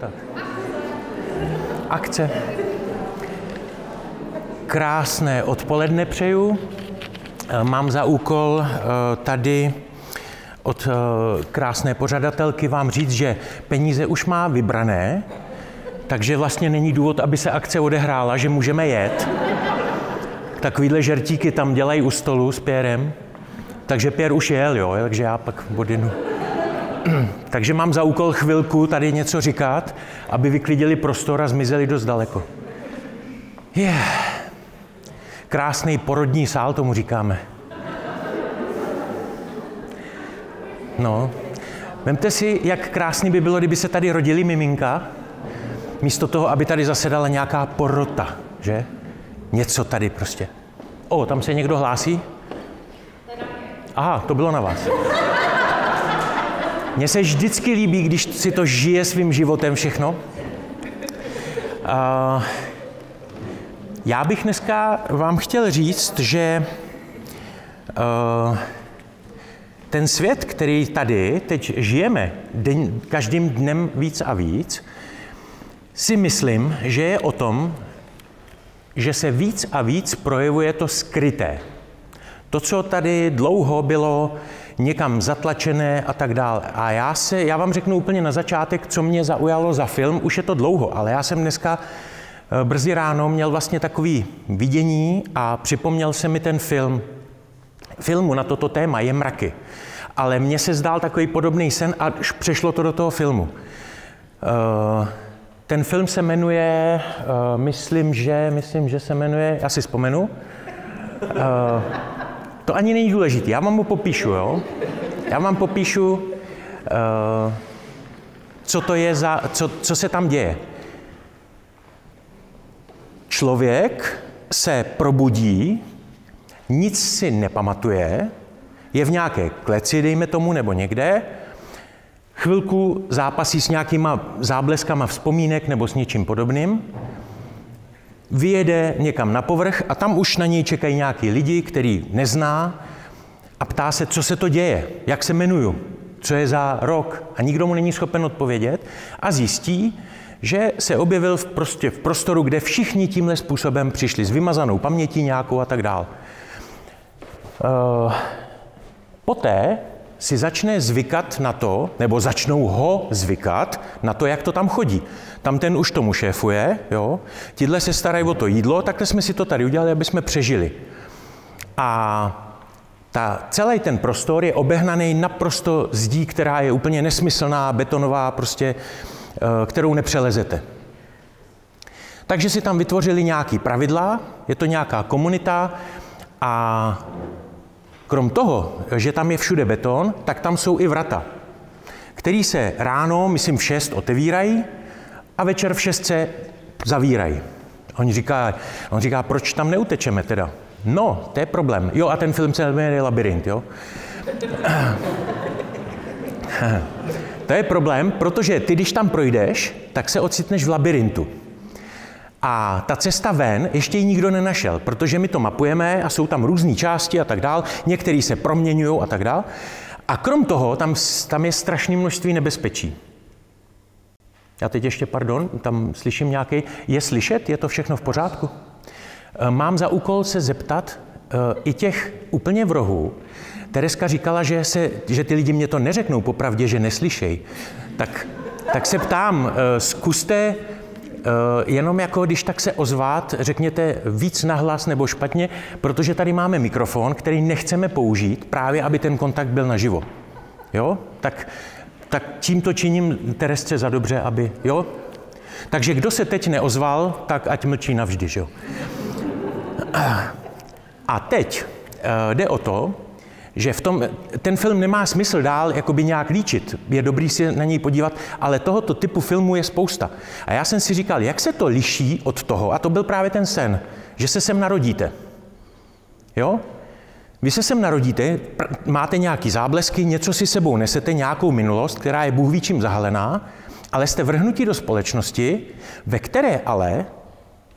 Tak. Akce. Krásné odpoledne přeju. Eh, mám za úkol eh, tady od eh, krásné pořadatelky vám říct, že peníze už má vybrané, takže vlastně není důvod, aby se akce odehrála, že můžeme jet. Takovýhle žertíky tam dělají u stolu s Pěrem. Takže Pěr už jel, jo, takže já pak bodinu. takže mám za úkol chvilku tady něco říkat, aby vyklidili prostor a zmizeli dost daleko. Yeah. Krásný porodní sál tomu říkáme. No, vemte si, jak krásný by bylo, kdyby se tady rodili miminka, místo toho, aby tady zasedala nějaká porota, že? Něco tady prostě. O, tam se někdo hlásí? Aha, to bylo na vás. Mně se vždycky líbí, když si to žije svým životem všechno. Já bych dneska vám chtěl říct, že uh, ten svět, který tady teď žijeme každým dnem víc a víc, si myslím, že je o tom, že se víc a víc projevuje to skryté. To, co tady dlouho bylo někam zatlačené a tak dále. A já, se, já vám řeknu úplně na začátek, co mě zaujalo za film. Už je to dlouho, ale já jsem dneska eh, brzy ráno měl vlastně takový vidění a připomněl se mi ten film. Filmu na toto téma je mraky. Ale mně se zdál takový podobný sen a přešlo to do toho filmu. Uh, ten film se jmenuje, uh, myslím, že, myslím, že se jmenuje, já si vzpomenu. To ani není důležité, já vám ho popíšu, jo? Já vám popíšu, uh, co to je za, co, co se tam děje. Člověk se probudí, nic si nepamatuje, je v nějaké kleci, dejme tomu, nebo někde, chvilku zápasí s nějakýma zábleskama vzpomínek nebo s něčím podobným, vyjede někam na povrch a tam už na něj čekají nějaký lidi, který nezná a ptá se, co se to děje, jak se jmenuju, co je za rok a nikdo mu není schopen odpovědět a zjistí, že se objevil v, prostě v prostoru, kde všichni tímhle způsobem přišli s vymazanou pamětí nějakou a tak dál. Uh, poté si začne zvykat na to, nebo začnou ho zvykat na to, jak to tam chodí. Tam ten už tomu šéfuje, jo. Tidle se starají o to jídlo, takhle jsme si to tady udělali, aby jsme přežili. A ta, celý ten prostor je obehnaný naprosto zdí, která je úplně nesmyslná, betonová, prostě, eh, kterou nepřelezete. Takže si tam vytvořili nějaký pravidla, je to nějaká komunita a Krom toho, že tam je všude beton, tak tam jsou i vrata, který se ráno, myslím v 6, otevírají a večer v 6 se zavírají. On říká, on říká, proč tam neutečeme teda? No, to je problém. Jo, a ten film se jmenuje Labyrint, jo? To je problém, protože ty, když tam projdeš, tak se ocitneš v labirintu. A ta cesta ven ještě ji nikdo nenašel, protože my to mapujeme a jsou tam různé části a tak dál, některý se proměňují a tak dál. A krom toho, tam, tam je strašné množství nebezpečí. Já teď ještě, pardon, tam slyším nějaký, je slyšet, je to všechno v pořádku? E, mám za úkol se zeptat e, i těch úplně v rohu. Tereska říkala, že, se, že ty lidi mě to neřeknou popravdě, že neslyšej. Tak, tak se ptám, e, zkuste Eh, jenom jako když tak se ozvat, řekněte víc nahlas nebo špatně, protože tady máme mikrofon, který nechceme použít, právě aby ten kontakt byl naživo. Jo? Tak, tak tímto činím Teresce za dobře, aby, jo? Takže kdo se teď neozval, tak ať mlčí navždy, že jo? A teď eh, jde o to, že v tom, ten film nemá smysl dál jakoby nějak líčit. Je dobrý si na něj podívat, ale tohoto typu filmů je spousta. A já jsem si říkal, jak se to liší od toho, a to byl právě ten sen, že se sem narodíte. Jo? Vy se sem narodíte, máte nějaký záblesky, něco si sebou nesete, nějakou minulost, která je Bůh ví čím zahalená, ale jste vrhnutí do společnosti, ve které ale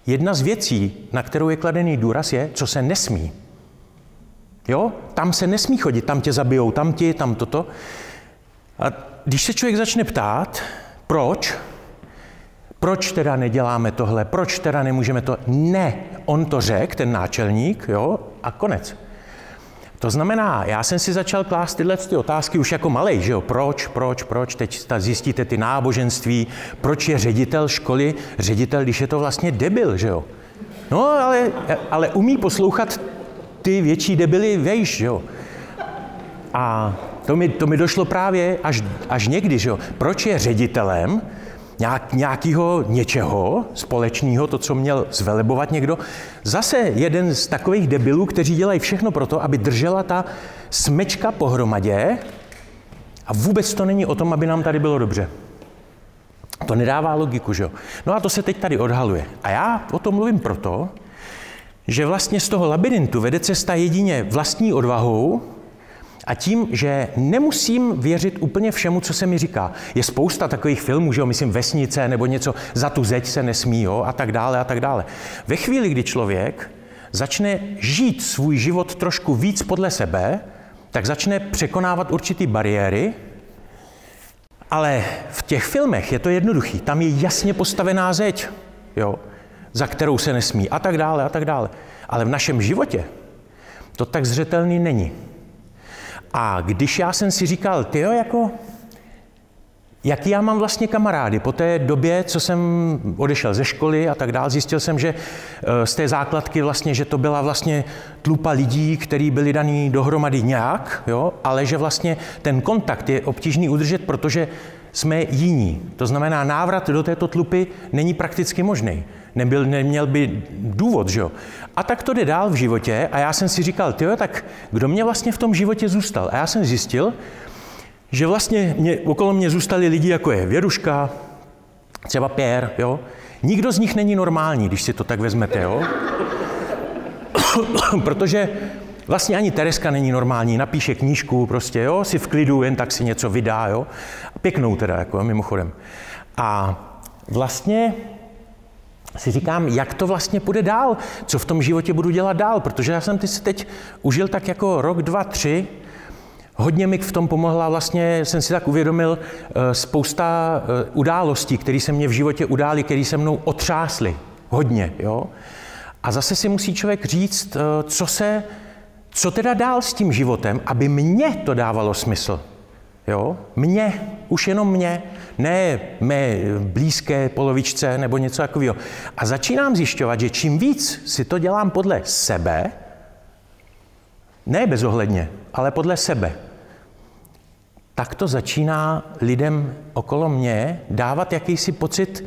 jedna z věcí, na kterou je kladený důraz, je, co se nesmí. Jo? Tam se nesmí chodit, tam tě zabijou, tam ti, tam toto. A když se člověk začne ptát, proč, proč teda neděláme tohle, proč teda nemůžeme to. Ne, on to řekl, ten náčelník, jo, a konec. To znamená, já jsem si začal klást tyhle ty otázky už jako malej, že jo, proč, proč, proč, teď zjistíte ty náboženství, proč je ředitel školy ředitel, když je to vlastně debil, že jo. No, ale, ale umí poslouchat ty větší debily vejš, jo. A to mi, to mi došlo právě až, až někdy, že jo. Proč je ředitelem nějak, nějakého něčeho společného, to, co měl zvelebovat někdo, zase jeden z takových debilů, kteří dělají všechno pro to, aby držela ta smečka pohromadě a vůbec to není o tom, aby nám tady bylo dobře. To nedává logiku, že jo? No a to se teď tady odhaluje. A já o tom mluvím proto, že vlastně z toho labirintu vede cesta jedině vlastní odvahou, a tím, že nemusím věřit úplně všemu, co se mi říká. Je spousta takových filmů, že jo, myslím Vesnice nebo něco, za tu zeď se nesmí, jo, a tak dále, a tak dále. Ve chvíli, kdy člověk začne žít svůj život trošku víc podle sebe, tak začne překonávat určitý bariéry, ale v těch filmech je to jednoduchý. Tam je jasně postavená zeď, jo, za kterou se nesmí a tak dále a tak dále. Ale v našem životě to tak zřetelný není. A když já jsem si říkal, ty jo, jako, jaký já mám vlastně kamarády. Po té době, co jsem odešel ze školy a tak dále, zjistil jsem, že eh, z té základky vlastně, že to byla vlastně tlupa lidí, kteří byli daní dohromady nějak, jo, ale že vlastně ten kontakt je obtížný udržet, protože jsme jiní. To znamená, návrat do této tlupy není prakticky možný. Nebyl, neměl by důvod, že jo. A tak to jde dál v životě a já jsem si říkal, tyjo, tak kdo mě vlastně v tom životě zůstal? A já jsem zjistil, že vlastně mě, okolo mě zůstali lidi, jako je Věruška, třeba Pierre, jo. Nikdo z nich není normální, když si to tak vezmete, jo. Protože vlastně ani Tereska není normální, napíše knížku, prostě, jo, si v klidu, jen tak si něco vydá, jo. Pěknou teda, jako mimochodem. A vlastně si říkám, jak to vlastně půjde dál, co v tom životě budu dělat dál, protože já jsem ty si teď užil tak jako rok, dva, tři, Hodně mi v tom pomohla, vlastně jsem si tak uvědomil, eh, spousta eh, událostí, které se mě v životě udály, které se mnou otřásly. Hodně, jo. A zase si musí člověk říct, eh, co se, co teda dál s tím životem, aby mně to dávalo smysl. Jo? Mně, už jenom mě, ne mé blízké polovičce nebo něco takového. A začínám zjišťovat, že čím víc si to dělám podle sebe, ne bezohledně, ale podle sebe, tak to začíná lidem okolo mě dávat jakýsi pocit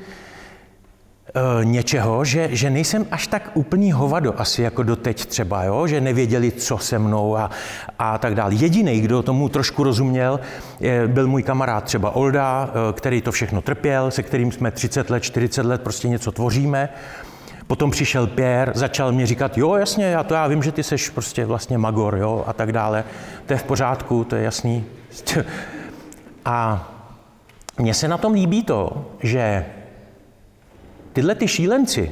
něčeho, že, že nejsem až tak úplný hovado, asi jako doteď třeba, jo? že nevěděli, co se mnou a, a tak dále. Jediný, kdo tomu trošku rozuměl, byl můj kamarád třeba Olda, e, který to všechno trpěl, se kterým jsme 30 let, 40 let prostě něco tvoříme. Potom přišel Pierre, začal mě říkat, jo, jasně, já to já vím, že ty seš prostě vlastně magor, jo, a tak dále. To je v pořádku, to je jasný. A mně se na tom líbí to, že tyhle ty šílenci,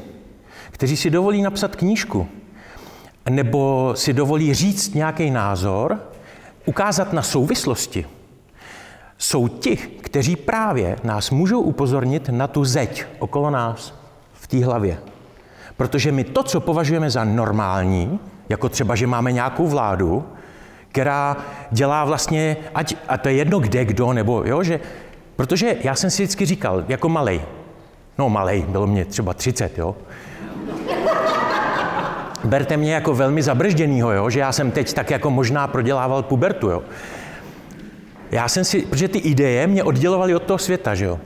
kteří si dovolí napsat knížku, nebo si dovolí říct nějaký názor, ukázat na souvislosti, jsou ti, kteří právě nás můžou upozornit na tu zeď okolo nás v té hlavě. Protože my to, co považujeme za normální, jako třeba, že máme nějakou vládu, která dělá vlastně, ať, a to je jedno kde, kdo, nebo jo, že, protože já jsem si vždycky říkal, jako malej, no malej, bylo mě třeba 30, jo, berte mě jako velmi zabržděnýho, jo, že já jsem teď tak jako možná prodělával pubertu, jo. Já jsem si, protože ty ideje mě oddělovaly od toho světa, že jo.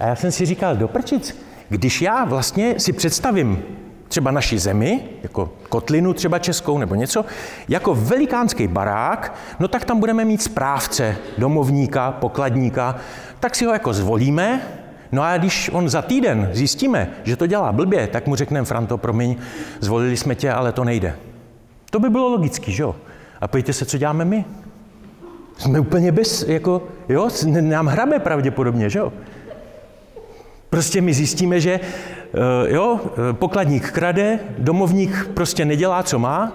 A já jsem si říkal, doprčic, když já vlastně si představím třeba naší zemi, jako kotlinu třeba českou nebo něco, jako velikánský barák, no tak tam budeme mít správce, domovníka, pokladníka, tak si ho jako zvolíme, no a když on za týden zjistíme, že to dělá blbě, tak mu řekneme, Franto, promiň, zvolili jsme tě, ale to nejde. To by bylo logický, že jo? A pojďte se, co děláme my? Jsme úplně bez, jako, jo, nám hrabe pravděpodobně, že jo? Prostě my zjistíme, že Eh, jo, eh, pokladník krade, domovník prostě nedělá, co má,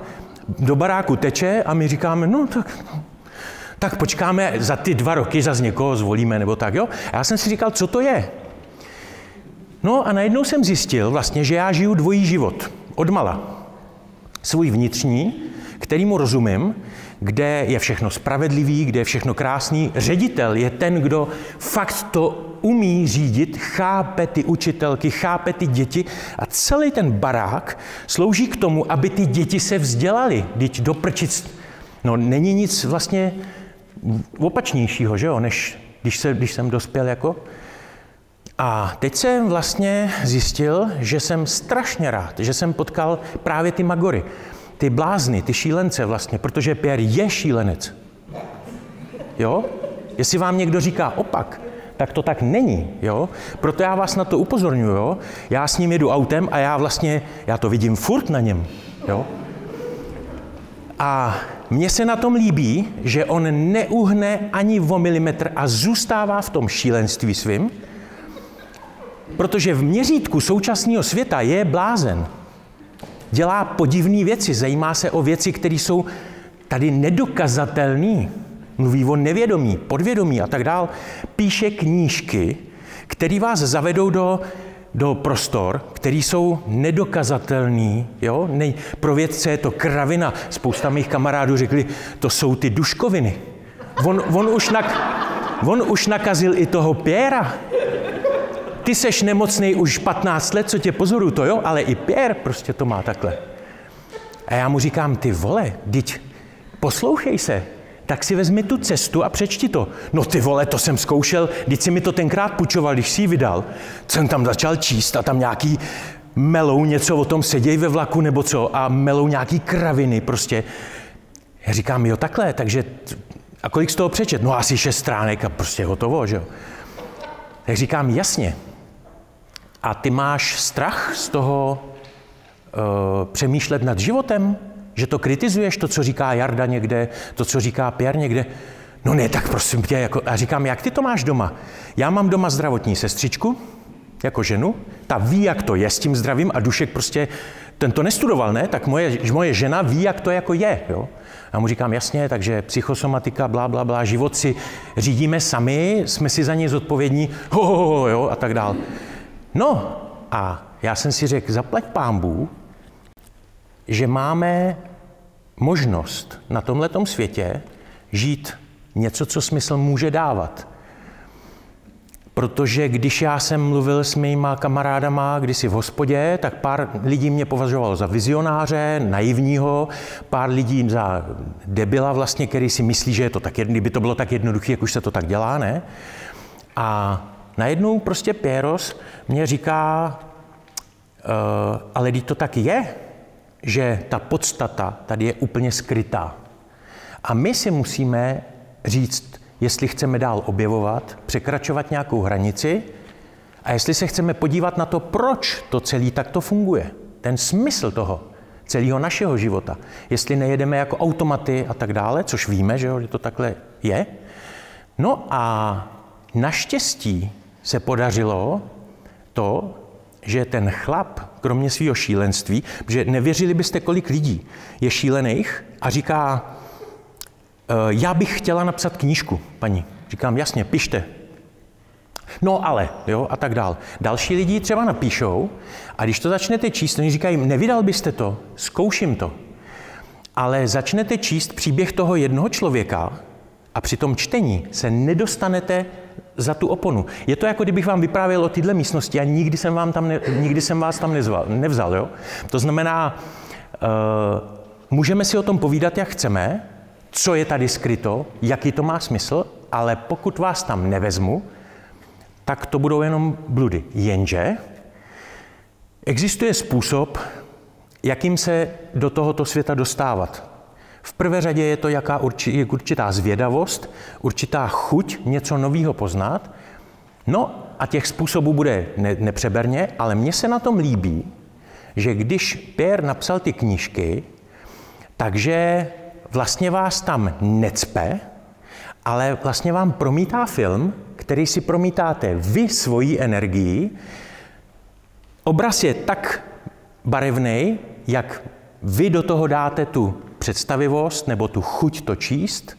do baráku teče a my říkáme, no tak, tak počkáme za ty dva roky, za někoho zvolíme, nebo tak, jo. A já jsem si říkal, co to je? No a najednou jsem zjistil vlastně, že já žiju dvojí život. Odmala. Svůj vnitřní, kterýmu rozumím, kde je všechno spravedlivý, kde je všechno krásný. Ředitel je ten, kdo fakt to umí řídit, chápe ty učitelky, chápe ty děti a celý ten barák slouží k tomu, aby ty děti se vzdělali. Teď doprčit, no není nic vlastně opačnějšího, že jo, než když, se, když jsem dospěl jako. A teď jsem vlastně zjistil, že jsem strašně rád, že jsem potkal právě ty magory, ty blázny, ty šílence vlastně, protože Pierre je šílenec. Jo? Jestli vám někdo říká opak, tak to tak není, jo? Proto já vás na to upozorňuji, jo? Já s ním jedu autem a já vlastně, já to vidím furt na něm, jo? A mně se na tom líbí, že on neuhne ani o milimetr a zůstává v tom šílenství svým, protože v měřítku současného světa je blázen. Dělá podivné věci, zajímá se o věci, které jsou tady nedokazatelné. Mluví o nevědomí, podvědomí a tak dál. Píše knížky, které vás zavedou do, do prostor, které jsou nedokazatelný. Jo? Ne, pro vědce je to kravina. Spousta mých kamarádů řekli, to jsou ty duškoviny. On, on, už, nak, on už nakazil i toho Pěra. Ty seš nemocný už 15 let, co tě pozoru, to jo, ale i Pierre prostě to má takhle. A já mu říkám, ty vole, teď poslouchej se, tak si vezmi tu cestu a přečti to. No ty vole, to jsem zkoušel, když si mi to tenkrát půjčoval, když si ji vydal, jsem tam začal číst a tam nějaký melou něco o tom seděj ve vlaku nebo co a melou nějaký kraviny prostě. Já říkám, jo takhle, takže a kolik z toho přečet? No asi šest stránek a prostě hotovo, že jo. Tak říkám, jasně. A ty máš strach z toho uh, přemýšlet nad životem? Že to kritizuješ, to, co říká Jarda někde, to, co říká Pierre někde. No ne, tak prosím tě, jako, a říkám, jak ty to máš doma? Já mám doma zdravotní sestřičku, jako ženu, ta ví, jak to je s tím zdravím a Dušek prostě, ten to nestudoval, ne? Tak moje, moje žena ví, jak to jako je, jo? A mu říkám, jasně, takže psychosomatika, blá, blá, blá, život si řídíme sami, jsme si za něj zodpovědní, ho, ho, ho, jo, a tak dál. No a já jsem si řekl, zaplať pámbu, že máme možnost na tomhletom světě žít něco, co smysl může dávat. Protože když já jsem mluvil s mýma kamarádama kdysi v hospodě, tak pár lidí mě považovalo za vizionáře, naivního, pár lidí za debila vlastně, který si myslí, že je to tak, kdyby to bylo tak jednoduché, jak už se to tak dělá, ne? A najednou prostě Péros mě říká, uh, ale když to tak je, že ta podstata tady je úplně skrytá. A my si musíme říct, jestli chceme dál objevovat, překračovat nějakou hranici a jestli se chceme podívat na to, proč to celé takto funguje. Ten smysl toho celého našeho života. Jestli nejedeme jako automaty a tak dále, což víme, že, jo, že to takhle je. No a naštěstí se podařilo to, že ten chlap, kromě svého šílenství, že nevěřili byste, kolik lidí je šílených a říká, e, já bych chtěla napsat knížku, paní. Říkám, jasně, pište. No ale, jo, a tak dál. Další lidi třeba napíšou a když to začnete číst, oni říkají, nevydal byste to, zkouším to. Ale začnete číst příběh toho jednoho člověka a při tom čtení se nedostanete za tu oponu. Je to jako kdybych vám vyprávěl o téhle místnosti a nikdy jsem, vám tam ne, nikdy jsem vás tam nezval, nevzal. Jo? To znamená, uh, můžeme si o tom povídat, jak chceme, co je tady skryto, jaký to má smysl, ale pokud vás tam nevezmu, tak to budou jenom bludy. Jenže existuje způsob, jakým se do tohoto světa dostávat. V prvé řadě je to jaká urči, určitá zvědavost, určitá chuť něco nového poznat. No a těch způsobů bude ne, nepřeberně, ale mně se na tom líbí, že když Pierre napsal ty knížky, takže vlastně vás tam necpe, ale vlastně vám promítá film, který si promítáte vy svojí energií. Obraz je tak barevný, jak vy do toho dáte tu představivost nebo tu chuť to číst.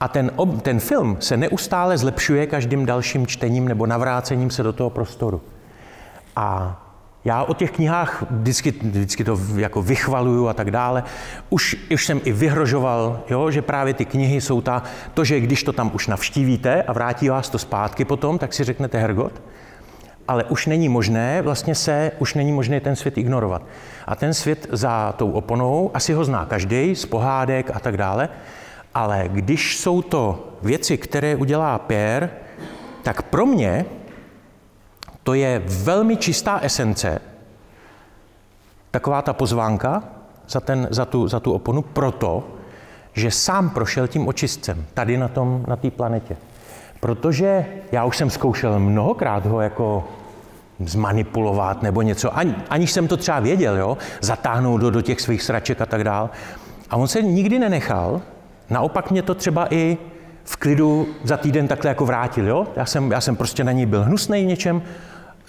A ten, ob, ten film se neustále zlepšuje každým dalším čtením nebo navrácením se do toho prostoru. A já o těch knihách vždycky, vždycky to jako vychvaluju a tak dále. Už, už jsem i vyhrožoval, jo, že právě ty knihy jsou ta, to, že když to tam už navštívíte a vrátí vás to zpátky potom, tak si řeknete Hergot, ale už není možné, vlastně se, už není možné ten svět ignorovat. A ten svět za tou oponou, asi ho zná každý, z pohádek a tak dále, ale když jsou to věci, které udělá Pierre, tak pro mě to je velmi čistá esence, taková ta pozvánka za, ten, za, tu, za tu oponu, proto, že sám prošel tím očistcem tady na té na planetě. Protože já už jsem zkoušel mnohokrát ho jako zmanipulovat nebo něco, ani, aniž jsem to třeba věděl, jo, zatáhnout do, do těch svých sraček a tak dál. A on se nikdy nenechal, naopak mě to třeba i v klidu za týden takhle jako vrátil, jo. Já jsem, já jsem prostě na něj byl hnusný něčem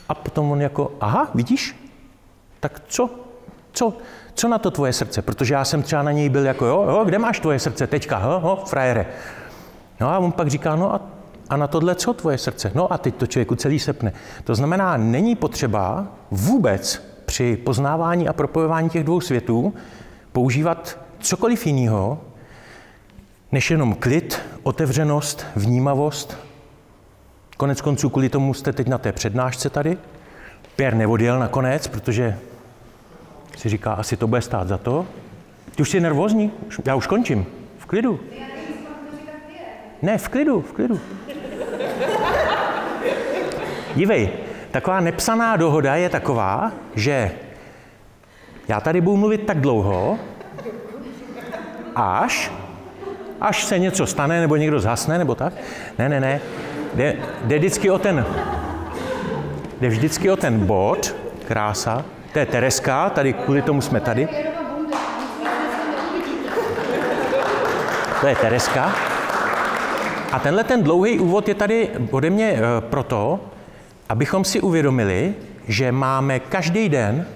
a potom on jako, aha, vidíš, tak co, co, co na to tvoje srdce? Protože já jsem třeba na něj byl jako, jo, jo kde máš tvoje srdce teďka, jo, jo, frajere. No a on pak říká, no a a na tohle co tvoje srdce? No a teď to člověku celý sepne. To znamená, není potřeba vůbec při poznávání a propojování těch dvou světů používat cokoliv jiného, než jenom klid, otevřenost, vnímavost. Konec konců kvůli tomu jste teď na té přednášce tady. Pierre neodjel nakonec, protože si říká, asi to bude stát za to. Ty už jsi nervózní? Já už končím. V klidu. Ne, v klidu, v klidu. Dívej, taková nepsaná dohoda je taková, že já tady budu mluvit tak dlouho, až, až se něco stane, nebo někdo zhasne, nebo tak. Ne, ne, ne. Jde, jde vždycky o ten, jde vždycky o ten bod, krása. To je Tereska, tady kvůli tomu jsme tady. To je Tereska. A tenhle ten dlouhý úvod je tady ode mě eh, proto, abychom si uvědomili, že máme každý den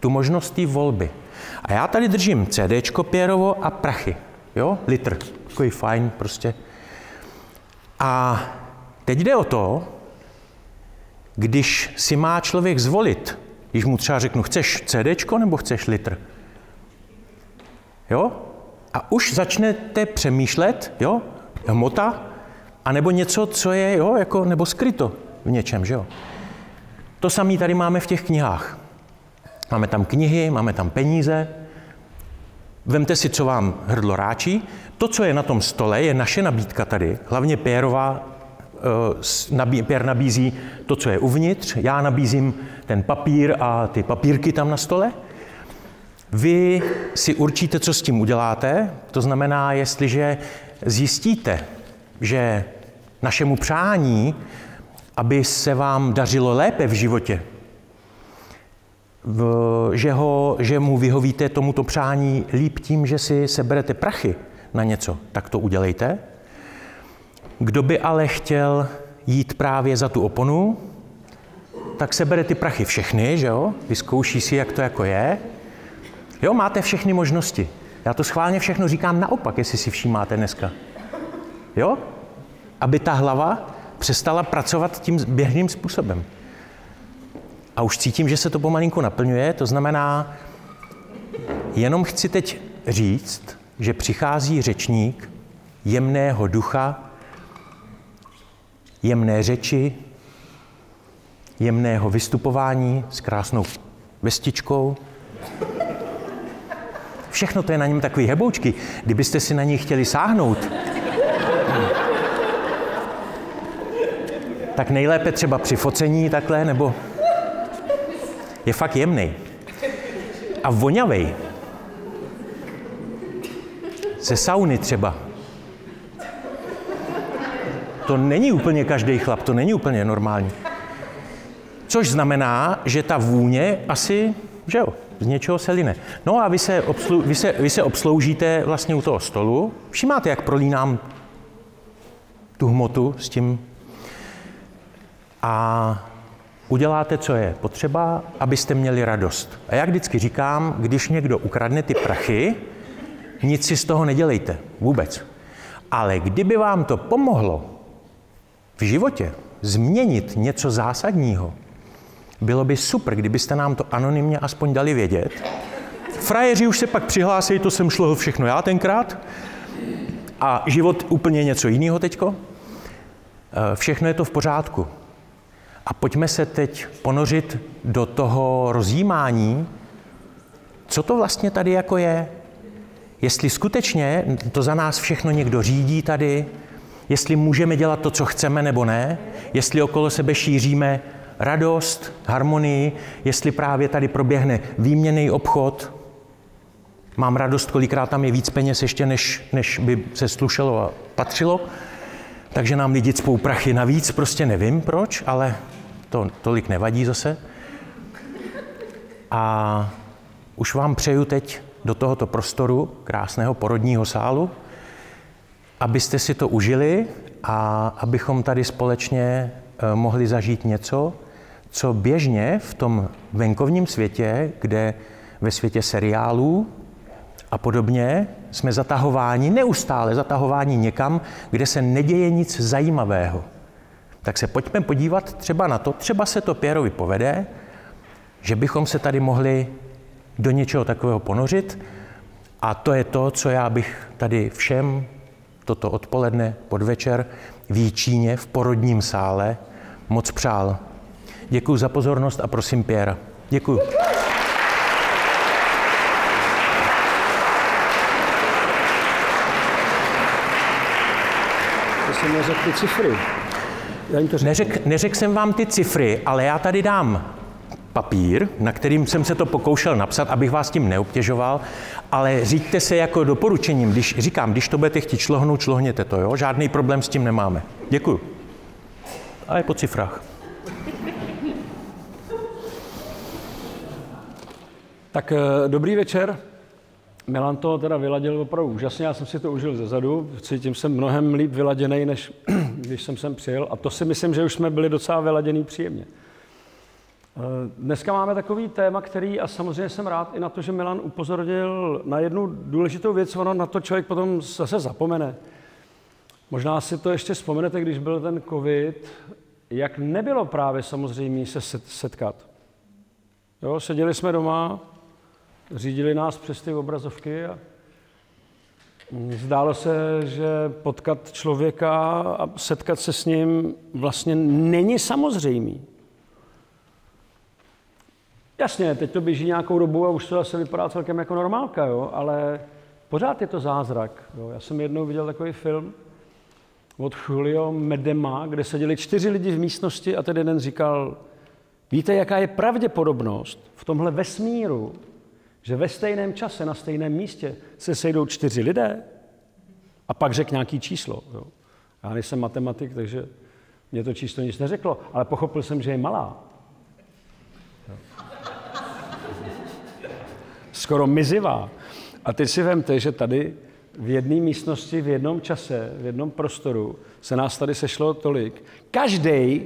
tu možnost té volby. A já tady držím CD Pěrovo a prachy. Jo, litr. Takový fajn prostě. A teď jde o to, když si má člověk zvolit, když mu třeba řeknu, chceš CD nebo chceš litr? Jo? A už začnete přemýšlet, jo, hmota, anebo něco, co je, jo, jako, nebo skryto v něčem, že jo. To samé tady máme v těch knihách. Máme tam knihy, máme tam peníze. Vemte si, co vám hrdlo ráčí. To, co je na tom stole, je naše nabídka tady. Hlavně Pérová, eh, Pér nabízí to, co je uvnitř. Já nabízím ten papír a ty papírky tam na stole. Vy si určíte, co s tím uděláte. To znamená, jestliže zjistíte, že našemu přání aby se vám dařilo lépe v životě, že, ho, že mu vyhovíte tomuto přání líp tím, že si seberete prachy na něco, tak to udělejte. Kdo by ale chtěl jít právě za tu oponu, tak sebere ty prachy všechny, že jo? Vyzkouší si, jak to jako je. Jo, máte všechny možnosti. Já to schválně všechno říkám naopak, jestli si všímáte dneska. Jo? Aby ta hlava přestala pracovat tím běžným způsobem. A už cítím, že se to pomalinku naplňuje, to znamená, jenom chci teď říct, že přichází řečník jemného ducha, jemné řeči, jemného vystupování s krásnou vestičkou. Všechno to je na něm takový heboučky. Kdybyste si na něj chtěli sáhnout, tak nejlépe třeba při focení takhle, nebo je fakt jemný. A vonavej. Ze sauny třeba. To není úplně každý chlap, to není úplně normální. Což znamená, že ta vůně asi, že jo, z něčeho se line. No a vy se, obslu, vy, se, vy se obsloužíte vlastně u toho stolu. Všimáte, jak prolínám tu hmotu s tím a uděláte, co je potřeba, abyste měli radost. A jak vždycky říkám, když někdo ukradne ty prachy, nic si z toho nedělejte. Vůbec. Ale kdyby vám to pomohlo v životě změnit něco zásadního, Bylo by super, kdybyste nám to anonymně aspoň dali vědět. Frajeři už se pak přihlásí, to jsem šlo všechno já tenkrát. A život úplně něco jiného teďko. Eh, všechno je to v pořádku. A pojďme se teď ponořit do toho rozjímání, co to vlastně tady jako je. Jestli skutečně to za nás všechno někdo řídí tady, jestli můžeme dělat to, co chceme nebo ne, jestli okolo sebe šíříme radost, harmonii, jestli právě tady proběhne výměný obchod. Mám radost, kolikrát tam je víc peněz ještě, než, než by se slušelo a patřilo. Takže nám lidi cpou prachy navíc, prostě nevím proč, ale to tolik nevadí zase. A už vám přeju teď do tohoto prostoru, krásného porodního sálu, abyste si to užili a abychom tady společně eh, mohli zažít něco, co běžně v tom venkovním světě, kde ve světě seriálů a podobně jsme zatahováni, neustále zatahováni někam, kde se neděje nic zajímavého. Tak se pojďme podívat třeba na to, třeba se to Pěrovi povede, že bychom se tady mohli do něčeho takového ponořit. A to je to, co já bych tady všem toto odpoledne, podvečer v Jíčíně v porodním sále moc přál. Děkuji za pozornost a prosím Pěra. Děkuji. To jsem neřekl cifry. Neřekl neřek jsem vám ty cifry, ale já tady dám papír, na kterým jsem se to pokoušel napsat, abych vás tím neobtěžoval, ale říďte se jako doporučením, když říkám, když to budete chtít člohnout, člohněte to, jo? Žádný problém s tím nemáme. Děkuju. A je po cifrách. Tak eh, dobrý večer. Milan to teda vyladil opravdu úžasně, já jsem si to užil ze zadu, cítím se mnohem líp vyladěný, než když jsem sem přijel a to si myslím, že už jsme byli docela vyladěný příjemně. Eh, dneska máme takový téma, který, a samozřejmě jsem rád i na to, že Milan upozornil na jednu důležitou věc, ono na to člověk potom zase zapomene. Možná si to ještě vzpomenete, když byl ten covid, jak nebylo právě samozřejmě se setkat. Jo, seděli jsme doma, řídili nás přes ty obrazovky a zdálo se, že potkat člověka a setkat se s ním vlastně není samozřejmý. Jasně, teď to běží nějakou dobu a už to zase vypadá celkem jako normálka, jo, ale pořád je to zázrak. Jo. Já jsem jednou viděl takový film od Julio Medema, kde seděli čtyři lidi v místnosti a ten jeden říkal, víte, jaká je pravděpodobnost v tomhle vesmíru, že ve stejném čase, na stejném místě se sejdou čtyři lidé a pak řekl nějaký číslo. Jo. Já nejsem matematik, takže mě to číslo nic neřeklo, ale pochopil jsem, že je malá. skoro mizivá. A teď si vemte, že tady v jedné místnosti, v jednom čase, v jednom prostoru se nás tady sešlo tolik. Každý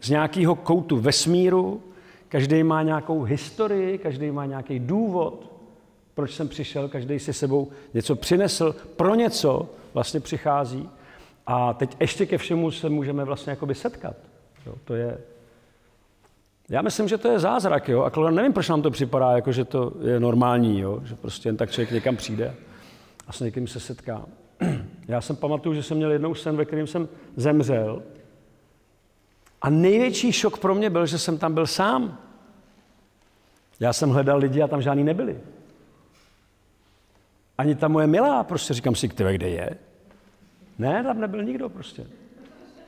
z nějakého koutu vesmíru, každý má nějakou historii, každý má nějaký důvod, proč jsem přišel, každý si sebou něco přinesl, pro něco vlastně přichází. A teď ještě ke všemu se můžeme vlastně jakoby setkat. Jo, to je já myslím, že to je zázrak, jo. A nevím, proč nám to připadá, jako že to je normální, jo. Že prostě jen tak člověk někam přijde a s někým se setká. Já jsem pamatuju, že jsem měl jednou sen, ve kterém jsem zemřel. A největší šok pro mě byl, že jsem tam byl sám. Já jsem hledal lidi a tam žádný nebyli. Ani ta moje milá, prostě říkám si, kde je? Ne, tam nebyl nikdo prostě.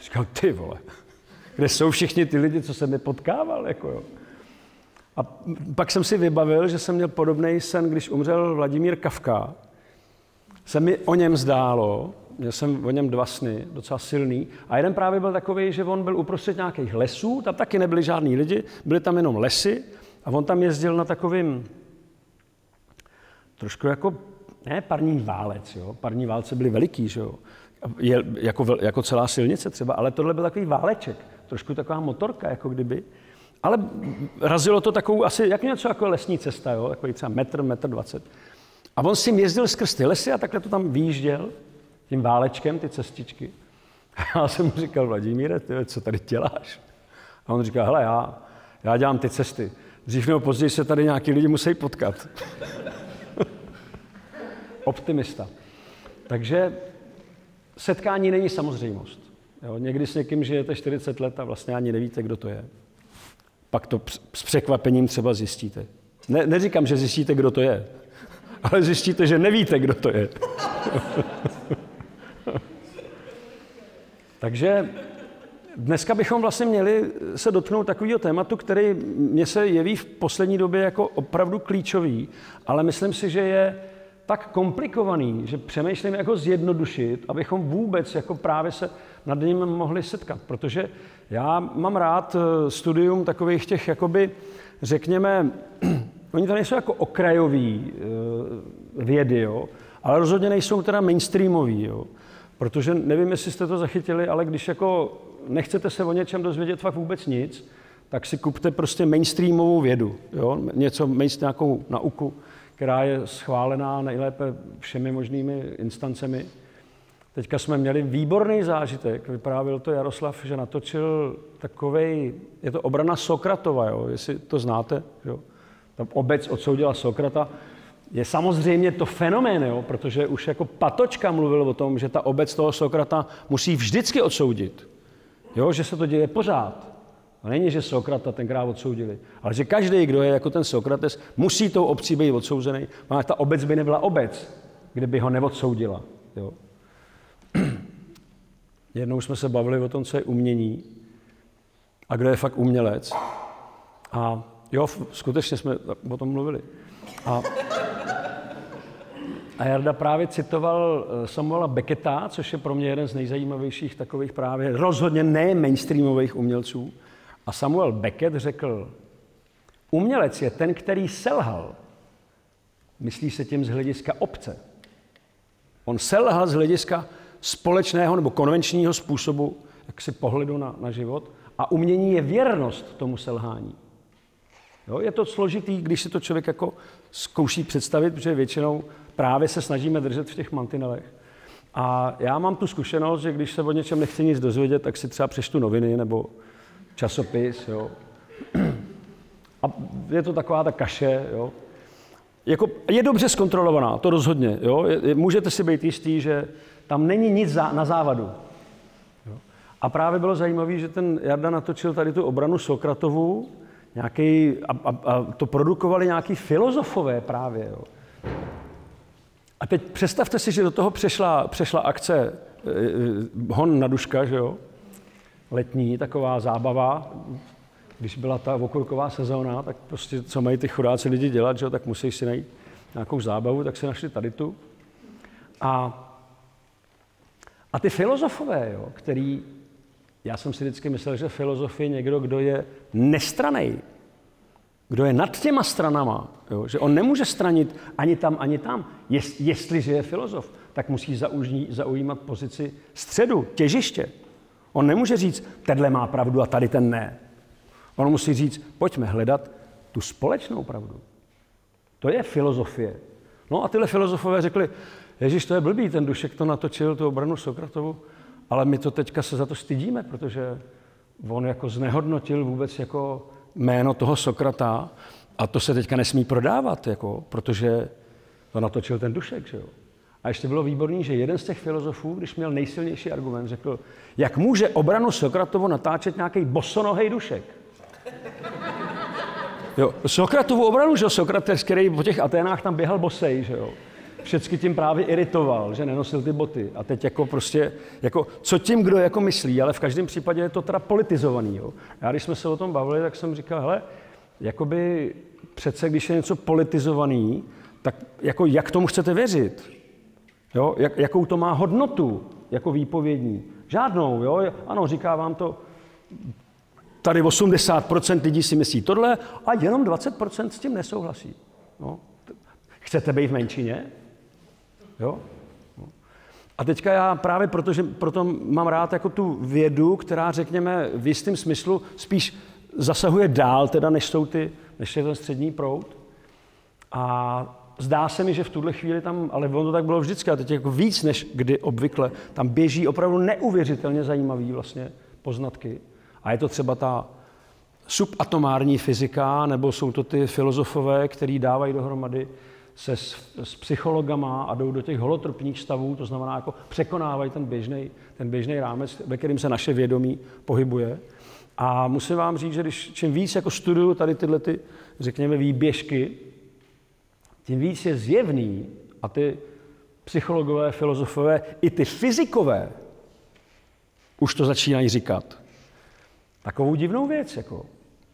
Říkal, ty vole kde jsou všichni ty lidi, co jsem nepotkával. Jako jo. A pak jsem si vybavil, že jsem měl podobný sen, když umřel Vladimír Kavka. Se mi o něm zdálo, měl jsem o něm dva sny, docela silný. A jeden právě byl takový, že on byl uprostřed nějakých lesů, tam taky nebyli žádní lidi, byly tam jenom lesy a on tam jezdil na takovým trošku jako, ne parní válec, jo. parní válce byly veliký, že jo. Je, jako, jako celá silnice třeba, ale tohle byl takový váleček trošku taková motorka, jako kdyby. Ale razilo to takovou asi, jak něco jako lesní cesta, jo? jako třeba metr, metr dvacet. A on si jezdil skrz ty lesy a takhle to tam výjížděl tím válečkem, ty cestičky. A já jsem mu říkal, Vladimíre, ty, co tady děláš? A on říkal, hele, já, Já dělám ty cesty. Dřív nebo později se tady nějaký lidi musí potkat. Optimista. Takže setkání není samozřejmost. Jo, někdy s někým žijete 40 let a vlastně ani nevíte, kdo to je. Pak to s překvapením třeba zjistíte. Ne, neříkám, že zjistíte, kdo to je, ale zjistíte, že nevíte, kdo to je. Takže dneska bychom vlastně měli se dotknout takového tématu, který mě se jeví v poslední době jako opravdu klíčový, ale myslím si, že je tak komplikovaný, že přemýšlím jako zjednodušit, abychom vůbec jako právě se nad ním mohli setkat. Protože já mám rád eh, studium takových těch, jakoby, řekněme, oni to nejsou jako okrajový eh, vědy, jo, ale rozhodně nejsou teda mainstreamový, jo. Protože nevím, jestli jste to zachytili, ale když jako nechcete se o něčem dozvědět fakt vůbec nic, tak si kupte prostě mainstreamovou vědu, jo? něco, nějakou nauku, která je schválená nejlépe všemi možnými instancemi. Teďka jsme měli výborný zážitek, vyprávěl to Jaroslav, že natočil takovej, je to obrana Sokratova, jo? jestli to znáte, jo? Ta obec odsoudila Sokrata, je samozřejmě to fenomén, jo? protože už jako Patočka mluvil o tom, že ta obec toho Sokrata musí vždycky odsoudit. Jo? Že se to děje pořád. A není, že Sokrata tenkrát odsoudili, ale že každý, kdo je jako ten Sokrates, musí tou obcí být odsouzený. Má ta obec by nebyla obec, kdyby ho neodsoudila. Jo? Jednou jsme se bavili o tom, co je umění a kdo je fakt umělec. A jo, skutečně jsme o tom mluvili. A, a Jarda právě citoval eh, Samuela Becketa, což je pro mě jeden z nejzajímavějších takových právě rozhodně ne mainstreamových umělců. A Samuel Beckett řekl, umělec je ten, který selhal. Myslí se tím z hlediska obce. On selhal z hlediska společného nebo konvenčního způsobu jaksi pohledu na, na život a umění je věrnost tomu selhání. Jo, je to složitý, když si to člověk jako zkouší představit, protože většinou právě se snažíme držet v těch mantinelech. A já mám tu zkušenost, že když se o něčem nechci nic dozvědět, tak si třeba přečtu noviny nebo časopis. Jo. A je to taková ta kaše. Jo. Jako, je dobře zkontrolovaná, to rozhodně. Jo. Je, můžete si být jistý, že tam není nic za, na závadu. Jo. A právě bylo zajímavé, že ten Jarda natočil tady tu obranu Sokratovu, nějaký, a, a, a to produkovali nějaký filozofové právě. Jo. A teď představte si, že do toho přešla, přešla akce e, e, Hon na duška, že jo? letní taková zábava. Když byla ta okurková sezóna, tak prostě co mají ty chudáci lidi dělat, že jo? tak musí si najít nějakou zábavu, tak si našli tady tu. A, a ty filozofové, jo, který, já jsem si vždycky myslel, že filozof je někdo, kdo je nestranej, kdo je nad těma stranama, jo? že on nemůže stranit ani tam, ani tam. Jest, jestliže je filozof, tak musí zauží, zaujímat pozici středu, těžiště. On nemůže říct, tenhle má pravdu a tady ten ne. On musí říct, pojďme hledat tu společnou pravdu. To je filozofie. No a tyhle filozofové řekli, Ježíš, to je blbý, ten Dušek to natočil, tu obranu Sokratovu, ale my to teďka se za to stydíme, protože on jako znehodnotil vůbec jako jméno toho Sokrata a to se teďka nesmí prodávat, jako, protože to natočil ten Dušek. Že jo? A ještě bylo výborný, že jeden z těch filozofů, když měl nejsilnější argument, řekl, jak může obranu Sokratovu natáčet nějaký bosonohej Dušek. Jo, Sokratovu obranu, že Sokrates, který po těch Aténách tam běhal bosej, že jo. Všecky tím právě iritoval, že nenosil ty boty. A teď jako prostě, jako, co tím kdo jako myslí, ale v každém případě je to teda politizovaný. Jo. Já když jsme se o tom bavili, tak jsem říkal, hele, jakoby přece, když je něco politizovaný, tak jako jak tomu chcete věřit? Jo? Jak, jakou to má hodnotu jako výpovědní? Žádnou, jo? Ano, říká vám to, tady 80% lidí si myslí tohle a jenom 20% s tím nesouhlasí. No. Chcete být v menšině? Jo? A teďka já právě protože proto mám rád jako tu vědu, která řekněme v jistém smyslu spíš zasahuje dál, teda než jsou ty, než je ten střední proud. A zdá se mi, že v tuhle chvíli tam, ale ono to tak bylo vždycky, a teď jako víc než kdy obvykle, tam běží opravdu neuvěřitelně zajímavý vlastně poznatky. A je to třeba ta subatomární fyzika, nebo jsou to ty filozofové, kteří dávají dohromady se s, s psychologama a jdou do těch holotropních stavů, to znamená, jako překonávají ten běžný ten běžný rámec, ve kterým se naše vědomí pohybuje. A musím vám říct, že když čím víc jako studuju tady tyhle, ty, řekněme, výběžky, tím víc je zjevný a ty psychologové, filozofové, i ty fyzikové už to začínají říkat. Takovou divnou věc, jako,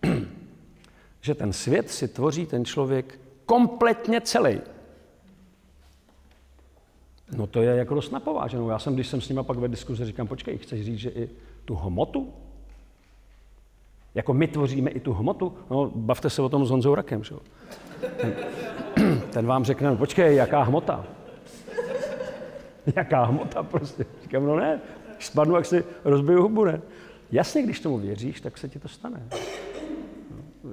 že ten svět si tvoří ten člověk kompletně celý. No to je jako dost napováženou. Já jsem, když jsem s nima pak ve diskuzi, říkám, počkej, chceš říct, že i tu hmotu? Jako my tvoříme i tu hmotu? No, bavte se o tom s Honzou Rakem, že? Ten, ten vám řekne, no, počkej, jaká hmota? jaká hmota prostě? Říkám, no ne, spadnu, jak si rozbiju hubu, ne? Jasně, když tomu věříš, tak se ti to stane.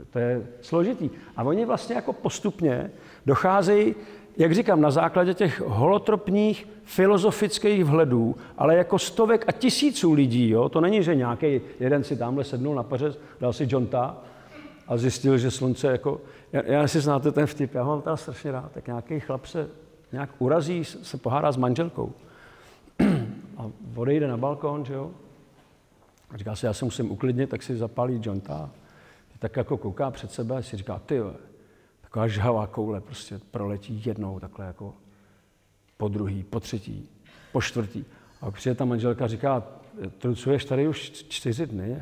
To je složitý. A oni vlastně jako postupně docházejí, jak říkám, na základě těch holotropních filozofických vhledů, ale jako stovek a tisíců lidí. Jo? To není, že nějaký jeden si tamhle sednul na pařez, dal si jonta a zjistil, že slunce jako... Já, já si znáte ten vtip, já mám teda strašně rád, tak nějaký chlap se nějak urazí, se pohádá s manželkou a odejde na balkon, že jo? A říká si, já se musím uklidnit, tak si zapálí jonta tak jako kouká před sebe a si říká, ty taková žhavá koule prostě proletí jednou takhle jako po druhý, po třetí, po čtvrtý. A přijde ta manželka a říká, trucuješ tady už čtyři dny,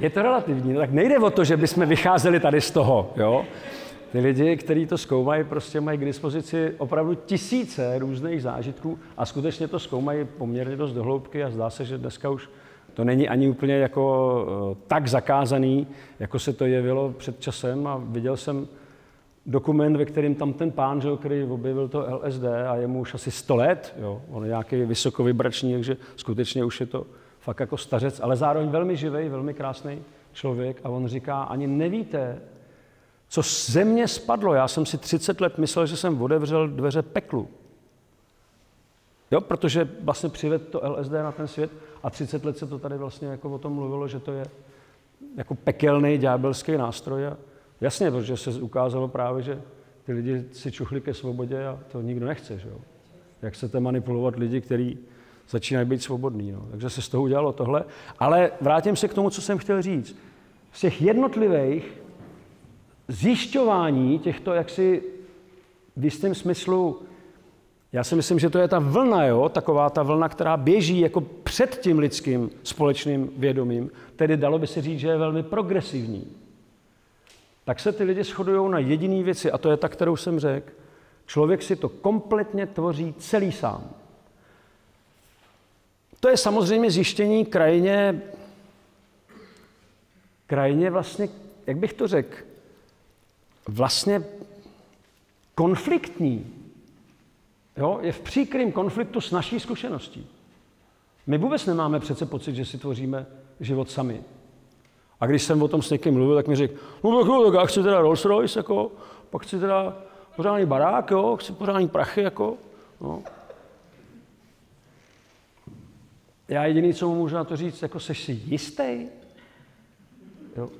Je to relativní, tak nejde o to, že bychom vycházeli tady z toho, jo? Ty lidi, kteří to zkoumají, prostě mají k dispozici opravdu tisíce různých zážitků a skutečně to zkoumají poměrně dost dohloubky a zdá se, že dneska už to není ani úplně jako eh, tak zakázaný, jako se to jevilo před časem a viděl jsem dokument, ve kterém tam ten pán, že, který objevil to LSD a je mu už asi 100 let, jo, on je nějaký vysokovibrační, takže skutečně už je to fakt jako stařec, ale zároveň velmi živý, velmi krásný člověk a on říká, ani nevíte, co z země spadlo. Já jsem si 30 let myslel, že jsem otevřel dveře peklu. Jo, protože vlastně přived to LSD na ten svět a 30 let se to tady vlastně jako o tom mluvilo, že to je jako pekelný ďábelský nástroj. A jasně, protože se ukázalo právě, že ty lidi si čuchli ke svobodě a to nikdo nechce. Že jo? Jak chcete manipulovat lidi, kteří začínají být svobodní. No. Takže se z toho udělalo tohle. Ale vrátím se k tomu, co jsem chtěl říct. Z těch jednotlivých zjišťování těchto jaksi v jistém smyslu, já si myslím, že to je ta vlna, jo? taková ta vlna, která běží jako před tím lidským společným vědomím, tedy dalo by se říct, že je velmi progresivní. Tak se ty lidi shodují na jediné věci, a to je ta, kterou jsem řekl. Člověk si to kompletně tvoří celý sám. To je samozřejmě zjištění krajně, krajně vlastně, jak bych to řekl, vlastně konfliktní, jo, je v příkrým konfliktu s naší zkušeností. My vůbec nemáme přece pocit, že si tvoříme život sami. A když jsem o tom s někým mluvil, tak mi řekl, no tak, no, tak já chci teda Rolls Royce, jako, pak chci teda pořádný barák, jo, chci pořádný prachy, jako, no. Já jediný, co mu můžu na to říct, jako seš si jistý? Jo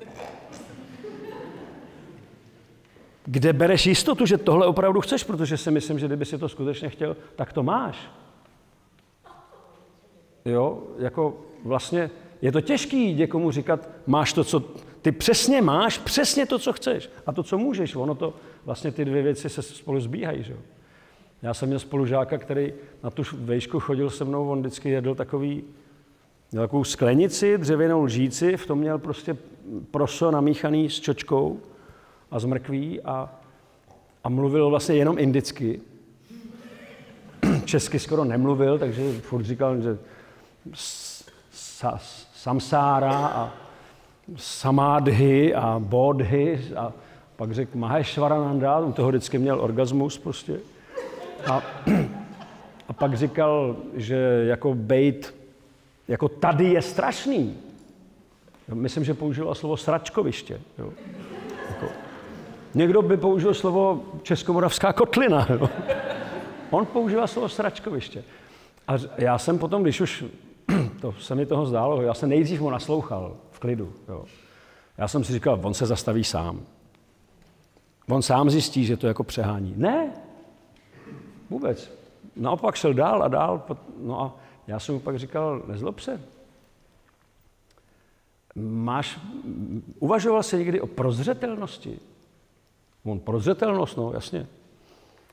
kde bereš jistotu, že tohle opravdu chceš, protože si myslím, že kdyby si to skutečně chtěl, tak to máš. Jo, jako vlastně je to těžký někomu říkat, máš to, co ty přesně máš, přesně to, co chceš a to, co můžeš. Ono to, vlastně ty dvě věci se spolu zbíhají. Že? Já jsem měl spolužáka, který na tu vejšku chodil se mnou, on vždycky jedl takový, měl takovou sklenici, dřevěnou lžíci, v tom měl prostě proso namíchaný s čočkou a z mrkví a, a mluvil vlastně jenom indicky. Česky skoro nemluvil, takže furt říkal, že sa, samsára a samádhy a bodhy a pak řekl Maheshwarananda, u toho vždycky měl orgasmus prostě. A, a pak říkal, že jako bejt, jako tady je strašný. Myslím, že použil slovo sračkoviště. Jo. Jako, Někdo by použil slovo českomoravská kotlina. Jo? On používá slovo sračkoviště. A já jsem potom, když už to se mi toho zdálo, já jsem nejdřív mu naslouchal v klidu. Jo. Já jsem si říkal, on se zastaví sám. On sám zjistí, že to jako přehání. Ne, vůbec. Naopak šel dál a dál. No a já jsem mu pak říkal, nezlob se. Máš, uvažoval jsi někdy o prozřetelnosti? On, prozřetelnost, no jasně.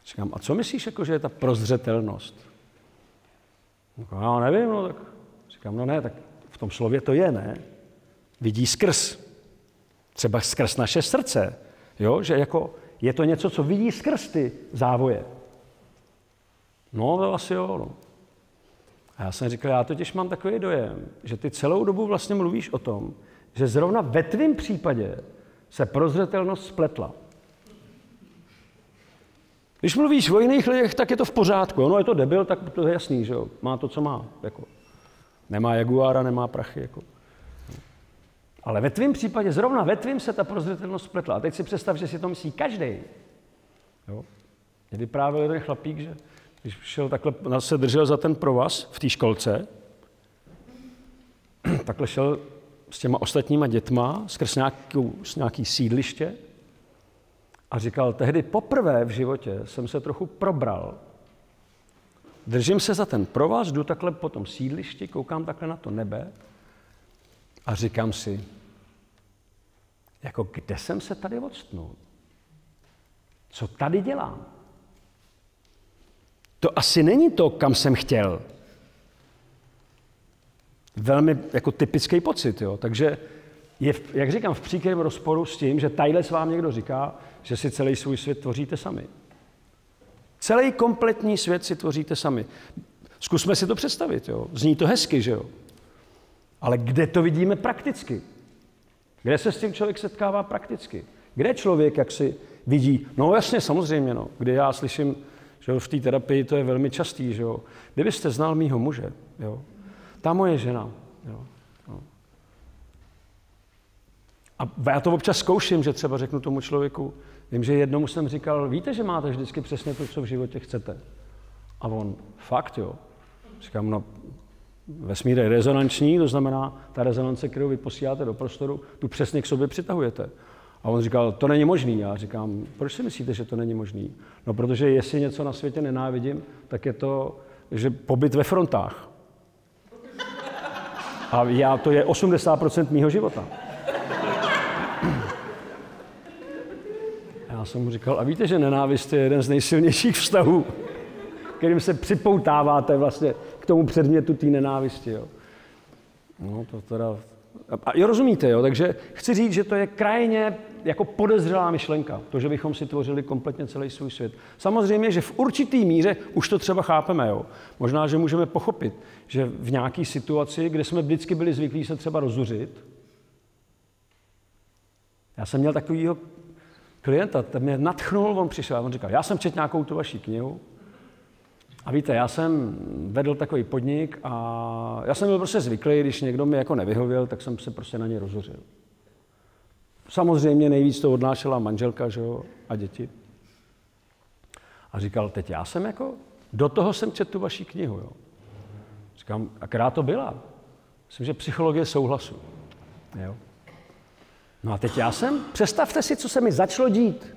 Říkám, a co myslíš, jako, že je ta prozřetelnost? No, já nevím, no tak. Říkám, no ne, tak v tom slově to je, ne? Vidí skrz. Třeba skrz naše srdce. Jo, že jako je to něco, co vidí skrz ty závoje. No, to asi jo, no. A já jsem říkal, já totiž mám takový dojem, že ty celou dobu vlastně mluvíš o tom, že zrovna ve tvém případě se prozřetelnost spletla. Když mluvíš o jiných lidech, tak je to v pořádku. No je to debil, tak to je jasný, že jo. Má to, co má. Jako. Nemá jaguára, nemá prachy. Jako. Ale ve tvém případě, zrovna ve tvém se ta prozřetelnost spletla. A teď si představ, že si to myslí každý. Jo? Mě vyprávěl jeden chlapík, že když šel takhle, se držel za ten provaz v té školce, takhle šel s těma ostatníma dětma skrz nějakou, s nějaký sídliště a říkal, tehdy poprvé v životě jsem se trochu probral. Držím se za ten provaz, jdu takhle po tom sídlišti, koukám takhle na to nebe a říkám si, jako kde jsem se tady odstnul? Co tady dělám? To asi není to, kam jsem chtěl. Velmi jako typický pocit, jo. Takže je, jak říkám, v příkrém rozporu s tím, že tadyhle vám někdo říká, že si celý svůj svět tvoříte sami. Celý kompletní svět si tvoříte sami. Zkusme si to představit, jo. Zní to hezky, že jo. Ale kde to vidíme prakticky? Kde se s tím člověk setkává prakticky? Kde člověk, jak si vidí? No jasně, samozřejmě, no. Kdy já slyším, že v té terapii to je velmi častý, že jo. Kdybyste znal mýho muže, jo. Ta moje žena, jo. jo. A já to občas zkouším, že třeba řeknu tomu člověku, vím, že jednomu jsem říkal, víte, že máte vždycky přesně to, co v životě chcete. A on, fakt jo. Říkám, no vesmír je rezonanční, to znamená, ta rezonance, kterou vy posíláte do prostoru, tu přesně k sobě přitahujete. A on říkal, to není možný. Já říkám, proč si myslíte, že to není možný? No, protože jestli něco na světě nenávidím, tak je to, že pobyt ve frontách. A já, to je 80% mýho života. Jsem mu říkal, a víte, že nenávist je jeden z nejsilnějších vztahů, kterým se připoutáváte vlastně k tomu předmětu té nenávisti. Jo. No to teda... A jo, rozumíte, jo? Takže chci říct, že to je krajně jako podezřelá myšlenka, to, že bychom si tvořili kompletně celý svůj svět. Samozřejmě, že v určitý míře už to třeba chápeme. Jo? Možná, že můžeme pochopit, že v nějaké situaci, kde jsme vždycky byli zvyklí se třeba rozuřit, já jsem měl takovýho klienta, ten mě natchnul, on přišel a on říkal, já jsem četl nějakou tu vaši knihu, a víte, já jsem vedl takový podnik a já jsem byl prostě zvyklý, když někdo mi jako nevyhověl, tak jsem se prostě na ně rozuřil. Samozřejmě nejvíc to odnášela manželka že jo, a děti. A říkal, teď já jsem jako, do toho jsem četl tu vaši knihu. Jo. Říkám, a která to byla? Myslím, že psychologie souhlasu. Jo. No a teď já jsem, představte si, co se mi začalo dít.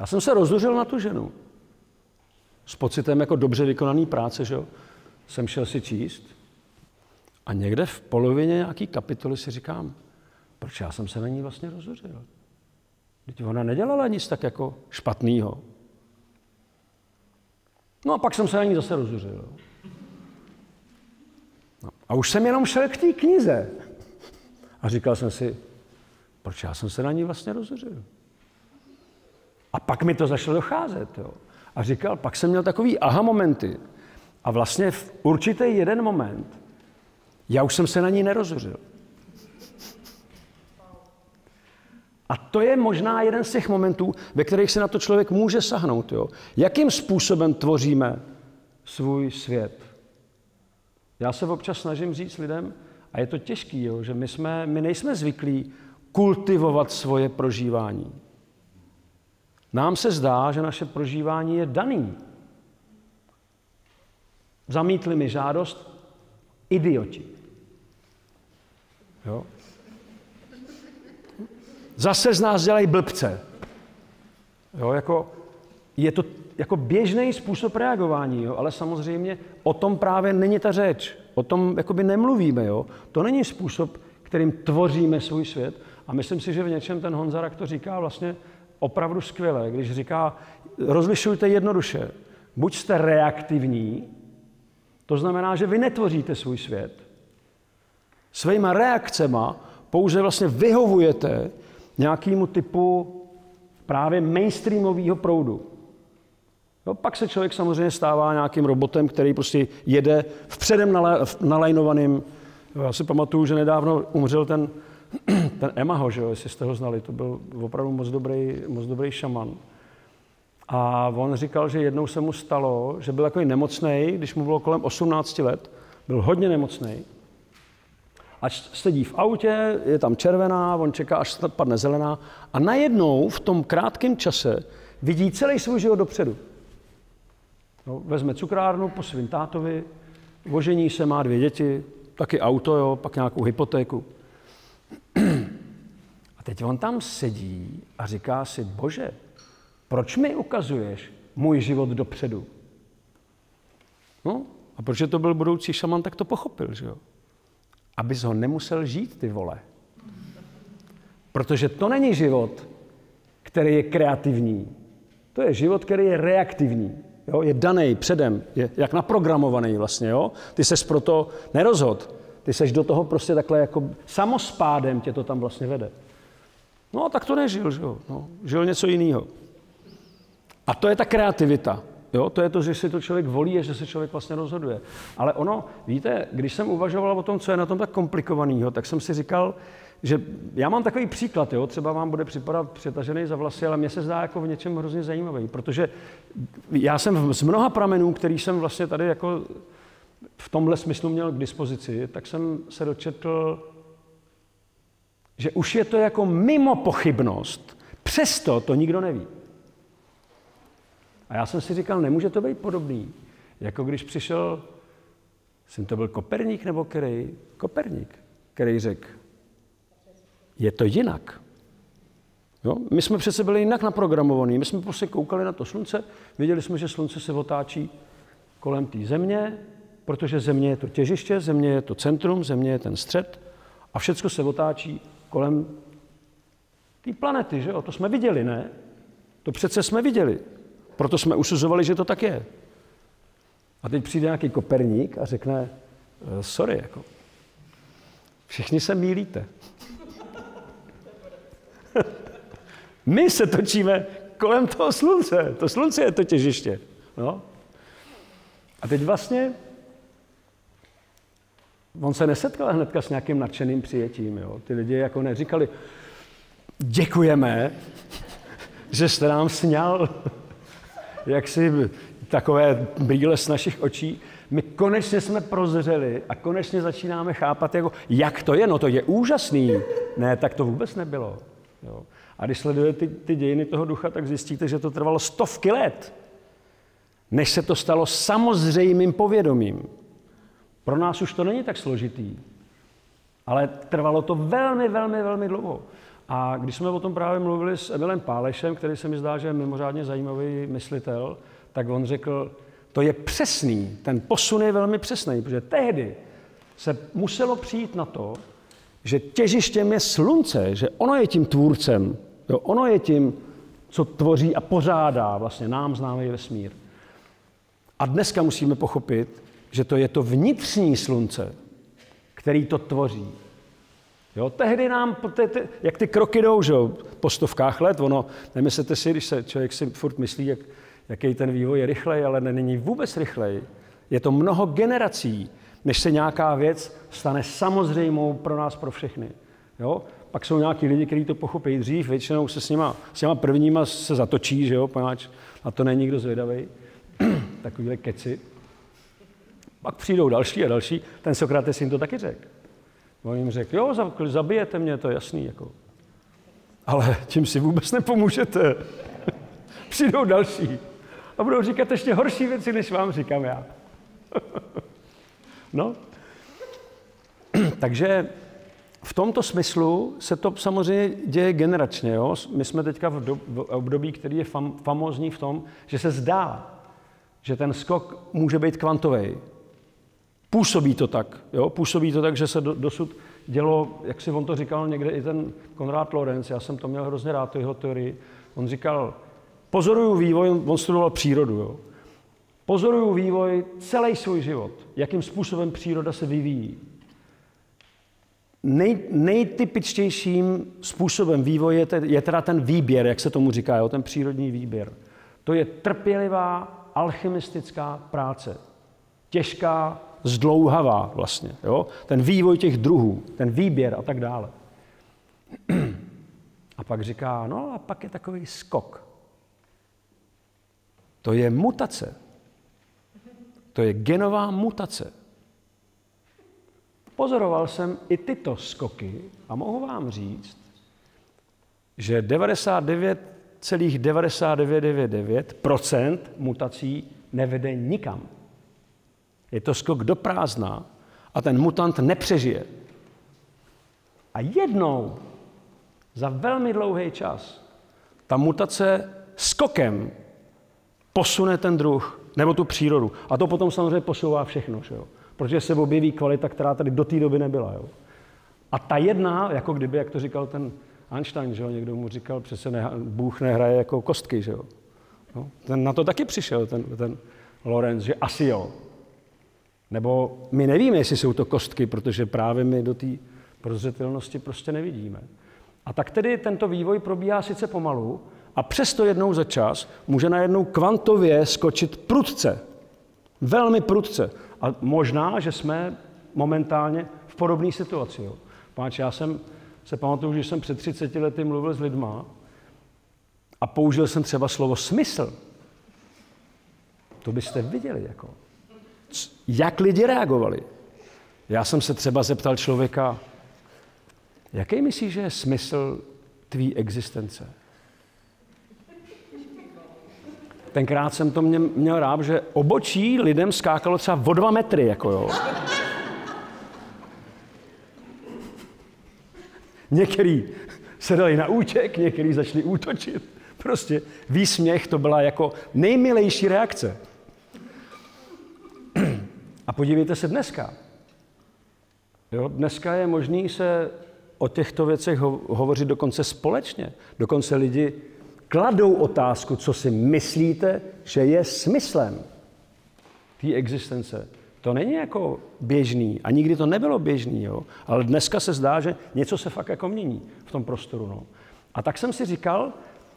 Já jsem se rozduřil na tu ženu. S pocitem jako dobře vykonaný práce, že jo, jsem šel si číst. A někde v polovině nějaký kapitoly si říkám, proč já jsem se na ní vlastně rozuřil? Teď ona nedělala nic tak jako špatného. No a pak jsem se na ní zase rozuřil. No, a už jsem jenom šel k té knize. A říkal jsem si, proč já jsem se na ní vlastně rozuřil? A pak mi to začalo docházet. Jo. A říkal, pak jsem měl takový aha momenty. A vlastně v určitý jeden moment já už jsem se na ní nerozuřil. A to je možná jeden z těch momentů, ve kterých se na to člověk může sahnout. Jo? Jakým způsobem tvoříme svůj svět? Já se občas snažím říct lidem, a je to těžký, jo, že my, jsme, my nejsme zvyklí kultivovat svoje prožívání. Nám se zdá, že naše prožívání je daný. Zamítli mi žádost idioti. Jo? Zase z nás dělají blbce. Jo, jako, je to jako běžný způsob reagování, jo, ale samozřejmě o tom právě není ta řeč. O tom jakoby nemluvíme. Jo. To není způsob, kterým tvoříme svůj svět. A myslím si, že v něčem ten Honzarak to říká vlastně opravdu skvěle, když říká, rozlišujte jednoduše. Buď jste reaktivní, to znamená, že vy netvoříte svůj svět. Svýma reakcema pouze vlastně vyhovujete nějakému typu právě mainstreamového proudu. Jo, pak se člověk samozřejmě stává nějakým robotem, který prostě jede v předem nalajnovaným. Já si pamatuju, že nedávno umřel ten, ten Emaho, že jo, jestli jste ho znali, to byl opravdu moc dobrý, moc dobrý šaman. A on říkal, že jednou se mu stalo, že byl takový nemocný, když mu bylo kolem 18 let, byl hodně nemocný. A sedí v autě, je tam červená, on čeká, až padne zelená a najednou v tom krátkém čase vidí celý svůj život dopředu. No, vezme cukrárnu po svým tátovi, vožení se, má dvě děti, taky auto, jo, pak nějakou hypotéku. A teď on tam sedí a říká si, bože, proč mi ukazuješ můj život dopředu? No, a protože to byl budoucí šaman, tak to pochopil, že jo? Abys ho nemusel žít, ty vole. Protože to není život, který je kreativní. To je život, který je reaktivní. Jo? Je daný předem, je jak naprogramovaný vlastně. Jo? Ty seš proto nerozhod. Ty seš do toho prostě takhle jako samospádem tě to tam vlastně vede. No a tak to nežil, že jo? No, žil něco jiného. A to je ta kreativita. Jo, to je to, že si to člověk volí a že se člověk vlastně rozhoduje. Ale ono, víte, když jsem uvažoval o tom, co je na tom tak komplikovaného, tak jsem si říkal, že já mám takový příklad, jo, třeba vám bude připadat přetažený za vlasy, ale mně se zdá jako v něčem hrozně zajímavý, protože já jsem z mnoha pramenů, který jsem vlastně tady jako v tomhle smyslu měl k dispozici, tak jsem se dočetl, že už je to jako mimo pochybnost, přesto to nikdo neví. A já jsem si říkal, nemůže to být podobný. Jako když přišel, jsem to byl Koperník nebo který? Koperník, který řekl, je to jinak. Jo? My jsme přece byli jinak naprogramovaní. My jsme prostě koukali na to slunce, viděli jsme, že slunce se otáčí kolem té země, protože země je to těžiště, země je to centrum, země je ten střed a všechno se otáčí kolem té planety, že jo? To jsme viděli, ne? To přece jsme viděli. Proto jsme usuzovali, že to tak je. A teď přijde nějaký koperník a řekne, eh, sorry, jako, všichni se mílíte. My se točíme kolem toho slunce. To slunce je to těžiště. No. A teď vlastně on se nesetkal hnedka s nějakým nadšeným přijetím. Jo. Ty lidi jako neříkali, děkujeme, že jste nám sněl jak si takové brýle z našich očí. My konečně jsme prozřeli a konečně začínáme chápat, jako, jak to je. No to je úžasný. Ne, tak to vůbec nebylo. Jo. A když sledujete ty, ty dějiny toho ducha, tak zjistíte, že to trvalo stovky let, než se to stalo samozřejmým povědomím. Pro nás už to není tak složitý, ale trvalo to velmi, velmi, velmi dlouho. A když jsme o tom právě mluvili s Emilem Pálešem, který se mi zdá, že je mimořádně zajímavý myslitel, tak on řekl, to je přesný, ten posun je velmi přesný, protože tehdy se muselo přijít na to, že těžištěm je slunce, že ono je tím tvůrcem, jo, ono je tím, co tvoří a pořádá vlastně nám známý vesmír. A dneska musíme pochopit, že to je to vnitřní slunce, který to tvoří. Jo, tehdy nám, jak ty kroky jdou, že po stovkách let, ono, nemyslete si, když se člověk si furt myslí, jak, jaký ten vývoj je rychlej, ale není vůbec rychlej. Je to mnoho generací, než se nějaká věc stane samozřejmou pro nás, pro všechny. Jo? Pak jsou nějaký lidi, kteří to pochopí dřív, většinou se s nima, s těma prvníma se zatočí, že jo, na to není nikdo zvědavý. Takovýhle keci. Pak přijdou další a další. Ten Sokrates jim to taky řekl. On jim řekl, jo, zabijete mě, to je jasný. Jako. Ale tím si vůbec nepomůžete. Přijdou další a budou říkat ještě horší věci, než vám říkám já. no. Takže v tomto smyslu se to samozřejmě děje generačně. Jo? My jsme teďka v, do, v období, který je fam, famózní v tom, že se zdá, že ten skok může být kvantový. Působí to tak. Jo? Působí to tak, že se do, dosud dělo, jak si on to říkal někde i ten Konrad Lorenz, já jsem to měl hrozně rád, tu jeho teorii. On říkal, pozoruju vývoj, on studoval přírodu, jo? pozoruju vývoj celý svůj život, jakým způsobem příroda se vyvíjí. Nej, nejtypičtějším způsobem vývoje je teda ten výběr, jak se tomu říká, jo, ten přírodní výběr. To je trpělivá alchymistická práce. Těžká, zdlouhavá vlastně. Jo? Ten vývoj těch druhů, ten výběr a tak dále. A pak říká, no a pak je takový skok. To je mutace. To je genová mutace. Pozoroval jsem i tyto skoky a mohu vám říct, že 99,9999% mutací nevede nikam. Je to skok do prázdna a ten mutant nepřežije. A jednou za velmi dlouhý čas ta mutace skokem posune ten druh nebo tu přírodu. A to potom samozřejmě posouvá všechno, že jo? protože se objeví kvalita, která tady do té doby nebyla. Jo? A ta jedna, jako kdyby, jak to říkal ten Einstein, že jo? někdo mu říkal, přece ne, Bůh nehraje jako kostky, že jo? No, ten na to taky přišel, ten, ten Lorenz, že asi jo. Nebo my nevíme, jestli jsou to kostky, protože právě my do té prozřetelnosti prostě nevidíme. A tak tedy tento vývoj probíhá sice pomalu, a přesto jednou za čas může najednou kvantově skočit prudce. Velmi prudce. A možná, že jsme momentálně v podobné situaci. Jo. Páč, já jsem se pamatuju, že jsem před 30 lety mluvil s lidma a použil jsem třeba slovo smysl. To byste viděli. Jako. Jak lidi reagovali. Já jsem se třeba zeptal člověka, jaký myslíš, že je smysl tvý existence? Tenkrát jsem to mě, měl rád, že obočí lidem skákalo třeba o dva metry, jako jo. Některý se dali na úček, některý začali útočit. Prostě výsměch to byla jako nejmilejší reakce. A podívejte se dneska. Jo, dneska je možný se o těchto věcech ho- hovořit dokonce společně. Dokonce lidi kladou otázku, co si myslíte, že je smyslem té existence. To není jako běžný a nikdy to nebylo běžný, jo? ale dneska se zdá, že něco se fakt jako mění v tom prostoru. No. A tak jsem si říkal,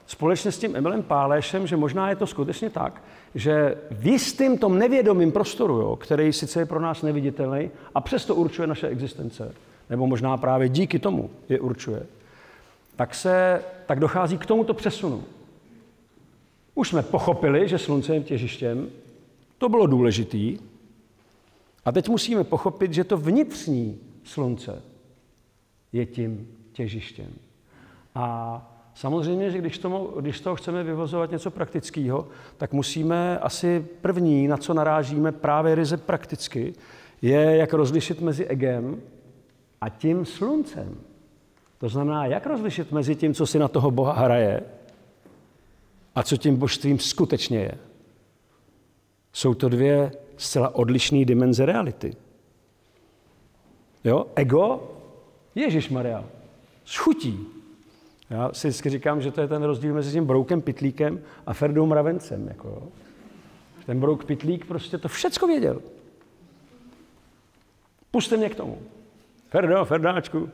společně s tím Emilem Pálešem, že možná je to skutečně tak, že v jistým tom nevědomým prostoru, jo, který sice je pro nás neviditelný a přesto určuje naše existence, nebo možná právě díky tomu je určuje, tak, se, tak dochází k tomuto přesunu. Už jsme pochopili, že slunce je těžištěm, to bylo důležitý, a teď musíme pochopit, že to vnitřní slunce je tím těžištěm. A samozřejmě, že když, tomu, když toho chceme vyvozovat něco praktického, tak musíme asi první, na co narážíme právě ryze prakticky, je, jak rozlišit mezi egem a tím sluncem. To znamená, jak rozlišit mezi tím, co si na toho Boha hraje a co tím božstvím skutečně je. Jsou to dvě zcela odlišné dimenze reality. Jo? Ego, Ježíš Maria, schutí. Já si vždycky říkám, že to je ten rozdíl mezi tím broukem, pitlíkem a Ferdou mravencem. Jako. Ten brouk pitlík prostě to všecko věděl. Puste mě k tomu. Ferdo, Ferdáčku.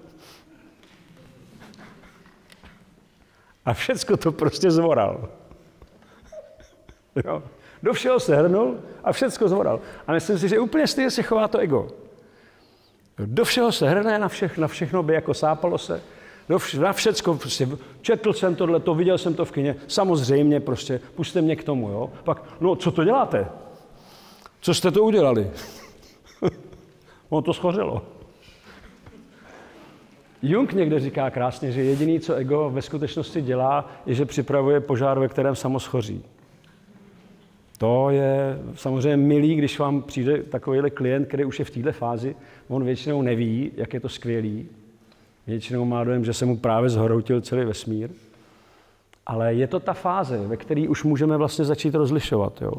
A všecko to prostě zvoral. Jo. Do všeho se hrnul a všecko zvoral. A myslím si, že úplně stejně se chová to ego. Do všeho se hrne, na, všech, na všechno by jako sápalo se. Vš- na všecko, prostě četl jsem tohle, to viděl jsem to v kině, samozřejmě prostě, puste mě k tomu, jo. Pak, no co to děláte? Co jste to udělali? ono to schořelo. Jung někde říká krásně, že jediný, co ego ve skutečnosti dělá, je, že připravuje požár, ve kterém samo schoří. To je samozřejmě milý, když vám přijde takovýhle klient, který už je v této fázi, on většinou neví, jak je to skvělý. Většinou má dojem, že se mu právě zhoroutil celý vesmír. Ale je to ta fáze, ve které už můžeme vlastně začít rozlišovat. Jo?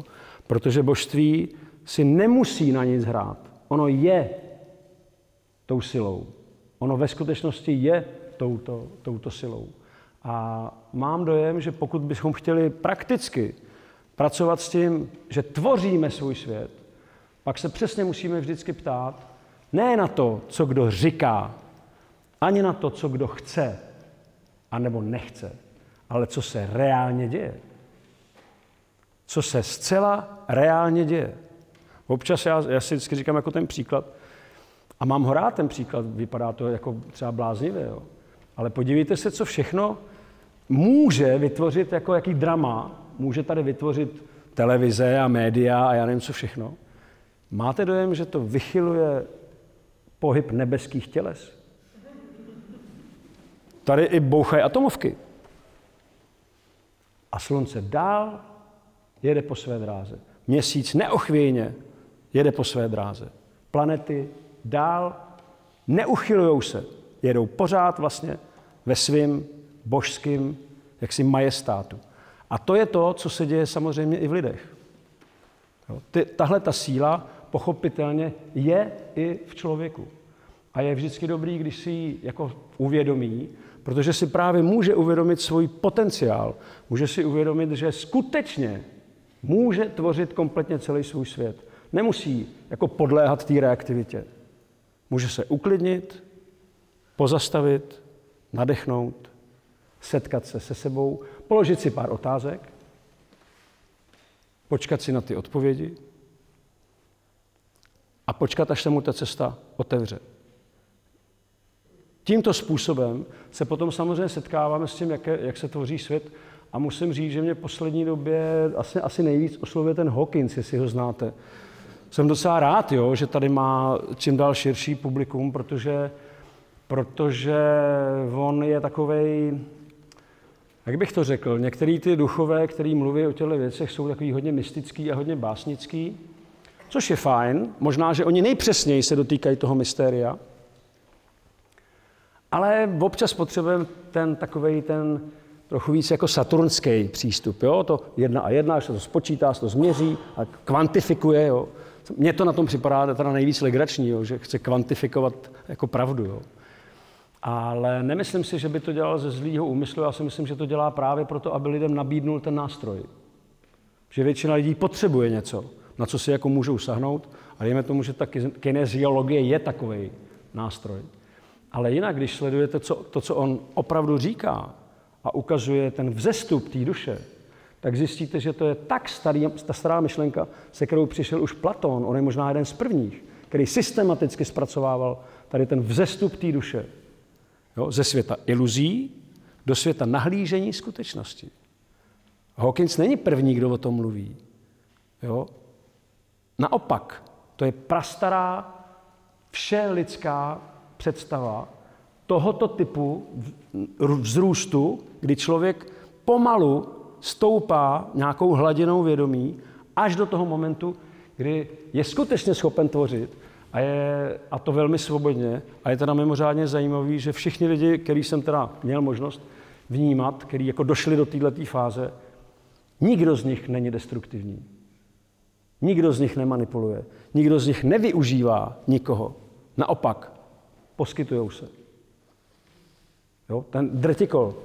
Protože božství si nemusí na nic hrát. Ono je tou silou. Ono ve skutečnosti je touto, touto silou. A mám dojem, že pokud bychom chtěli prakticky pracovat s tím, že tvoříme svůj svět, pak se přesně musíme vždycky ptát, ne na to, co kdo říká, ani na to, co kdo chce, anebo nechce, ale co se reálně děje. Co se zcela reálně děje. Občas já, já si vždycky říkám jako ten příklad, a mám ho rád ten příklad, vypadá to jako třeba bláznivě, jo. ale podívejte se, co všechno může vytvořit jako jaký drama, může tady vytvořit televize a média a já nevím, co všechno. Máte dojem, že to vychyluje pohyb nebeských těles? Tady i bouchají atomovky. A slunce dál jede po své dráze. Měsíc neochvějně jede po své dráze. Planety dál neuchylují se. Jedou pořád vlastně ve svým božským jaksi majestátu. A to je to, co se děje samozřejmě i v lidech. Ty, tahle ta síla pochopitelně je i v člověku. A je vždycky dobrý, když si ji jako uvědomí, protože si právě může uvědomit svůj potenciál. Může si uvědomit, že skutečně může tvořit kompletně celý svůj svět. Nemusí jako podléhat té reaktivitě. Může se uklidnit, pozastavit, nadechnout, setkat se se sebou, položit si pár otázek, počkat si na ty odpovědi a počkat, až se mu ta cesta otevře. Tímto způsobem se potom samozřejmě setkáváme s tím, jak, je, jak se tvoří svět a musím říct, že mě poslední době asi, asi nejvíc oslovuje ten Hawkins, jestli ho znáte. Jsem docela rád, jo, že tady má čím dál širší publikum, protože, protože on je takovej, jak bych to řekl, některý ty duchové, který mluví o těchto věcech, jsou takový hodně mystický a hodně básnický, což je fajn. Možná, že oni nejpřesněji se dotýkají toho mystéria, ale občas potřebujeme ten takový ten trochu víc jako saturnský přístup. Jo? To jedna a jedna, až se to spočítá, se to změří a kvantifikuje. Jo? Mně to na tom připadá teda nejvíc legrační, jo? že chce kvantifikovat jako pravdu. Jo? Ale nemyslím si, že by to dělal ze zlýho úmyslu, já si myslím, že to dělá právě proto, aby lidem nabídnul ten nástroj. Že většina lidí potřebuje něco, na co si jako můžou sahnout a dejme tomu, že ta kineziologie je takový nástroj. Ale jinak, když sledujete co, to, co on opravdu říká a ukazuje ten vzestup té duše, tak zjistíte, že to je tak starý, ta stará myšlenka, se kterou přišel už Platón, on je možná jeden z prvních, který systematicky zpracovával tady ten vzestup té duše. Jo, ze světa iluzí do světa nahlížení skutečnosti. Hawkins není první, kdo o tom mluví. Jo? Naopak, to je prastará, vše lidská představa tohoto typu vzrůstu, kdy člověk pomalu stoupá nějakou hladinou vědomí až do toho momentu, kdy je skutečně schopen tvořit a, je, a to velmi svobodně. A je teda mimořádně zajímavý, že všichni lidi, který jsem teda měl možnost vnímat, který jako došli do této fáze, nikdo z nich není destruktivní. Nikdo z nich nemanipuluje. Nikdo z nich nevyužívá nikoho. Naopak, poskytují se. Jo? Ten drtikol,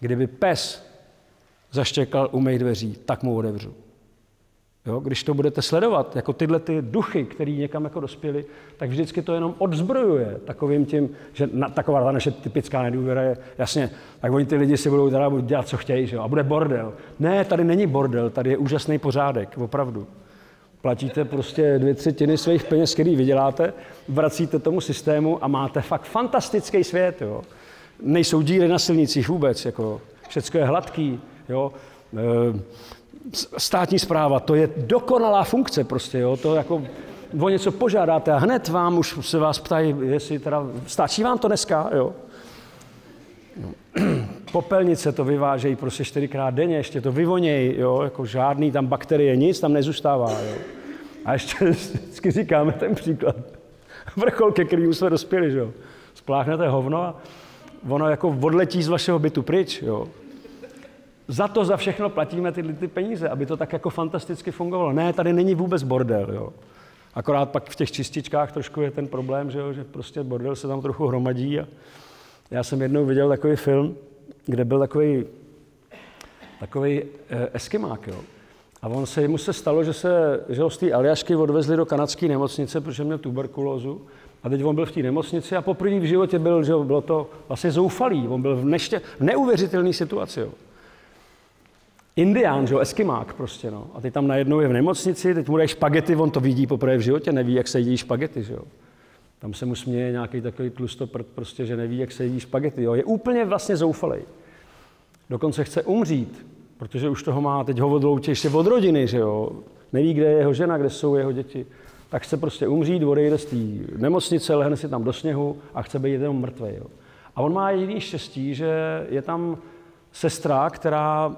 kdyby pes zaštěkal u mých dveří, tak mu odevřu. Jo? Když to budete sledovat, jako tyhle ty duchy, které někam jako dospěly, tak vždycky to jenom odzbrojuje takovým tím, že na, taková ta naše typická nedůvěra je, jasně, tak oni ty lidi si budou teda dělat, co chtějí, že jo? a bude bordel. Ne, tady není bordel, tady je úžasný pořádek, opravdu. Platíte prostě dvě třetiny svých peněz, který vyděláte, vracíte tomu systému a máte fakt fantastický svět. Jo? Nejsou díry na silnicích vůbec, jako všechno je hladký. Jo? E, státní zpráva, to je dokonalá funkce prostě, jo? to jako o něco požádáte a hned vám už se vás ptají, jestli teda, stačí vám to dneska, jo? popelnice to vyvážejí prostě čtyřikrát denně, ještě to vyvonějí, jo, jako žádný tam bakterie, nic tam nezůstává, jo. A ještě vždycky říkáme ten příklad. Vrchol, ke kterému jsme dospěli, že jo. Spláchnete hovno a ono jako odletí z vašeho bytu pryč, jo. Za to za všechno platíme ty, ty peníze, aby to tak jako fantasticky fungovalo. Ne, tady není vůbec bordel, jo. Akorát pak v těch čističkách trošku je ten problém, že, jo, že prostě bordel se tam trochu hromadí. A já jsem jednou viděl takový film, kde byl takový, takový eh, eskimák, jo. A on se, mu se stalo, že, se, že ho z té Aljašky odvezli do kanadské nemocnice, protože měl tuberkulózu. A teď on byl v té nemocnici a poprvé v životě byl, že bylo to vlastně zoufalý. On byl v, neště, v neuvěřitelné situaci. Jo. Indián, že jo, eskimák prostě, no. A teď tam najednou je v nemocnici, teď mu dají špagety, on to vidí poprvé v životě, neví, jak se jedí špagety, že jo. Tam se mu směje nějaký takový tlustoprt, prostě, že neví, jak se jedí špagety, jo. Je úplně vlastně zoufalý. Dokonce chce umřít, protože už toho má, teď ho odloutí ještě od rodiny, že jo. Neví, kde je jeho žena, kde jsou jeho děti. Tak chce prostě umřít, odejde z té nemocnice, lehne si tam do sněhu a chce být jenom mrtvý. Jo. A on má jediný štěstí, že je tam sestra, která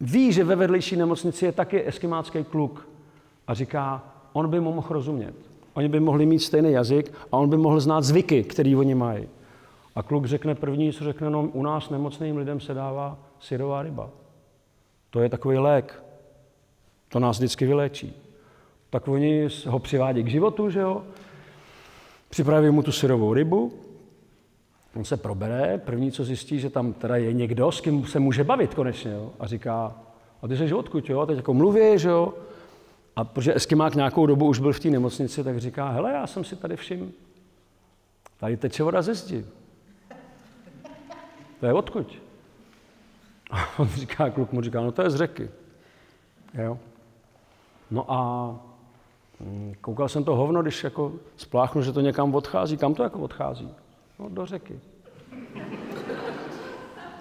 ví, že ve vedlejší nemocnici je taky eskimácký kluk a říká, on by mu mohl rozumět. Oni by mohli mít stejný jazyk a on by mohl znát zvyky, který oni mají. A kluk řekne první, co řekne, no u nás nemocným lidem se dává syrová ryba. To je takový lék. To nás vždycky vyléčí. Tak oni ho přivádí k životu, že jo? Připraví mu tu syrovou rybu, on se probere, první, co zjistí, že tam teda je někdo, s kým se může bavit konečně, jo? A říká, a ty jsi odkud, jo? A teď jako mluví, že jo? A protože Eskimák nějakou dobu už byl v té nemocnici, tak říká, hele, já jsem si tady všim, tady teče voda ze zdi. To je odkud? A on říká, kluk mu říká, no to je z řeky. Jo? No a mm, koukal jsem to hovno, když jako spláchnu, že to někam odchází. Kam to jako odchází? No do řeky.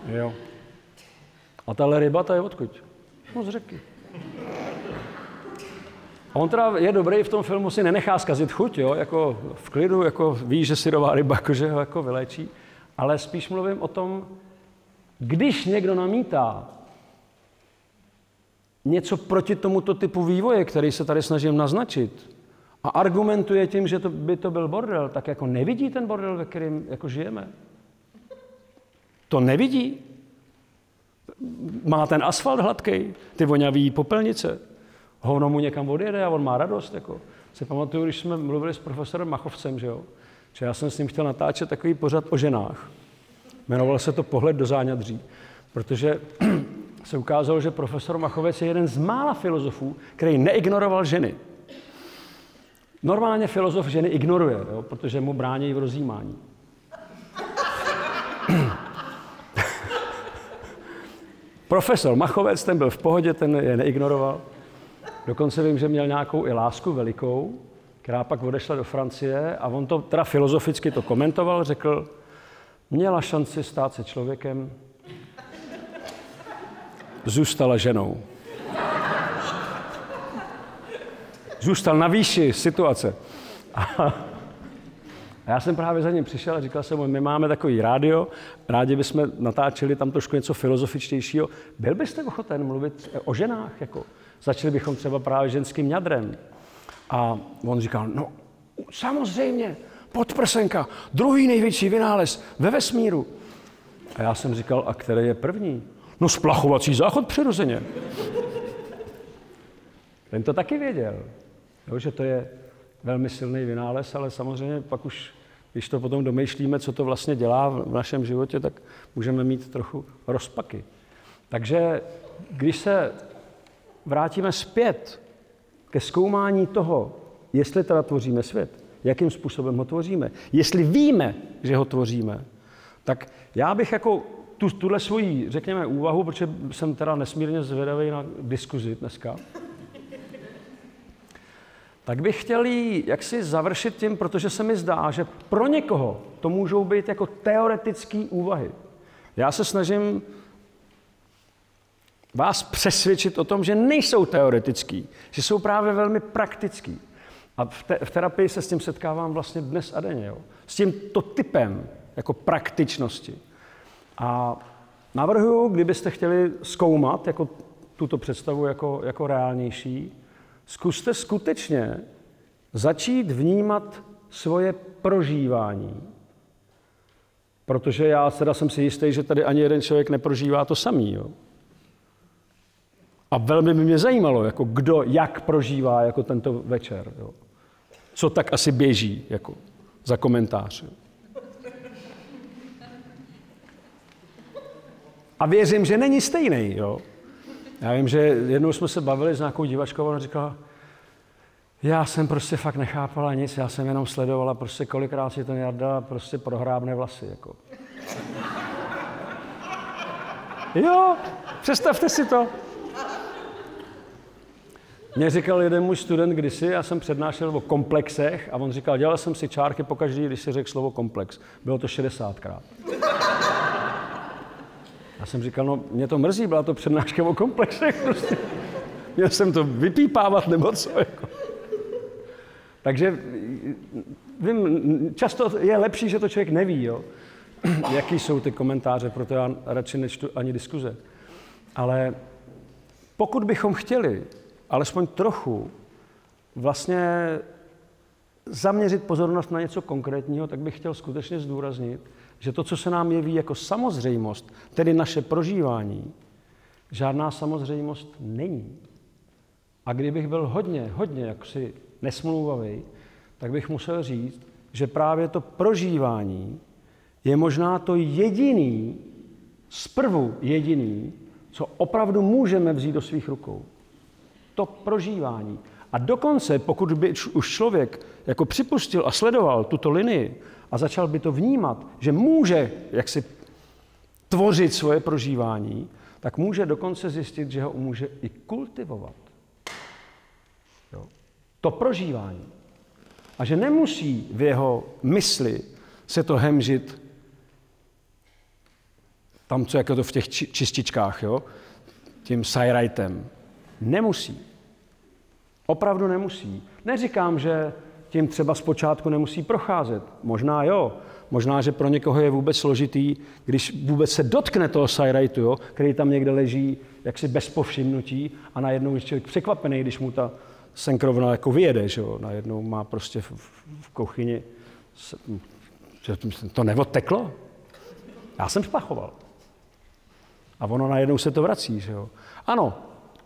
Jo. A tahle ryba, ta je odkud? No z řeky. On teda je dobrý v tom filmu, si nenechá zkazit chuť, jo, jako v klidu, jako ví, že syrová ryba, jako, že ho jako vylečí. Ale spíš mluvím o tom, když někdo namítá něco proti tomuto typu vývoje, který se tady snažím naznačit, a argumentuje tím, že to by to byl bordel, tak jako nevidí ten bordel, ve kterém jako žijeme. To nevidí. Má ten asfalt hladký, ty vonavý popelnice. Hovno mu někam odjede a on má radost. Jako. Si pamatuju, když jsme mluvili s profesorem Machovcem, že jo? Že já jsem s ním chtěl natáčet takový pořad o ženách. Jmenoval se to Pohled do záňadří, protože se ukázalo, že profesor Machovec je jeden z mála filozofů, který neignoroval ženy. Normálně filozof ženy ignoruje, jo, protože mu brání v rozjímání. Profesor Machovec, ten byl v pohodě, ten je neignoroval. Dokonce vím, že měl nějakou i lásku velikou, která pak odešla do Francie a on to teda filozoficky to komentoval, řekl, měla šanci stát se člověkem, zůstala ženou. Zůstal na výši situace. A já jsem právě za ním přišel a říkal jsem mu, my máme takový rádio, rádi bychom natáčeli tam trošku něco filozofičtějšího. Byl byste ochoten mluvit o ženách? Jako, začali bychom třeba právě ženským jadrem. A on říkal, no samozřejmě, podprsenka, druhý největší vynález ve vesmíru. A já jsem říkal, a který je první? No splachovací záchod přirozeně. Ten to taky věděl, jo, že to je velmi silný vynález, ale samozřejmě pak už, když to potom domýšlíme, co to vlastně dělá v našem životě, tak můžeme mít trochu rozpaky. Takže když se vrátíme zpět ke zkoumání toho, jestli teda tvoříme svět, jakým způsobem ho tvoříme, jestli víme, že ho tvoříme, tak já bych jako tu, tuhle svoji, řekněme, úvahu, protože jsem teda nesmírně zvědavý na diskuzi dneska, tak bych chtěl jí jaksi završit tím, protože se mi zdá, že pro někoho to můžou být jako teoretické úvahy. Já se snažím vás přesvědčit o tom, že nejsou teoretický, že jsou právě velmi praktický. A v, te, v terapii se s tím setkávám vlastně dnes a denně. Jo? S tímto typem jako praktičnosti. A navrhuju, kdybyste chtěli zkoumat jako tuto představu jako, jako reálnější, zkuste skutečně začít vnímat svoje prožívání. Protože já teda jsem si jistý, že tady ani jeden člověk neprožívá to samý. Jo? A velmi by mě zajímalo, jako kdo jak prožívá jako tento večer. Jo? Co tak asi běží jako za komentář. Jo? A věřím, že není stejný. Jo? Já vím, že jednou jsme se bavili s nějakou divačkou ona říkala, já jsem prostě fakt nechápala nic, já jsem jenom sledovala prostě kolikrát si ten Jarda prostě prohrábne vlasy. Jako. Jo, představte si to. Mě říkal jeden můj student kdysi, já jsem přednášel o komplexech a on říkal, dělal jsem si čárky po každý, když si řekl slovo komplex. Bylo to 60krát. Já jsem říkal, no mě to mrzí, byla to přednáška o komplexech prostě. Měl jsem to vypípávat nebo co. Jako. Takže vím, často je lepší, že to člověk neví, jo? jaký jsou ty komentáře, proto já radši nečtu ani diskuze. Ale pokud bychom chtěli alespoň trochu vlastně zaměřit pozornost na něco konkrétního, tak bych chtěl skutečně zdůraznit, že to, co se nám jeví jako samozřejmost, tedy naše prožívání, žádná samozřejmost není. A kdybych byl hodně, hodně jaksi nesmlouvavý, tak bych musel říct, že právě to prožívání je možná to jediný, zprvu jediný, co opravdu můžeme vzít do svých rukou. To prožívání. A dokonce, pokud by už člověk jako připustil a sledoval tuto linii a začal by to vnímat, že může jaksi tvořit svoje prožívání, tak může dokonce zjistit, že ho může i kultivovat. Jo. To prožívání. A že nemusí v jeho mysli se to hemžit tam, co jako to v těch čističkách, jo? tím sajrajtem. Nemusí. Opravdu nemusí. Neříkám, že tím třeba zpočátku nemusí procházet. Možná jo. Možná, že pro někoho je vůbec složitý, když vůbec se dotkne toho sajrajtu, jo, který tam někde leží jaksi bez povšimnutí a najednou je člověk překvapený, když mu ta senkrovna jako vyjede, že jo. Najednou má prostě v, v kuchyni, že to neodteklo. Já jsem splachoval. A ono najednou se to vrací. Že jo? Ano,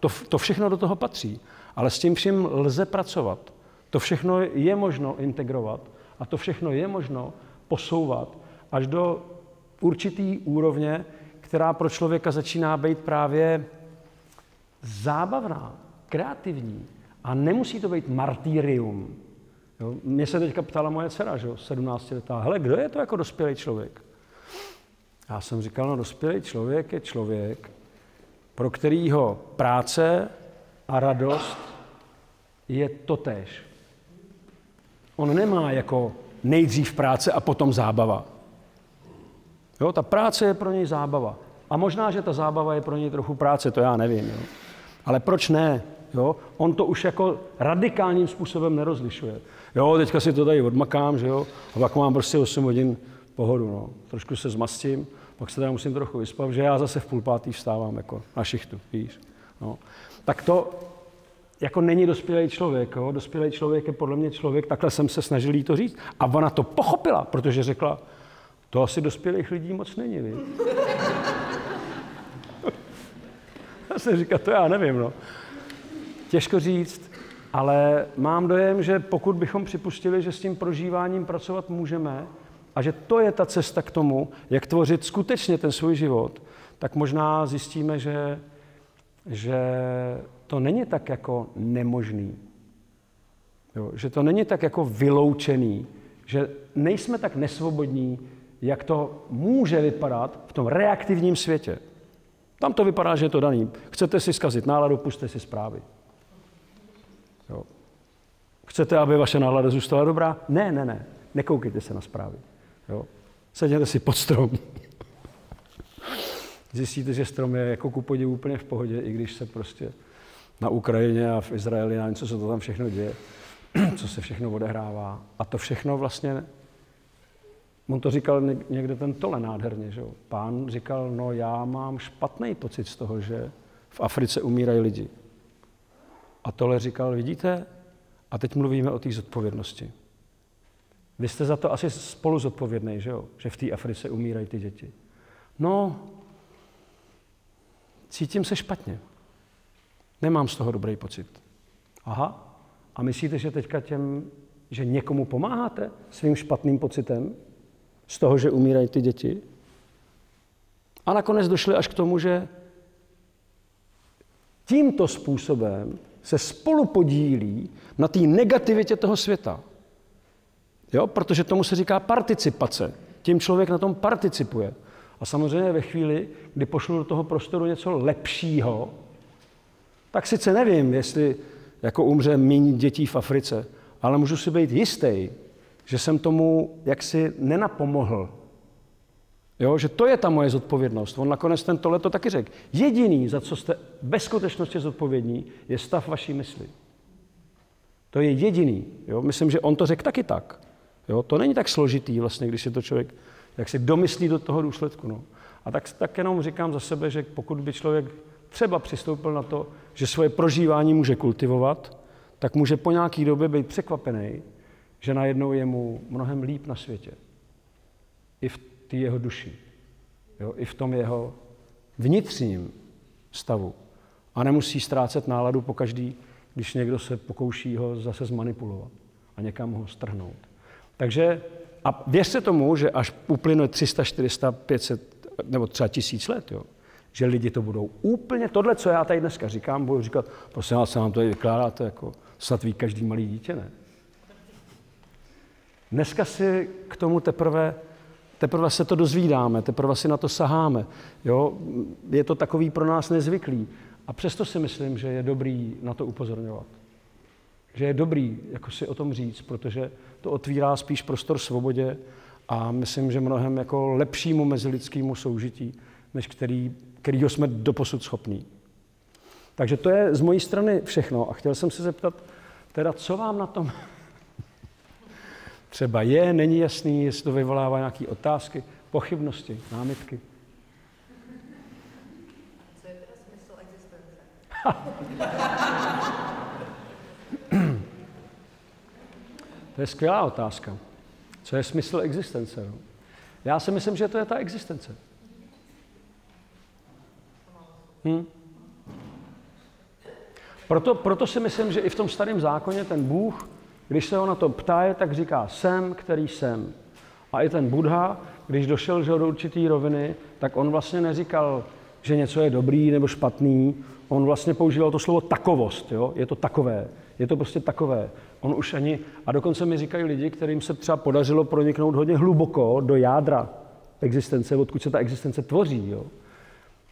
to, to všechno do toho patří, ale s tím vším lze pracovat. To všechno je možno integrovat a to všechno je možno posouvat až do určitý úrovně, která pro člověka začíná být právě zábavná, kreativní. A nemusí to být martýrium. Jo? Mě se teďka ptala moje dcera, že 17 letá, hele, kdo je to jako dospělý člověk? Já jsem říkal, no dospělý člověk je člověk, pro kterýho práce a radost je totéž. On nemá jako nejdřív práce a potom zábava. Jo, ta práce je pro něj zábava. A možná, že ta zábava je pro něj trochu práce, to já nevím. Jo. Ale proč ne? Jo? On to už jako radikálním způsobem nerozlišuje. Jo, teďka si to tady odmakám, že jo, a pak mám prostě 8 hodin pohodu, no. Trošku se zmastím, pak se teda musím trochu vyspat, že já zase v půl pátý vstávám jako na šichtu, víš. No. Tak to jako není dospělý člověk. Jo? Dospělý člověk je podle mě člověk, takhle jsem se snažil jí to říct. A ona to pochopila, protože řekla, to asi dospělých lidí moc není, víš. já jsem říkal, to já nevím, no. Těžko říct, ale mám dojem, že pokud bychom připustili, že s tím prožíváním pracovat můžeme, a že to je ta cesta k tomu, jak tvořit skutečně ten svůj život, tak možná zjistíme, že, že to není tak jako nemožný. Jo, že to není tak jako vyloučený, že nejsme tak nesvobodní, jak to může vypadat v tom reaktivním světě. Tam to vypadá, že je to daný. Chcete si zkazit náladu, puste si zprávy. Jo. Chcete, aby vaše nálada zůstala dobrá? Ne, ne, ne. Nekoukejte se na zprávy. Jo? Seděte si pod strom. Zjistíte, že strom je jako ku podivu úplně v pohodě, i když se prostě na Ukrajině a v Izraeli na něco, co to tam všechno děje, co se všechno odehrává. A to všechno vlastně On to říkal někde ten tole nádherně, že jo. Pán říkal, no já mám špatný pocit z toho, že v Africe umírají lidi. A tohle říkal, vidíte, a teď mluvíme o té zodpovědnosti. Vy jste za to asi spolu zodpovědný, že jo? Že v té Africe umírají ty děti. No, cítím se špatně. Nemám z toho dobrý pocit. Aha, a myslíte, že teďka těm, že někomu pomáháte svým špatným pocitem z toho, že umírají ty děti? A nakonec došli až k tomu, že tímto způsobem se spolu podílí na té negativitě toho světa. Jo? Protože tomu se říká participace. Tím člověk na tom participuje. A samozřejmě ve chvíli, kdy pošlu do toho prostoru něco lepšího, tak sice nevím, jestli jako umře méně dětí v Africe, ale můžu si být jistý, že jsem tomu jaksi nenapomohl. Jo, že to je ta moje zodpovědnost. On nakonec ten tohle to taky řekl. Jediný, za co jste ve skutečnosti zodpovědní, je stav vaší mysli. To je jediný. Jo? Myslím, že on to řekl taky tak. Jo? To není tak složitý, vlastně, když si to člověk jak si domyslí do toho důsledku. No. A tak, tak jenom říkám za sebe, že pokud by člověk třeba přistoupil na to, že svoje prožívání může kultivovat, tak může po nějaké době být překvapený, že najednou je mu mnohem líp na světě. I v té jeho duši. Jo? I v tom jeho vnitřním stavu. A nemusí ztrácet náladu po každý, když někdo se pokouší ho zase zmanipulovat a někam ho strhnout. Takže a věřte tomu, že až uplyne 300, 400, 500 nebo třeba tisíc let, jo, že lidi to budou úplně, tohle, co já tady dneska říkám, budu říkat, prosím vás, se nám to vykládáte, jako snad ví každý malý dítě, ne? Dneska si k tomu teprve, teprve se to dozvídáme, teprve si na to saháme. Jo? Je to takový pro nás nezvyklý. A přesto si myslím, že je dobrý na to upozorňovat. Že je dobrý jako si o tom říct, protože to otvírá spíš prostor svobodě a myslím, že mnohem jako lepšímu mezilidskému soužití, než který, kterýho jsme doposud schopní. Takže to je z mojí strany všechno a chtěl jsem se zeptat, teda co vám na tom třeba je, není jasný, jestli to vyvolává nějaké otázky, pochybnosti, námitky. Co je teda smysl existence? to je skvělá otázka. Co je smysl existence? No? Já si myslím, že to je ta existence. Hm? Proto, proto si myslím, že i v tom starém zákoně ten Bůh když se ho na to ptá, tak říká jsem, který jsem. A i ten Buddha, když došel že do určité roviny, tak on vlastně neříkal, že něco je dobrý nebo špatný. On vlastně používal to slovo takovost. Jo? Je to takové. Je to prostě takové. On už ani, a dokonce mi říkají lidi, kterým se třeba podařilo proniknout hodně hluboko do jádra existence, odkud se ta existence tvoří, jo?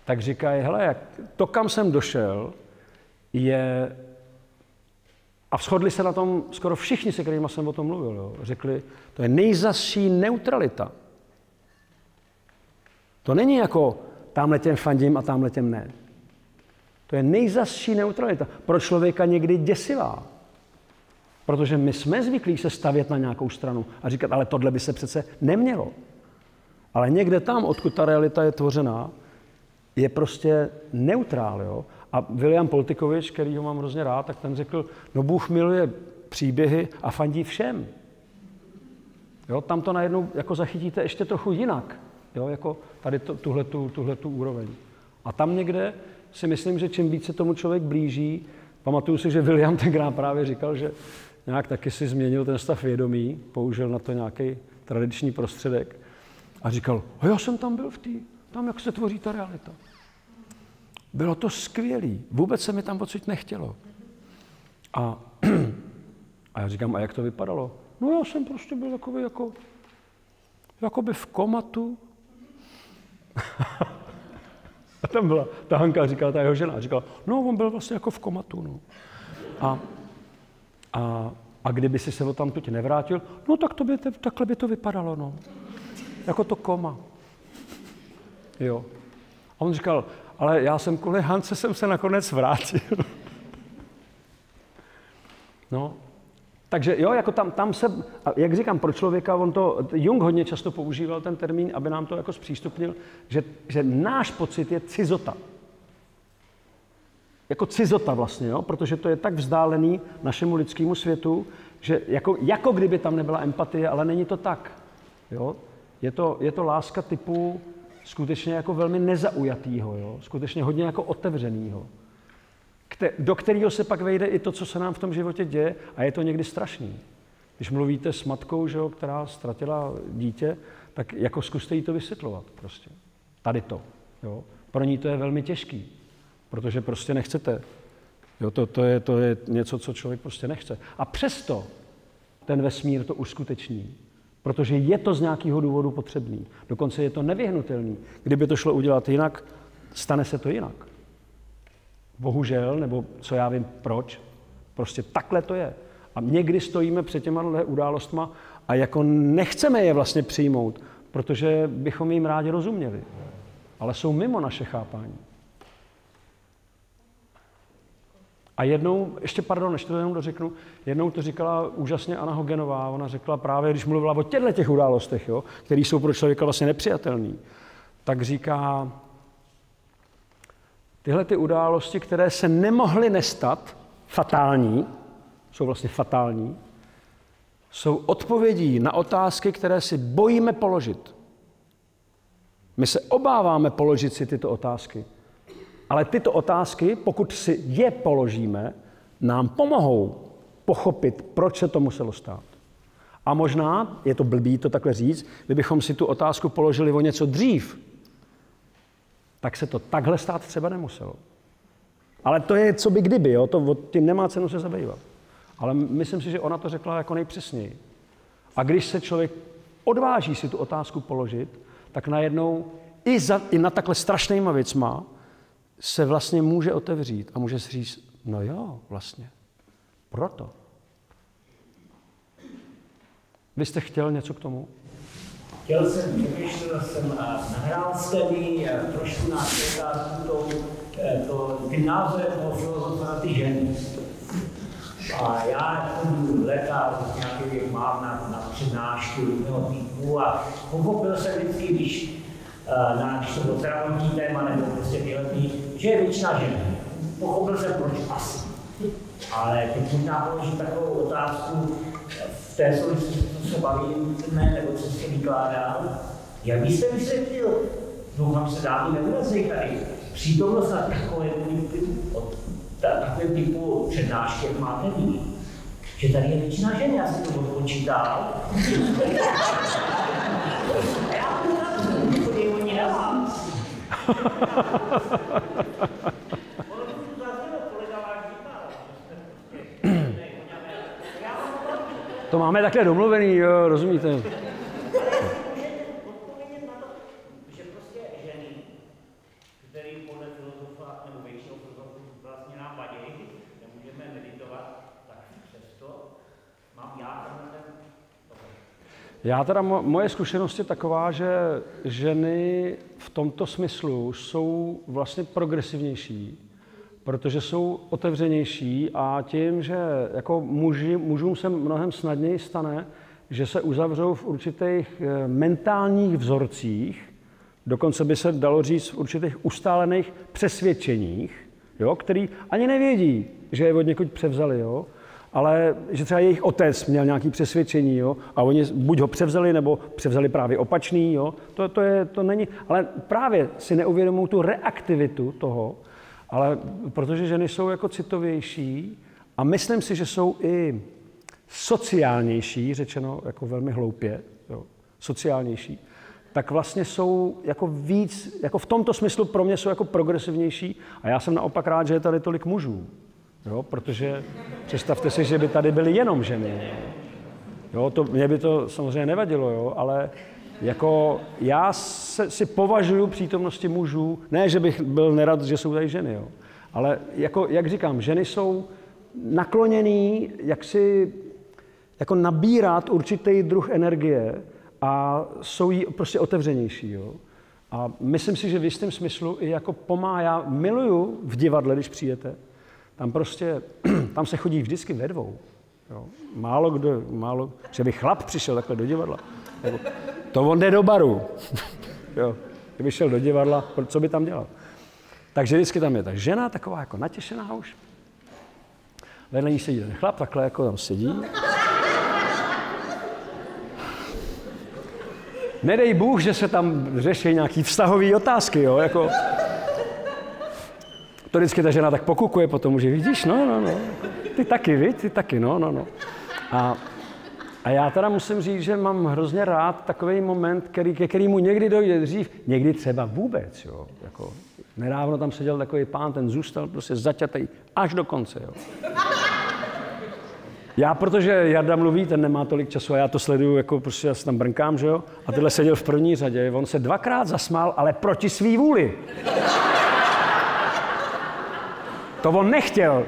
tak říkají, hele, to, kam jsem došel, je a shodli se na tom skoro všichni, se kterými jsem o tom mluvil. Jo. Řekli, to je nejzasší neutralita. To není jako tamhle těm fandím a tamhle těm ne. To je nejzasší neutralita. Pro člověka někdy děsivá. Protože my jsme zvyklí se stavět na nějakou stranu a říkat, ale tohle by se přece nemělo. Ale někde tam, odkud ta realita je tvořená, je prostě neutrál. Jo? A William Poltikovič, který ho mám hrozně rád, tak ten řekl, no Bůh miluje příběhy a fandí všem. Jo, tam to najednou jako zachytíte ještě trochu jinak, jo, jako tady to, tuhletu, tuhletu úroveň. A tam někde si myslím, že čím více tomu člověk blíží, pamatuju si, že William tenkrát právě říkal, že nějak taky si změnil ten stav vědomí, použil na to nějaký tradiční prostředek a říkal, a já jsem tam byl v té, tam jak se tvoří ta realita. Bylo to skvělé. Vůbec se mi tam odsud nechtělo. A, a já říkám, a jak to vypadalo? No já jsem prostě byl takový jako, jakoby v komatu. a tam byla, ta Hanka říkala, ta jeho žena, říkala, no on byl vlastně jako v komatu. No. A, a, a kdyby si se o tam teď nevrátil, no tak to by, takhle by to vypadalo, no. Jako to koma. Jo. A on říkal, ale já jsem kvůli Hance jsem se nakonec vrátil. no, Takže jo, jako tam, tam se, jak říkám, pro člověka, on to, Jung hodně často používal ten termín, aby nám to jako zpřístupnil, že, že náš pocit je cizota. Jako cizota vlastně, jo? protože to je tak vzdálený našemu lidskému světu, že jako, jako kdyby tam nebyla empatie, ale není to tak. Jo? Je, to, je to láska typu skutečně jako velmi nezaujatýho, jo? skutečně hodně jako otevřenýho do kterého se pak vejde i to, co se nám v tom životě děje a je to někdy strašný. Když mluvíte s matkou, že jo, která ztratila dítě, tak jako zkuste jí to vysvětlovat prostě. Tady to. Jo. Pro ní to je velmi těžký, protože prostě nechcete. Jo, to, to, je, to je něco, co člověk prostě nechce. A přesto ten vesmír to uskuteční, protože je to z nějakého důvodu potřebný. Dokonce je to nevyhnutelný. Kdyby to šlo udělat jinak, stane se to jinak. Bohužel, nebo co já vím proč, prostě takhle to je. A někdy stojíme před těma událostma a jako nechceme je vlastně přijmout, protože bychom jim rádi rozuměli. Ale jsou mimo naše chápání. A jednou, ještě pardon, než to jenom dořeknu, jednou to říkala úžasně Anna Hogenová, ona řekla právě, když mluvila o těchto těch událostech, které jsou pro člověka vlastně nepřijatelné, tak říká, Tyhle ty události, které se nemohly nestat, fatální, jsou vlastně fatální, jsou odpovědí na otázky, které si bojíme položit. My se obáváme položit si tyto otázky. Ale tyto otázky, pokud si je položíme, nám pomohou pochopit, proč se to muselo stát. A možná, je to blbý to takhle říct, kdybychom si tu otázku položili o něco dřív, tak se to takhle stát třeba nemuselo. Ale to je co by kdyby, jo? to tím nemá cenu se zabývat. Ale myslím si, že ona to řekla jako nejpřesněji. A když se člověk odváží si tu otázku položit, tak najednou i, za, i na takhle strašnýma věcma se vlastně může otevřít a může si říct, no jo, vlastně, proto. Vy jste chtěl něco k tomu? Chtěl jsem, přemýšlel jsem a nahrál jste mi trošku na to, to, ty názory toho filozofa na ty ženy. A já chodím leta, nějaký mám na, na přednášky různého typu a pochopil jsem vždycky, když na, když to zdravotní téma nebo prostě tyhle, že je většina žen. Pochopil jsem, proč asi. Ale teď možná položím takovou otázku, té souvislosti, co se bavíme, nebo co se vykládá, jak byste vysvětlil, doufám, se dámy neurazí tady, přítomnost na takové typu, takovém typu přednášky, jak máte vy, že tady je většina žen, já jsem to odpočítal. já to oni nemám. To máme takhle domluvený, jo, rozumíte? Já teda, moje zkušenost je taková, že ženy v tomto smyslu jsou vlastně progresivnější protože jsou otevřenější a tím, že jako muži, mužům se mnohem snadněji stane, že se uzavřou v určitých eh, mentálních vzorcích, dokonce by se dalo říct v určitých ustálených přesvědčeních, jo, který ani nevědí, že je od někud převzali, jo, ale že třeba jejich otec měl nějaké přesvědčení, jo, a oni buď ho převzali, nebo převzali právě opačný, jo, to, to, je, to není, ale právě si neuvědomují tu reaktivitu toho, ale protože ženy jsou jako citovější a myslím si, že jsou i sociálnější, řečeno jako velmi hloupě, jo, sociálnější, tak vlastně jsou jako víc, jako v tomto smyslu pro mě jsou jako progresivnější a já jsem naopak rád, že je tady tolik mužů, jo, protože představte si, že by tady byly jenom ženy. Jo, to, mě by to samozřejmě nevadilo, jo, ale jako já se, si považuji přítomnosti mužů, ne, že bych byl nerad, že jsou tady ženy, jo, ale jako, jak říkám, ženy jsou nakloněný, jak si jako nabírat určitý druh energie a jsou jí prostě otevřenější. Jo? A myslím si, že v jistém smyslu i jako pomáhá. Já miluju v divadle, když přijete. Tam prostě, tam se chodí vždycky ve dvou. Jo. Málo kdo, málo, že by chlap přišel takhle do divadla. Jako, to on jde do baru. jo. Kdyby šel do divadla, co by tam dělal? Takže vždycky tam je ta žena, taková jako natěšená už. Vedle ní sedí ten chlap, takhle jako tam sedí. Nedej Bůh, že se tam řeší nějaký vztahový otázky, jo, jako... To vždycky ta žena tak pokukuje potom, že vidíš, no, no, no, ty taky, vy, ty taky, no, no, no. A, a já teda musím říct, že mám hrozně rád takový moment, který, ke kterému někdy dojde dřív, někdy třeba vůbec, jo, jako Nedávno tam seděl takový pán, ten zůstal prostě zaťatý až do konce. Jo. Já, protože Jarda mluví, ten nemá tolik času a já to sleduju, jako prostě já se tam brnkám, že jo? A tyhle seděl v první řadě, on se dvakrát zasmál, ale proti svý vůli. To on nechtěl.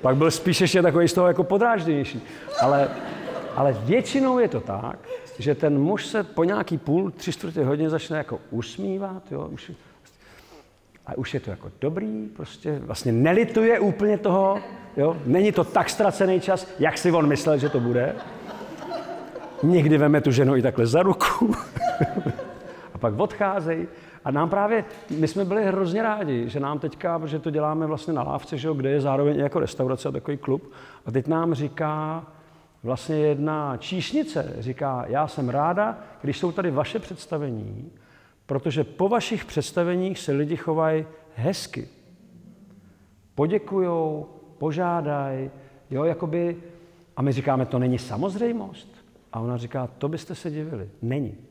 Pak byl spíš ještě takový z toho jako podrážděnější. Ale, ale většinou je to tak, že ten muž se po nějaký půl, tři čtvrtě hodině začne jako usmívat, jo, už, a už je to jako dobrý, prostě vlastně nelituje úplně toho, jo, není to tak ztracený čas, jak si on myslel, že to bude. Někdy veme tu ženu i takhle za ruku a pak odcházejí. A nám právě, my jsme byli hrozně rádi, že nám teďka, protože to děláme vlastně na lávce, že jo, kde je zároveň jako restaurace a takový klub, a teď nám říká, vlastně jedna číšnice říká, já jsem ráda, když jsou tady vaše představení, protože po vašich představeních se lidi chovají hezky. Poděkujou, požádají, jo, jakoby, a my říkáme, to není samozřejmost. A ona říká, to byste se divili. Není.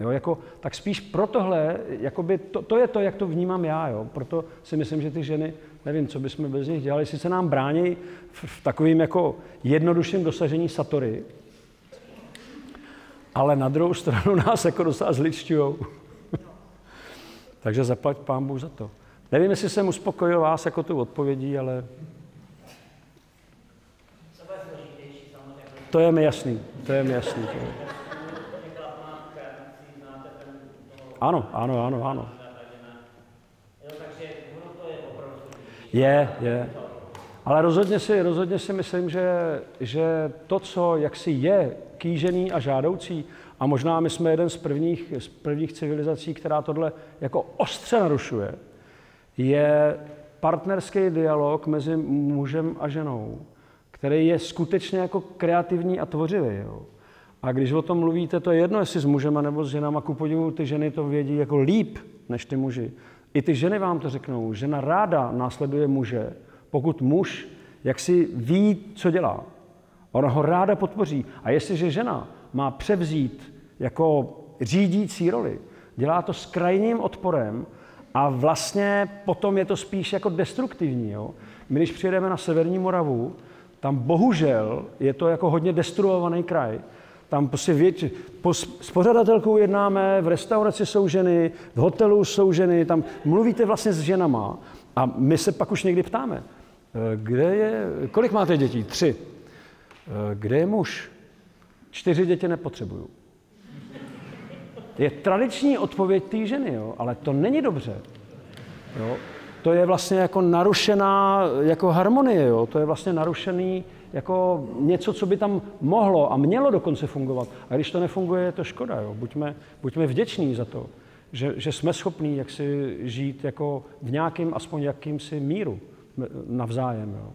Jo, jako, tak spíš pro tohle, jakoby to, to, je to, jak to vnímám já. Jo. Proto si myslím, že ty ženy, nevím, co bychom bez nich dělali, sice nám brání v, v takovým jako jednodušším dosažení satory, ale na druhou stranu nás jako docela zličťujou. Takže zaplať pán Bůh za to. Nevím, jestli jsem uspokojil vás jako tu odpovědí, ale... To je mi jasný, to je mi jasný. To je. Ano, ano, ano, ano. Je, je. Ale rozhodně si, rozhodně si myslím, že, že to, co jaksi je kýžený a žádoucí, a možná my jsme jeden z prvních, z prvních civilizací, která tohle jako ostře narušuje, je partnerský dialog mezi mužem a ženou, který je skutečně jako kreativní a tvořivý. Jo. A když o tom mluvíte, to je jedno, jestli s mužema nebo s ženama, ku podivu ty ženy to vědí jako líp než ty muži. I ty ženy vám to řeknou. Žena ráda následuje muže, pokud muž jak si ví, co dělá. Ona ho ráda podpoří. A jestliže žena má převzít jako řídící roli, dělá to s krajním odporem a vlastně potom je to spíš jako destruktivní. Jo? My, když přijedeme na Severní Moravu, tam bohužel je to jako hodně destruovaný kraj, tam prostě věč, po, s pořadatelkou jednáme, v restauraci jsou ženy, v hotelu jsou ženy, tam mluvíte vlastně s ženama a my se pak už někdy ptáme, eh, kde je, kolik máte dětí? Tři. Eh, kde je muž? Čtyři děti nepotřebuju. Je tradiční odpověď té ženy, jo, ale to není dobře. Jo. To je vlastně jako narušená jako harmonie, jo. to je vlastně narušený jako něco, co by tam mohlo a mělo dokonce fungovat. A když to nefunguje, je to škoda. Jo. Buďme, buďme vděční za to, že, že jsme schopní jak si žít jako v nějakém aspoň jakýmsi míru navzájem. Jo.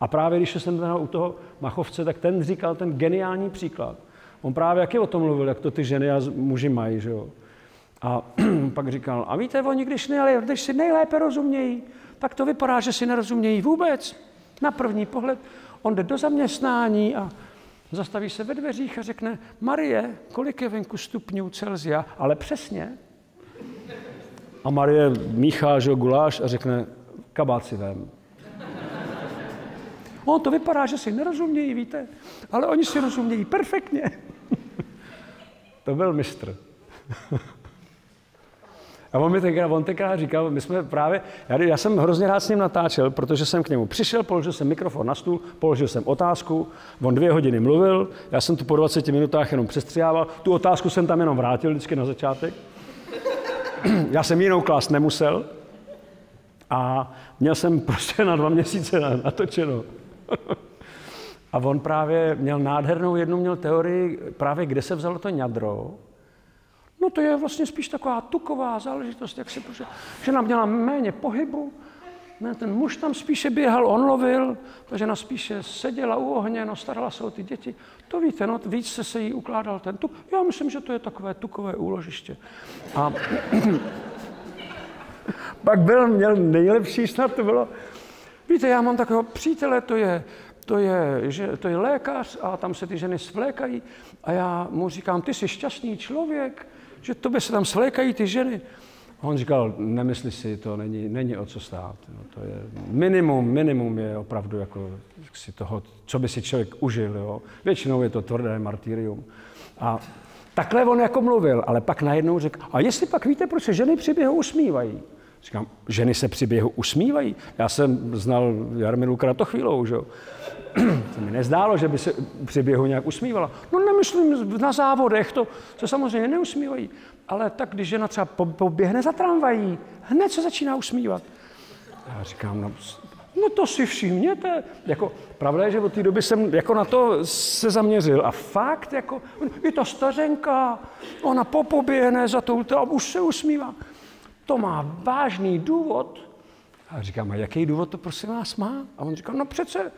A právě když jsem u toho Machovce, tak ten říkal ten geniální příklad. On právě jaký o tom mluvil, jak to ty ženy a muži mají. Že jo. A pak říkal, a víte, oni když, nejlépe, když si nejlépe rozumějí, tak to vypadá, že si nerozumějí vůbec. Na první pohled. On jde do zaměstnání a zastaví se ve dveřích a řekne, Marie, kolik je venku stupňů Celzia? Ale přesně. A Marie míchá že guláš a řekne, kabát si vem. On to vypadá, že si nerozumějí, víte, ale oni si rozumějí perfektně. to byl mistr. A on mi tenkrát, on tenkrát říkal, my jsme právě, já, já jsem hrozně rád s ním natáčel, protože jsem k němu přišel, položil jsem mikrofon na stůl, položil jsem otázku, on dvě hodiny mluvil, já jsem tu po 20 minutách jenom přestřiával, tu otázku jsem tam jenom vrátil vždycky na začátek. já jsem jinou klást nemusel a měl jsem prostě na dva měsíce natočeno. A on právě měl nádhernou jednu měl teorii, právě kde se vzalo to ňadro. No to je vlastně spíš taková tuková záležitost, jak se, protože žena měla méně pohybu, ne, ten muž tam spíše běhal, on lovil, ta žena spíše seděla u ohně, no, starala se o ty děti. To víte, no, víc se se jí ukládal ten tuk. Já myslím, že to je takové tukové úložiště. A pak byl, měl nejlepší snad to bylo, víte, já mám takového přítele, to je, to je, že, to je lékař a tam se ty ženy svlékají a já mu říkám, ty jsi šťastný člověk, že tobě se tam svlékají ty ženy. A on říkal, nemysli si, to není, není o co stát. No, to je minimum, minimum je opravdu jako si toho, co by si člověk užil. Jo. Většinou je to tvrdé martyrium. A takhle on jako mluvil, ale pak najednou řekl, a jestli pak víte, proč se ženy při běhu usmívají? Říkám, ženy se při běhu usmívají? Já jsem znal Jarmilu Kratochvílou, že jo. Se mi nezdálo, že by se při běhu nějak usmívala. No nemyslím, na závodech to se samozřejmě neusmívají, ale tak, když žena třeba poběhne za tramvají, hned se začíná usmívat. Já říkám, no, no to si všimněte. Jako, pravda je, že od té doby jsem jako na to se zaměřil a fakt, jako, i ta stařenka, ona popoběhne za tou a už se usmívá. To má vážný důvod. A říkám, a jaký důvod to prosím vás má? A on říká, no přece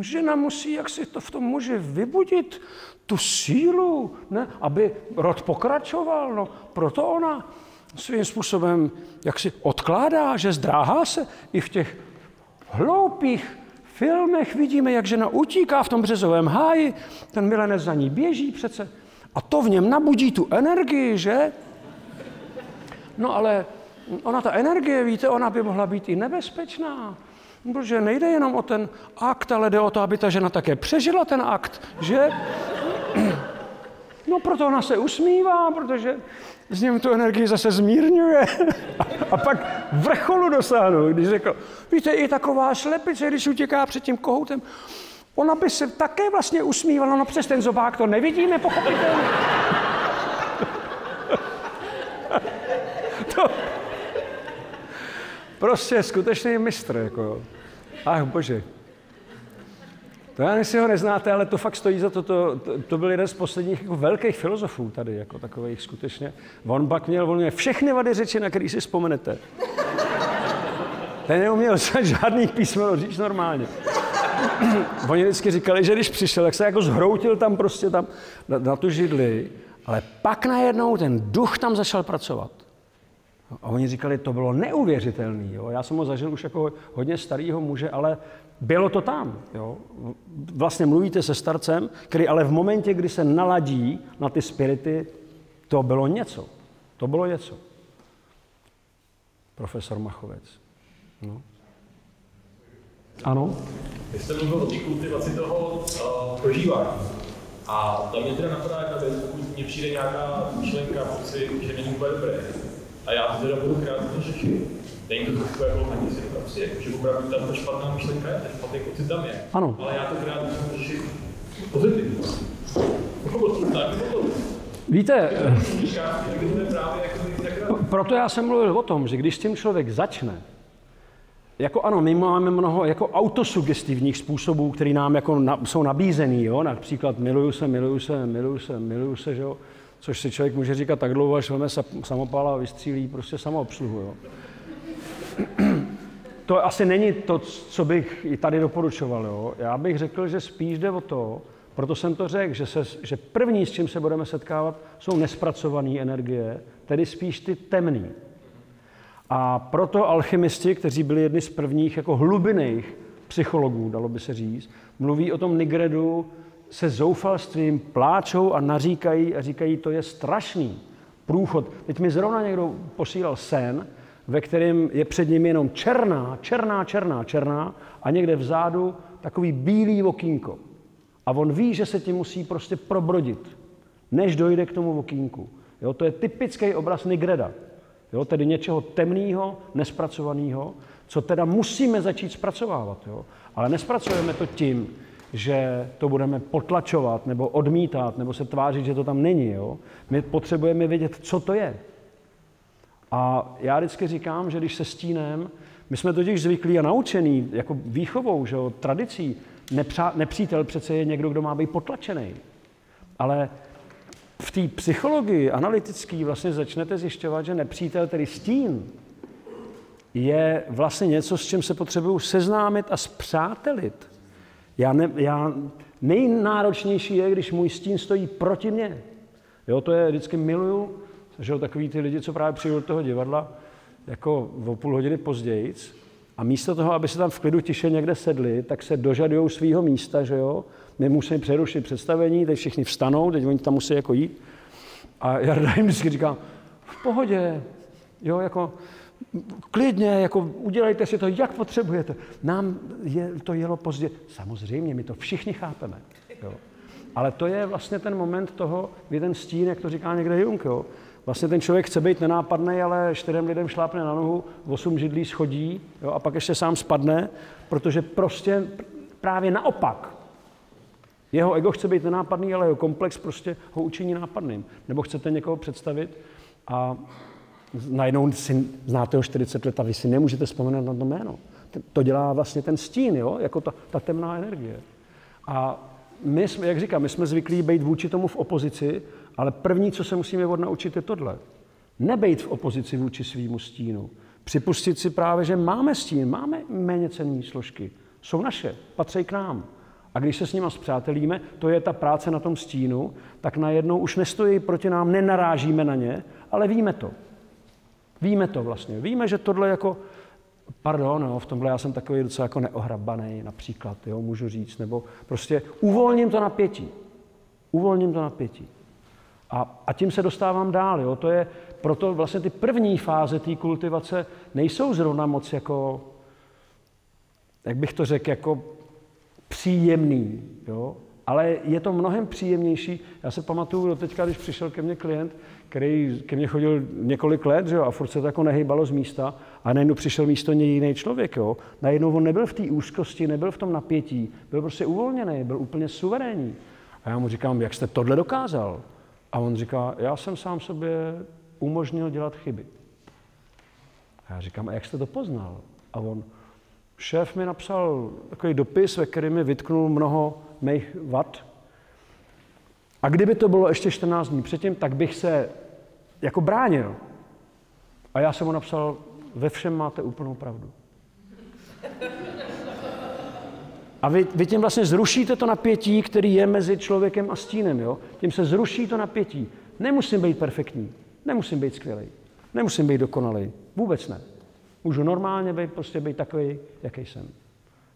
Žena musí jak si to v tom muži vybudit, tu sílu, ne? aby rod pokračoval. No, proto ona svým způsobem jak si odkládá, že zdráhá se i v těch hloupých filmech vidíme, jak žena utíká v tom březovém háji, ten milenec za ní běží přece. A to v něm nabudí tu energii, že? No ale ona ta energie, víte, ona by mohla být i nebezpečná. Protože nejde jenom o ten akt, ale jde o to, aby ta žena také přežila ten akt, že? No proto ona se usmívá, protože z něm tu energii zase zmírňuje. A pak vrcholu dosáhnu, když řekl, víte, i taková slepice, když utěká před tím kohoutem, ona by se také vlastně usmívala, no přes ten zobák to nevidíme, pochopitelně. to prostě skutečný mistr, jako Ach bože. To já si ho neznáte, ale to fakt stojí za to. To, to, to byl jeden z posledních jako velkých filozofů tady, jako takových skutečně. On pak měl, on měl všechny vady řeči, na který si vzpomenete. Ten neuměl žádný písmeno říct normálně. Oni vždycky říkali, že když přišel, tak se jako zhroutil tam prostě tam na, na tu židli, ale pak najednou ten duch tam začal pracovat. A oni říkali, to bylo neuvěřitelné. Já jsem ho zažil už jako hodně starého muže, ale bylo to tam. Jo. Vlastně mluvíte se starcem, který ale v momentě, kdy se naladí na ty spirity, to bylo něco. To bylo něco. Profesor Machovec. No. Ano? Vy jste mluvil o té kultivaci toho uh, prožívání. A tam mě teda napadá jedna věc, pokud mně přijde nějaká myšlenka, pocit, že není úplně dobré, a já to teda budu kreativně řešit. Není to trošku jako ani si prostě, jako, že opravdu tam ta špatná myšlenka je, ten špatný pocit tam je. Ano. Ale já to kreativně řešit pozitivně. To to Víte, jako proto já jsem mluvil o tom, že když s tím člověk začne, jako ano, my máme mnoho jako autosugestivních způsobů, které nám jako na, jsou nabízený, jo? například miluju se, miluju se, miluju se, miluju se, že jo? Což si člověk může říkat tak dlouho, až vezme samopál a vystřílí prostě samoobsluhu. Jo. To asi není to, co bych i tady doporučoval. Jo. Já bych řekl, že spíš jde o to, proto jsem to řekl, že, se, že první, s čím se budeme setkávat, jsou nespracované energie, tedy spíš ty temné. A proto alchymisti, kteří byli jedni z prvních jako hlubiných psychologů, dalo by se říct, mluví o tom Nigredu se zoufalstvím pláčou a naříkají a říkají, to je strašný průchod. Teď mi zrovna někdo posílal sen, ve kterém je před ním jenom černá, černá, černá, černá a někde vzadu takový bílý okýnko. A on ví, že se tím musí prostě probrodit, než dojde k tomu okýnku. Jo, to je typický obraz Nigreda. Jo, tedy něčeho temného, nespracovaného, co teda musíme začít zpracovávat. Jo. Ale nespracujeme to tím, že to budeme potlačovat nebo odmítat nebo se tvářit, že to tam není. Jo? My potřebujeme vědět, co to je. A já vždycky říkám, že když se stínem, My jsme totiž zvyklí a naučený jako výchovou, že jo, tradicí. Nepřá, nepřítel přece je někdo, kdo má být potlačený. Ale v té psychologii analytické vlastně začnete zjišťovat, že nepřítel, tedy stín, je vlastně něco, s čím se potřebuju seznámit a zpřátelit. Já, ne, já nejnáročnější je, když můj stín stojí proti mně. Jo, to je vždycky miluju, že jo, takový ty lidi, co právě přijdou do toho divadla, jako o půl hodiny později, a místo toho, aby se tam v klidu tiše někde sedli, tak se dožadují svého místa, že jo. My musíme přerušit představení, teď všichni vstanou, teď oni tam musí jako jít. A já jim vždycky říkám, v pohodě, jo, jako klidně, jako udělejte si to, jak potřebujete. Nám je, to jelo pozdě. Samozřejmě, my to všichni chápeme. Jo. Ale to je vlastně ten moment toho, kdy ten stín, jak to říká někde Jung, jo, Vlastně ten člověk chce být nenápadný, ale čtyřem lidem šlápne na nohu, osm židlí schodí jo, a pak ještě sám spadne, protože prostě právě naopak. Jeho ego chce být nenápadný, ale jeho komplex prostě ho učiní nápadným. Nebo chcete někoho představit a najednou si znáte ho 40 let a vy si nemůžete vzpomenout na to jméno. To dělá vlastně ten stín, jo? jako ta, ta temná energie. A my jsme, jak říkám, my jsme zvyklí být vůči tomu v opozici ale první, co se musíme odnaučit, je tohle. Nebejt v opozici vůči svýmu stínu. Připustit si právě, že máme stín, máme méně cenné složky. Jsou naše, patří k nám. A když se s nimi zpřátelíme, to je ta práce na tom stínu, tak najednou už nestojí proti nám, nenarážíme na ně, ale víme to. Víme to vlastně. Víme, že tohle jako, pardon, no, v tomhle já jsem takový docela jako neohrabaný například, jo, můžu říct, nebo prostě uvolním to napětí. Uvolním to napětí. A, a tím se dostávám dál. Jo? To je, proto vlastně ty první fáze té kultivace nejsou zrovna moc jako, jak bych to řekl, jako příjemný. Jo? Ale je to mnohem příjemnější. Já se pamatuju do teďka, když přišel ke mně klient, který ke mně chodil několik let, že jo, a furt se to jako nehybalo z místa, a najednou přišel místo něj jiný člověk. Jo. Najednou on nebyl v té úzkosti, nebyl v tom napětí, byl prostě uvolněný, byl úplně suverénní. A já mu říkám, jak jste tohle dokázal? A on říká, já jsem sám sobě umožnil dělat chyby. A já říkám, a jak jste to poznal? A on, šéf mi napsal takový dopis, ve kterém mi vytknul mnoho mých vat. A kdyby to bylo ještě 14 dní předtím, tak bych se jako bránil. A já jsem mu napsal, ve všem máte úplnou pravdu. A vy, vy tím vlastně zrušíte to napětí, který je mezi člověkem a stínem. Jo? Tím se zruší to napětí. Nemusím být perfektní, nemusím být skvělý, nemusím být dokonalý. Vůbec ne. Můžu normálně být, prostě být takový, jaký jsem.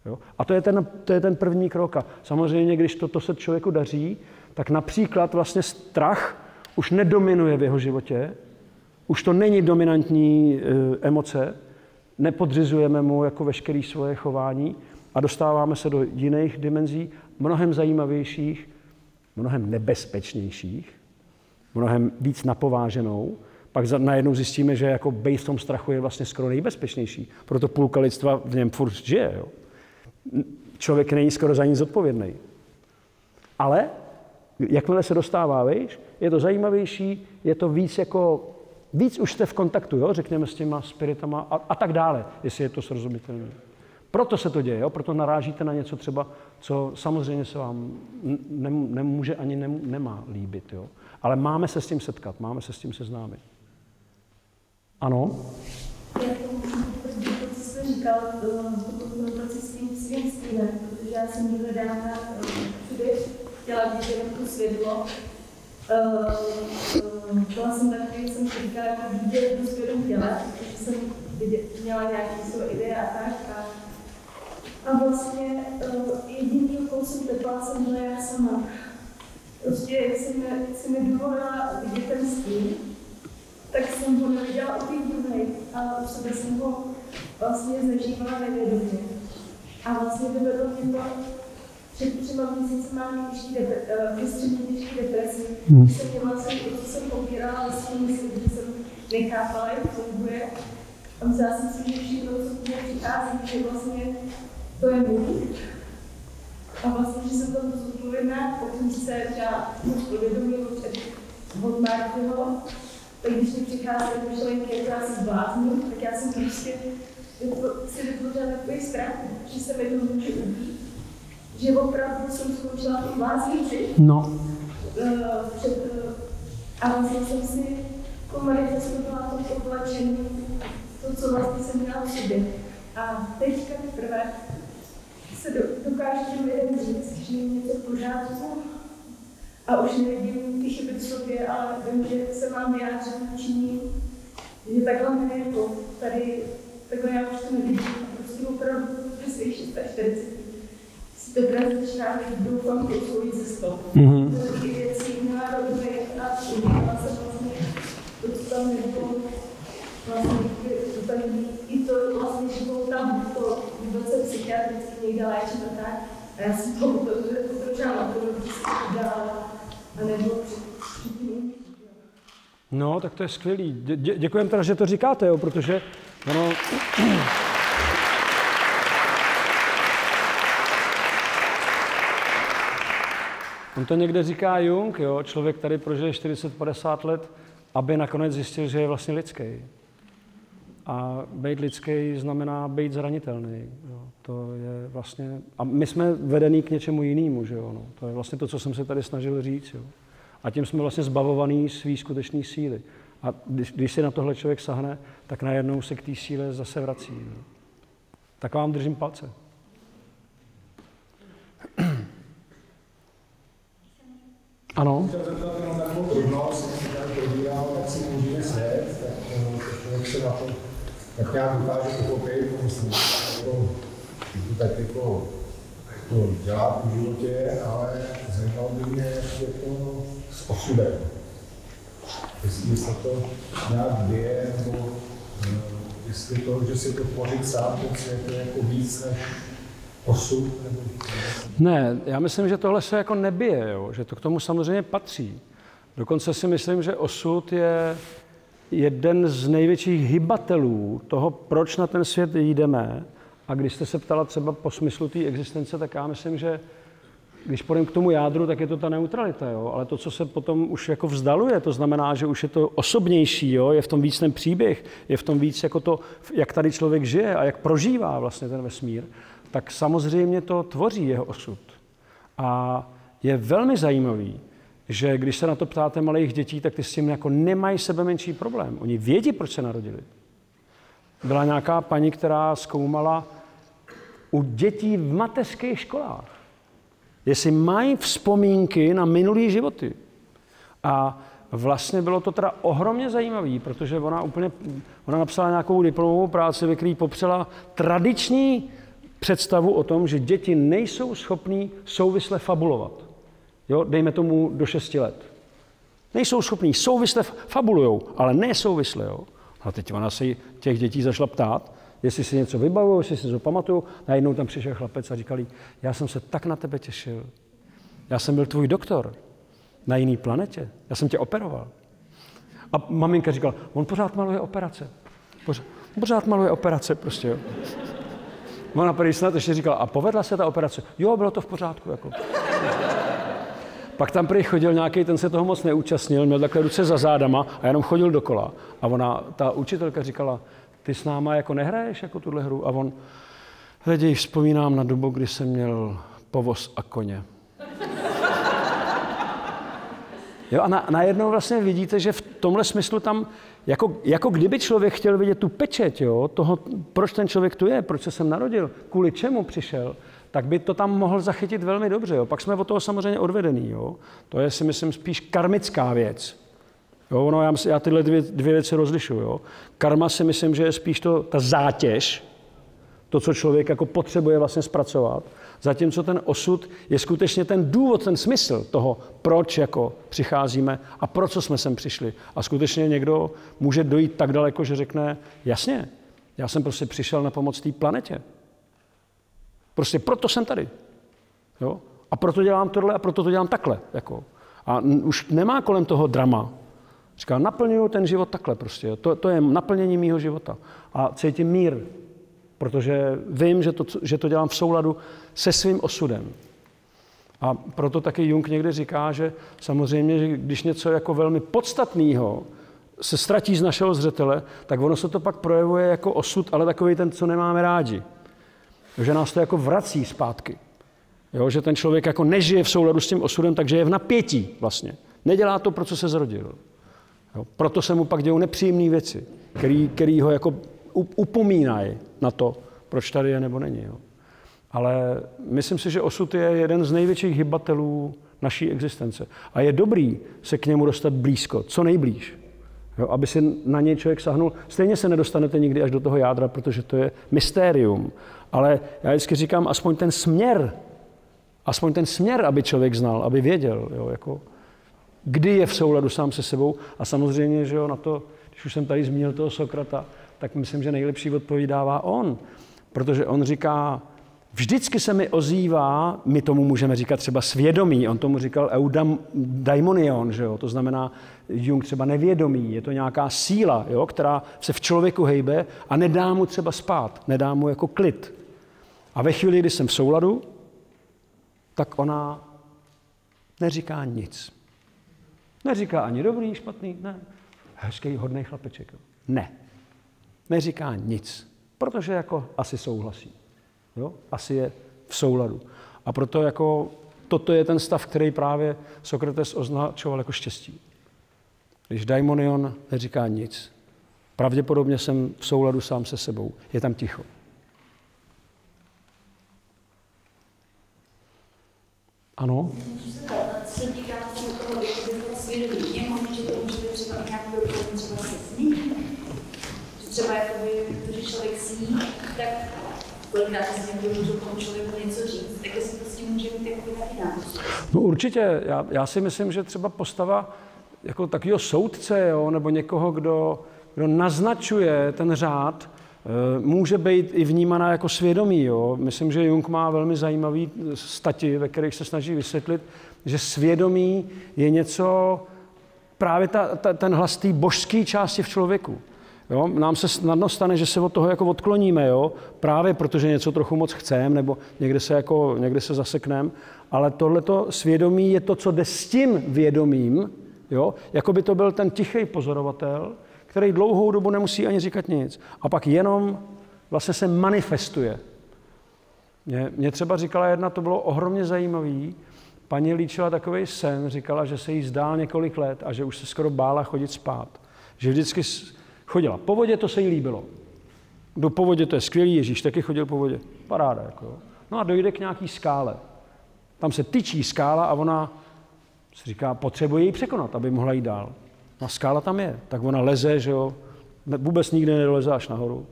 Jo? A to je, ten, to je ten první krok. A samozřejmě, když toto se člověku daří, tak například vlastně strach už nedominuje v jeho životě, už to není dominantní e, emoce, nepodřizujeme mu jako veškeré svoje chování, a dostáváme se do jiných dimenzí, mnohem zajímavějších, mnohem nebezpečnějších, mnohem víc napováženou. Pak najednou zjistíme, že jako být v tom strachu je vlastně skoro nejbezpečnější. Proto půlka lidstva v něm furt žije. Jo. Člověk není skoro za nic odpovědný. Ale jakmile se dostává vejš, je to zajímavější, je to víc jako, víc už jste v kontaktu, jo, řekněme s těma spiritama a, a tak dále, jestli je to srozumitelné. Proto se to děje, jo? proto narážíte na něco třeba, co samozřejmě se vám nemůže ani nemá líbit. Jo? Ale máme se s tím setkat, máme se s tím seznámit. Ano? to, co jsi říkal, to proces s tím svým protože já jsem někde dávna všude chtěla vidět jenom to světlo. Byla jsem takový, jsem říkala, jako vidět do svědomí těle, protože jsem měla nějaké své ideje a tak. A a vlastně uh, jediný kousek tepla jsem byla já sama. Prostě jak jsem, jak jsem mi dovolila vidět ten stín, tak jsem ho neviděla u těch druhých, u sebe jsem ho vlastně zažívala nevědomě. A vlastně dovedlo mě to před třema měsíci mám těžký depresi, depresi. Hmm. Jsem měla jsem to, co jsem popírala, ale jsem myslím, že jsem nechápala, jak funguje. A myslela jsem si, že všechno, co mě přichází, že vlastně to je můj. A vlastně, že jsem to zodpovědná, pokud se třeba už povědomil před od Martyho, tak když mi přichází myšlenky, jak já se zblázním, tak já jsem prostě si vytvořila takový strach, že se mi to může ubít, že opravdu jsem skončila v tom láznici, No, eh, před, eh, a vlastně jsem si jako manifestovala to oblečení, to, co vlastně jsem měla v sobě. A teďka teprve se do, dokážu těm lidem říct, že je něco v pořádku. A už nevidím ty chyby v sobě, ale vím, že se mám vyjádřit vůči že takhle mi jako tady, takhle já už to nevidím. A prostě opravdu ve svých 640 si to teda začíná doufám tou svojí cestou. Mhm. Ty věci měla dobře a udělala jsem vlastně to, co tam nebylo. Vlastně to tady i to vlastně, že bylo tam to vůbec se psychiatricky někde léčit a tak. A já jsem to na to, že se to dělala a nebylo před, před tím. no, tak to je skvělý. Dě- dě- děkujem teda, že to říkáte, jo, protože ono... On to někde říká Jung, jo, člověk tady prožije 40-50 let, aby nakonec zjistil, že je vlastně lidský. A být lidský znamená být zranitelný. Jo. To je vlastně... A my jsme vedený k něčemu jinému, že jo. No. To je vlastně to, co jsem se tady snažil říct. Jo. A tím jsme vlastně zbavovaný svý skutečné síly. A když, když si na tohle člověk sahne, tak najednou se k té síle zase vrací. Jo. Tak vám držím palce. Ano? chtěl zeptat jenom takovou tak se na to tak nějak dokáže pochopit, myslím, jako, tak jako to dělá v životě, ale zajímalo by mě, jak je to s osudem. Jestli se to nějak děje, nebo eh, jestli to, že si to tvořit sám, svět je jako víc než osud, nebo Ne, já myslím, že tohle se jako nebije, jo? že to k tomu samozřejmě patří. Dokonce si myslím, že osud je jeden z největších hybatelů toho, proč na ten svět jdeme. A když jste se ptala třeba po smyslu té existence, tak já myslím, že když půjdeme k tomu jádru, tak je to ta neutralita, jo? ale to, co se potom už jako vzdaluje, to znamená, že už je to osobnější, jo? je v tom víc ten příběh, je v tom víc jako to, jak tady člověk žije a jak prožívá vlastně ten vesmír, tak samozřejmě to tvoří jeho osud. A je velmi zajímavý, že když se na to ptáte malých dětí, tak ty s tím jako nemají sebe menší problém. Oni vědí, proč se narodili. Byla nějaká paní, která zkoumala u dětí v mateřských školách, jestli mají vzpomínky na minulý životy. A vlastně bylo to teda ohromně zajímavé, protože ona úplně, ona napsala nějakou diplomovou práci, ve které popřela tradiční představu o tom, že děti nejsou schopní souvisle fabulovat. Jo, dejme tomu do 6 let. Nejsou schopní, souvisle fabulujou, ale ne souvisle. Jo. A teď ona se těch dětí zašla ptát, jestli si něco vybavují, jestli si něco pamatují. Najednou tam přišel chlapec a říkal já jsem se tak na tebe těšil. Já jsem byl tvůj doktor na jiný planetě. Já jsem tě operoval. A maminka říkala, on pořád maluje operace. Pořád, pořád maluje operace prostě, jo. Ona prý snad ještě říkala, a povedla se ta operace? Jo, bylo to v pořádku. Jako. Pak tam prý chodil nějaký, ten se toho moc neúčastnil, měl takhle ruce za zádama a jenom chodil dokola. A ona, ta učitelka říkala, ty s náma jako nehraješ jako tuhle hru? A on, raději vzpomínám na dobu, kdy jsem měl povoz a koně. Jo, a na, najednou vlastně vidíte, že v tomhle smyslu tam, jako, jako kdyby člověk chtěl vidět tu pečeť, jo, toho, proč ten člověk tu je, proč se sem narodil, kvůli čemu přišel, tak by to tam mohl zachytit velmi dobře. Jo. Pak jsme od toho samozřejmě odvedený. Jo. To je si myslím spíš karmická věc. Jo, no, já, já tyhle dvě, dvě věci rozlišuju. Jo. Karma si myslím, že je spíš to, ta zátěž, to, co člověk jako potřebuje vlastně zpracovat, zatímco ten osud je skutečně ten důvod, ten smysl toho, proč jako přicházíme a pro co jsme sem přišli. A skutečně někdo může dojít tak daleko, že řekne, jasně, já jsem prostě přišel na pomoc té planetě. Prostě proto jsem tady. Jo? A proto dělám tohle a proto to dělám takhle. Jako. A už nemá kolem toho drama. Říká, naplňuju ten život takhle prostě. To, to je naplnění mýho života. A cítím mír, protože vím, že to, že to dělám v souladu se svým osudem. A proto taky Jung někdy říká, že samozřejmě, že když něco jako velmi podstatného se ztratí z našeho zřetele, tak ono se to pak projevuje jako osud, ale takový ten, co nemáme rádi. Že nás to jako vrací zpátky. Jo, že ten člověk jako nežije v souladu s tím osudem, takže je v napětí vlastně. Nedělá to, pro co se zrodil. Jo, proto se mu pak dějou nepříjemné věci, který ho jako upomínají na to, proč tady je nebo není. Jo. Ale myslím si, že osud je jeden z největších hybatelů naší existence. A je dobrý se k němu dostat blízko, co nejblíž. Jo, aby si na něj člověk sahnul. Stejně se nedostanete nikdy až do toho jádra, protože to je mystérium. Ale já vždycky říkám, aspoň ten směr, aspoň ten směr, aby člověk znal, aby věděl, jo, jako, kdy je v souladu sám se sebou. A samozřejmě, že jo, na to, když už jsem tady zmínil toho Sokrata, tak myslím, že nejlepší odpověď dává on. Protože on říká, Vždycky se mi ozývá, my tomu můžeme říkat třeba svědomí, on tomu říkal eudaimonion, že jo? to znamená Jung třeba nevědomí, je to nějaká síla, jo? která se v člověku hejbe a nedá mu třeba spát, nedá mu jako klid. A ve chvíli, kdy jsem v souladu, tak ona neříká nic. Neříká ani dobrý, špatný, ne. Hezký, hodný chlapeček. Ne. Neříká nic, protože jako asi souhlasí. Jo? Asi je v souladu. A proto jako toto je ten stav, který právě Sokrates označoval jako štěstí. Když daimonion neříká nic, pravděpodobně jsem v souladu sám se sebou. Je tam ticho. Ano? se týká toho, jak svědomí, je možné, že to může být třeba nějak třeba se sní. Třeba jakoby, když člověk sní, tak kolikrát někdo může tomu člověku něco říct, tak jestli to s tím může mít jako taky No určitě, já, já si myslím, že třeba postava jako takového soudce, jo, nebo někoho, kdo, kdo naznačuje ten řád, eh, může být i vnímaná jako svědomí. Jo. Myslím, že Jung má velmi zajímavý stati, ve kterých se snaží vysvětlit, že svědomí je něco, právě ta, ta, ten hlas té božské části v člověku. Jo? Nám se snadno stane, že se od toho jako odkloníme, jo? právě protože něco trochu moc chceme, nebo někde se, jako, někde se zasekneme, ale tohleto svědomí je to, co jde s tím vědomím, jo? jako by to byl ten tichý pozorovatel, který dlouhou dobu nemusí ani říkat nic. A pak jenom vlastně se manifestuje. Mě, mě třeba říkala jedna, to bylo ohromně zajímavý, paní líčila takový sen, říkala, že se jí zdál několik let a že už se skoro bála chodit spát. Že vždycky Chodila po vodě, to se jí líbilo. Do po vodě to je skvělý, Ježíš taky chodil po vodě. Paráda. Jako jo. No a dojde k nějaký skále. Tam se tyčí skála a ona si říká, potřebuje ji překonat, aby mohla jít dál. No a skála tam je. Tak ona leze, že jo, vůbec nikdy nedoleze až nahoru.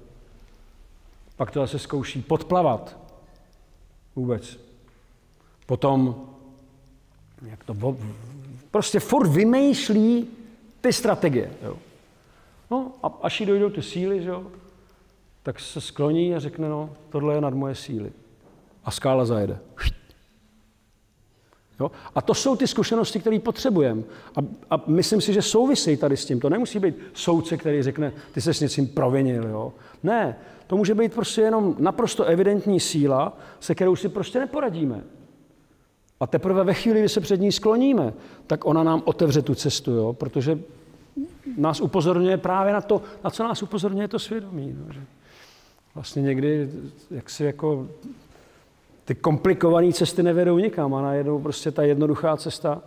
Pak to zase zkouší podplavat. Vůbec. Potom, jak to, prostě furt vymýšlí ty strategie. Jo. No a až jí dojdou ty síly, že jo, tak se skloní a řekne, no, tohle je nad moje síly. A skála zajede. Jo? A to jsou ty zkušenosti, které potřebujeme. A, a myslím si, že souvisejí tady s tím. To nemusí být soudce, který řekne, ty se s něčím provinil. Jo? Ne, to může být prostě jenom naprosto evidentní síla, se kterou si prostě neporadíme. A teprve ve chvíli, kdy se před ní skloníme, tak ona nám otevře tu cestu, jo? protože nás upozorňuje právě na to, na co nás upozorňuje to svědomí. No, že vlastně někdy, jak si jako ty komplikované cesty nevedou nikam a najednou prostě ta jednoduchá cesta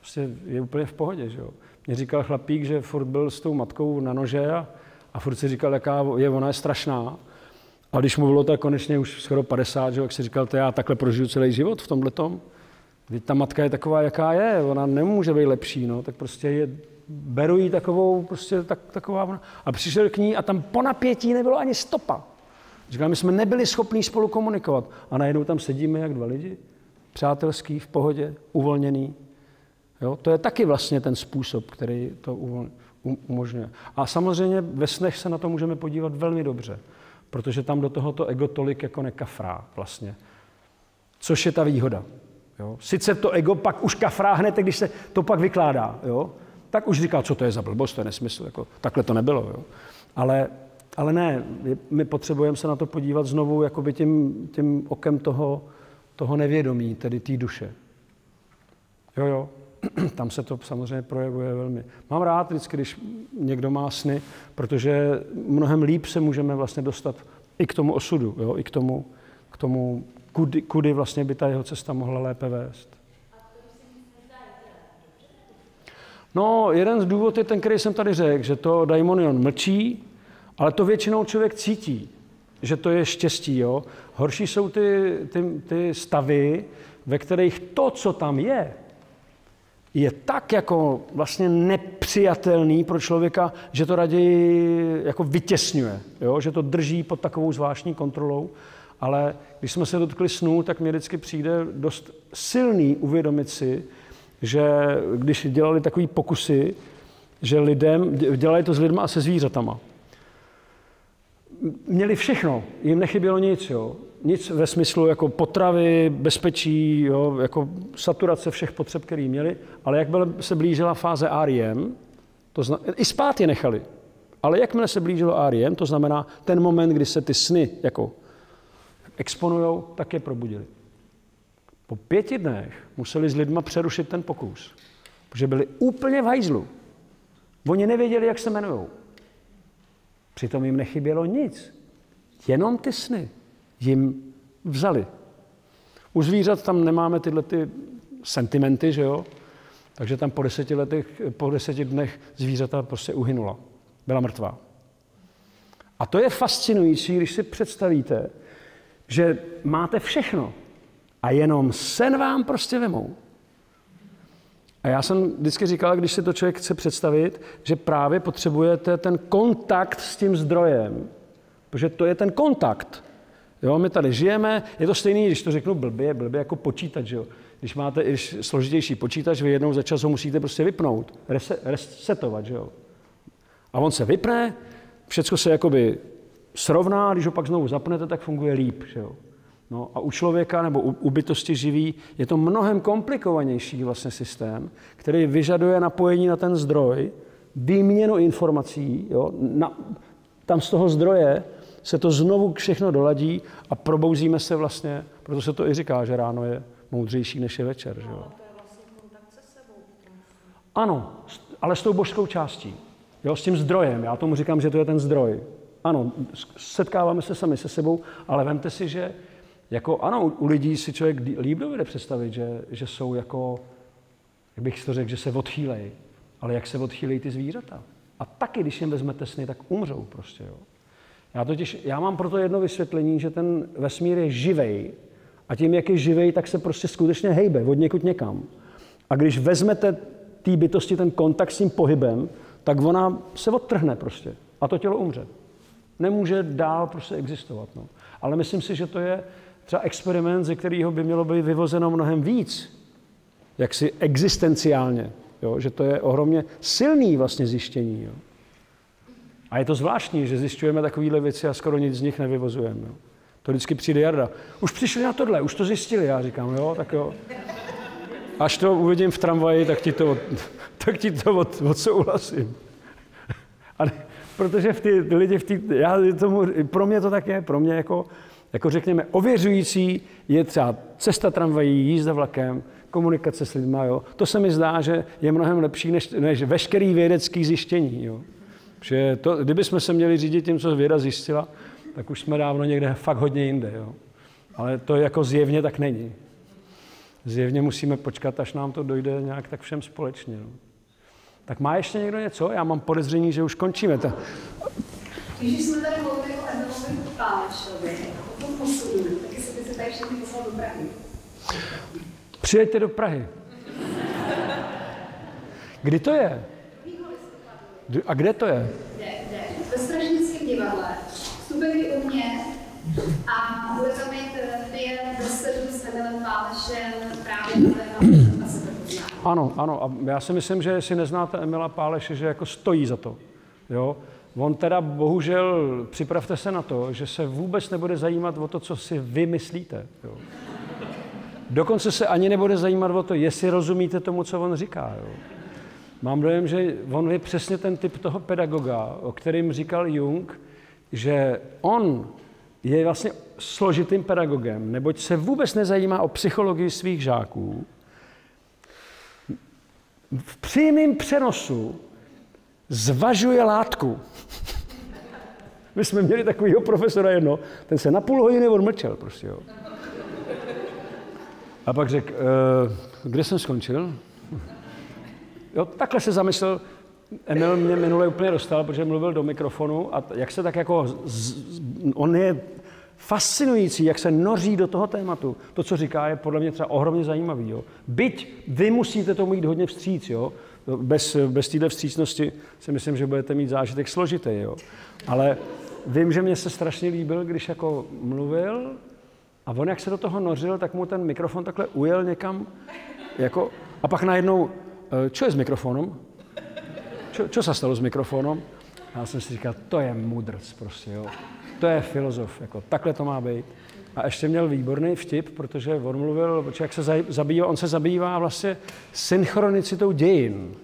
prostě je úplně v pohodě. Že jo. Mě říkal chlapík, že furt byl s tou matkou na nože a, a furt si říkal, jaká je, ona je strašná. A když mu bylo tak konečně už skoro 50, že, jak si říkal, to já takhle prožiju celý život v tomhle tom. Ta matka je taková, jaká je, ona nemůže být lepší, no, tak prostě je beru jí takovou, prostě tak, taková, a přišel k ní a tam po napětí nebylo ani stopa. Říkal, my jsme nebyli schopni spolu komunikovat. A najednou tam sedíme jak dva lidi, přátelský, v pohodě, uvolněný. Jo? To je taky vlastně ten způsob, který to umožňuje. A samozřejmě ve snech se na to můžeme podívat velmi dobře, protože tam do tohoto ego tolik jako nekafrá vlastně. Což je ta výhoda. Jo? Sice to ego pak už kafrá hned, když se to pak vykládá. Jo? Tak už říká, co to je za blbost, to je nesmysl, jako, takhle to nebylo. Jo. Ale, ale ne, my potřebujeme se na to podívat znovu jakoby tím, tím okem toho, toho nevědomí, tedy té duše. Jo, jo. tam se to samozřejmě projevuje velmi. Mám rád vždycky, když někdo má sny, protože mnohem líp se můžeme vlastně dostat i k tomu osudu, jo? i k tomu, k tomu kudy, kudy vlastně by ta jeho cesta mohla lépe vést. No, jeden z důvodů je ten, který jsem tady řekl, že to daimonion mlčí, ale to většinou člověk cítí, že to je štěstí. Jo? Horší jsou ty, ty, ty stavy, ve kterých to, co tam je, je tak jako vlastně nepřijatelný pro člověka, že to raději jako vytěsňuje, jo? že to drží pod takovou zvláštní kontrolou. Ale když jsme se dotkli snů, tak mě vždycky přijde dost silný uvědomit si, že když dělali takové pokusy, že lidem, dělali to s lidmi a se zvířatama. Měli všechno, jim nechybělo nic, jo. Nic ve smyslu jako potravy, bezpečí, jo, jako saturace všech potřeb, které měli, ale jak se blížila fáze REM, to zna, i spát je nechali, ale jakmile se blížilo REM, to znamená ten moment, kdy se ty sny jako exponujou, tak je probudili. Po pěti dnech museli s lidma přerušit ten pokus, protože byli úplně v hajzlu. Oni nevěděli, jak se jmenují. Přitom jim nechybělo nic. Jenom ty sny jim vzali. U zvířat tam nemáme tyhle ty sentimenty, že jo? Takže tam po deseti, letech, po deseti dnech zvířata prostě uhynula. Byla mrtvá. A to je fascinující, když si představíte, že máte všechno a jenom sen vám prostě vemou. A já jsem vždycky říkal, když si to člověk chce představit, že právě potřebujete ten kontakt s tím zdrojem, protože to je ten kontakt. Jo, my tady žijeme, je to stejný, když to řeknu blbě, blbě jako počítač, jo. Když máte když složitější počítač, vy jednou za čas ho musíte prostě vypnout, resetovat, že jo. A on se vypne, všechno se jakoby srovná, když ho pak znovu zapnete, tak funguje líp, že jo. No a u člověka nebo u, u bytosti živý je to mnohem komplikovanější vlastně systém, který vyžaduje napojení na ten zdroj, výměnu informací, jo, na, tam z toho zdroje se to znovu všechno doladí a probouzíme se vlastně, proto se to i říká, že ráno je moudřejší než je večer. Že jo? Ano, ale s tou božskou částí, jo, s tím zdrojem. Já tomu říkám, že to je ten zdroj. Ano, setkáváme se sami se sebou, ale vemte si, že jako ano, u lidí si člověk líp dovede představit, že, že jsou jako, jak bych to řekl, že se odchýlejí. Ale jak se odchýlejí ty zvířata? A taky, když jim vezmete sny, tak umřou prostě, jo. Já totiž, já mám proto jedno vysvětlení, že ten vesmír je živej a tím, jak je živej, tak se prostě skutečně hejbe od někud někam. A když vezmete té bytosti ten kontakt s tím pohybem, tak ona se odtrhne prostě a to tělo umře. Nemůže dál prostě existovat. No. Ale myslím si, že to je třeba experiment, ze kterého by mělo být vyvozeno mnohem víc, jaksi existenciálně. Jo? Že to je ohromně silný vlastně zjištění. Jo? A je to zvláštní, že zjišťujeme takovéhle věci a skoro nic z nich nevyvozujeme. Jo? To vždycky přijde Jarda. Už přišli na tohle, už to zjistili. Já říkám, jo, tak jo. Až to uvidím v tramvaji, tak ti to, od, tak ti to od, odsouhlasím. Ale protože v ty, ty lidi v tý, já tomu, pro mě to tak je, pro mě jako jako řekněme, ověřující je třeba cesta tramvají, jízda vlakem, komunikace s lidmi. Jo. To se mi zdá, že je mnohem lepší než, než veškerý vědecký zjištění. Jo. Že to, kdybychom se měli řídit tím, co věda zjistila, tak už jsme dávno někde fakt hodně jinde. Jo. Ale to jako zjevně tak není. Zjevně musíme počkat, až nám to dojde nějak tak všem společně. Jo. Tak má ještě někdo něco? Já mám podezření, že už končíme. Když jsme tady mluvili o Edelovi Pálešovi, osudu, taky se by se tady všichni poslal do Prahy. Přijeďte do Prahy. Kdy to je? A kde to je? Kde, kde? Ve Stražnickém divadle. Vstupenky u mě a bude tam mít dvě besedu s Emilem Pálešem právě ano, ano. A já si myslím, že jestli neznáte Emila Páleše, že jako stojí za to. Jo? On teda bohužel, připravte se na to, že se vůbec nebude zajímat o to, co si vy myslíte. Jo. Dokonce se ani nebude zajímat o to, jestli rozumíte tomu, co on říká. Jo. Mám dojem, že on je přesně ten typ toho pedagoga, o kterým říkal Jung, že on je vlastně složitým pedagogem, neboť se vůbec nezajímá o psychologii svých žáků, v přímém přenosu zvažuje látku. My jsme měli takového profesora jedno, ten se na půl hodiny odmlčel prostě, jo. A pak řekl, e, kde jsem skončil? Jo, takhle se zamyslel, Emil mě minule úplně dostal, protože mluvil do mikrofonu a jak se tak jako, z, on je fascinující, jak se noří do toho tématu. To, co říká, je podle mě třeba ohromně zajímavý. Jo. Byť vy musíte tomu jít hodně vstříc, jo. Bez, bez téhle vstřícnosti si myslím, že budete mít zážitek složitý, jo. Ale vím, že mě se strašně líbil, když jako mluvil a on, jak se do toho nořil, tak mu ten mikrofon takhle ujel někam, jako, a pak najednou, "E, čo je s mikrofonem? Čo sa stalo s mikrofonem? A já jsem si říkal, to je mudrc prostě, jo. To je filozof, jako takhle to má být. A ještě měl výborný vtip, protože on mluvil, jak se zabývá, on se zabývá vlastně synchronicitou dějin.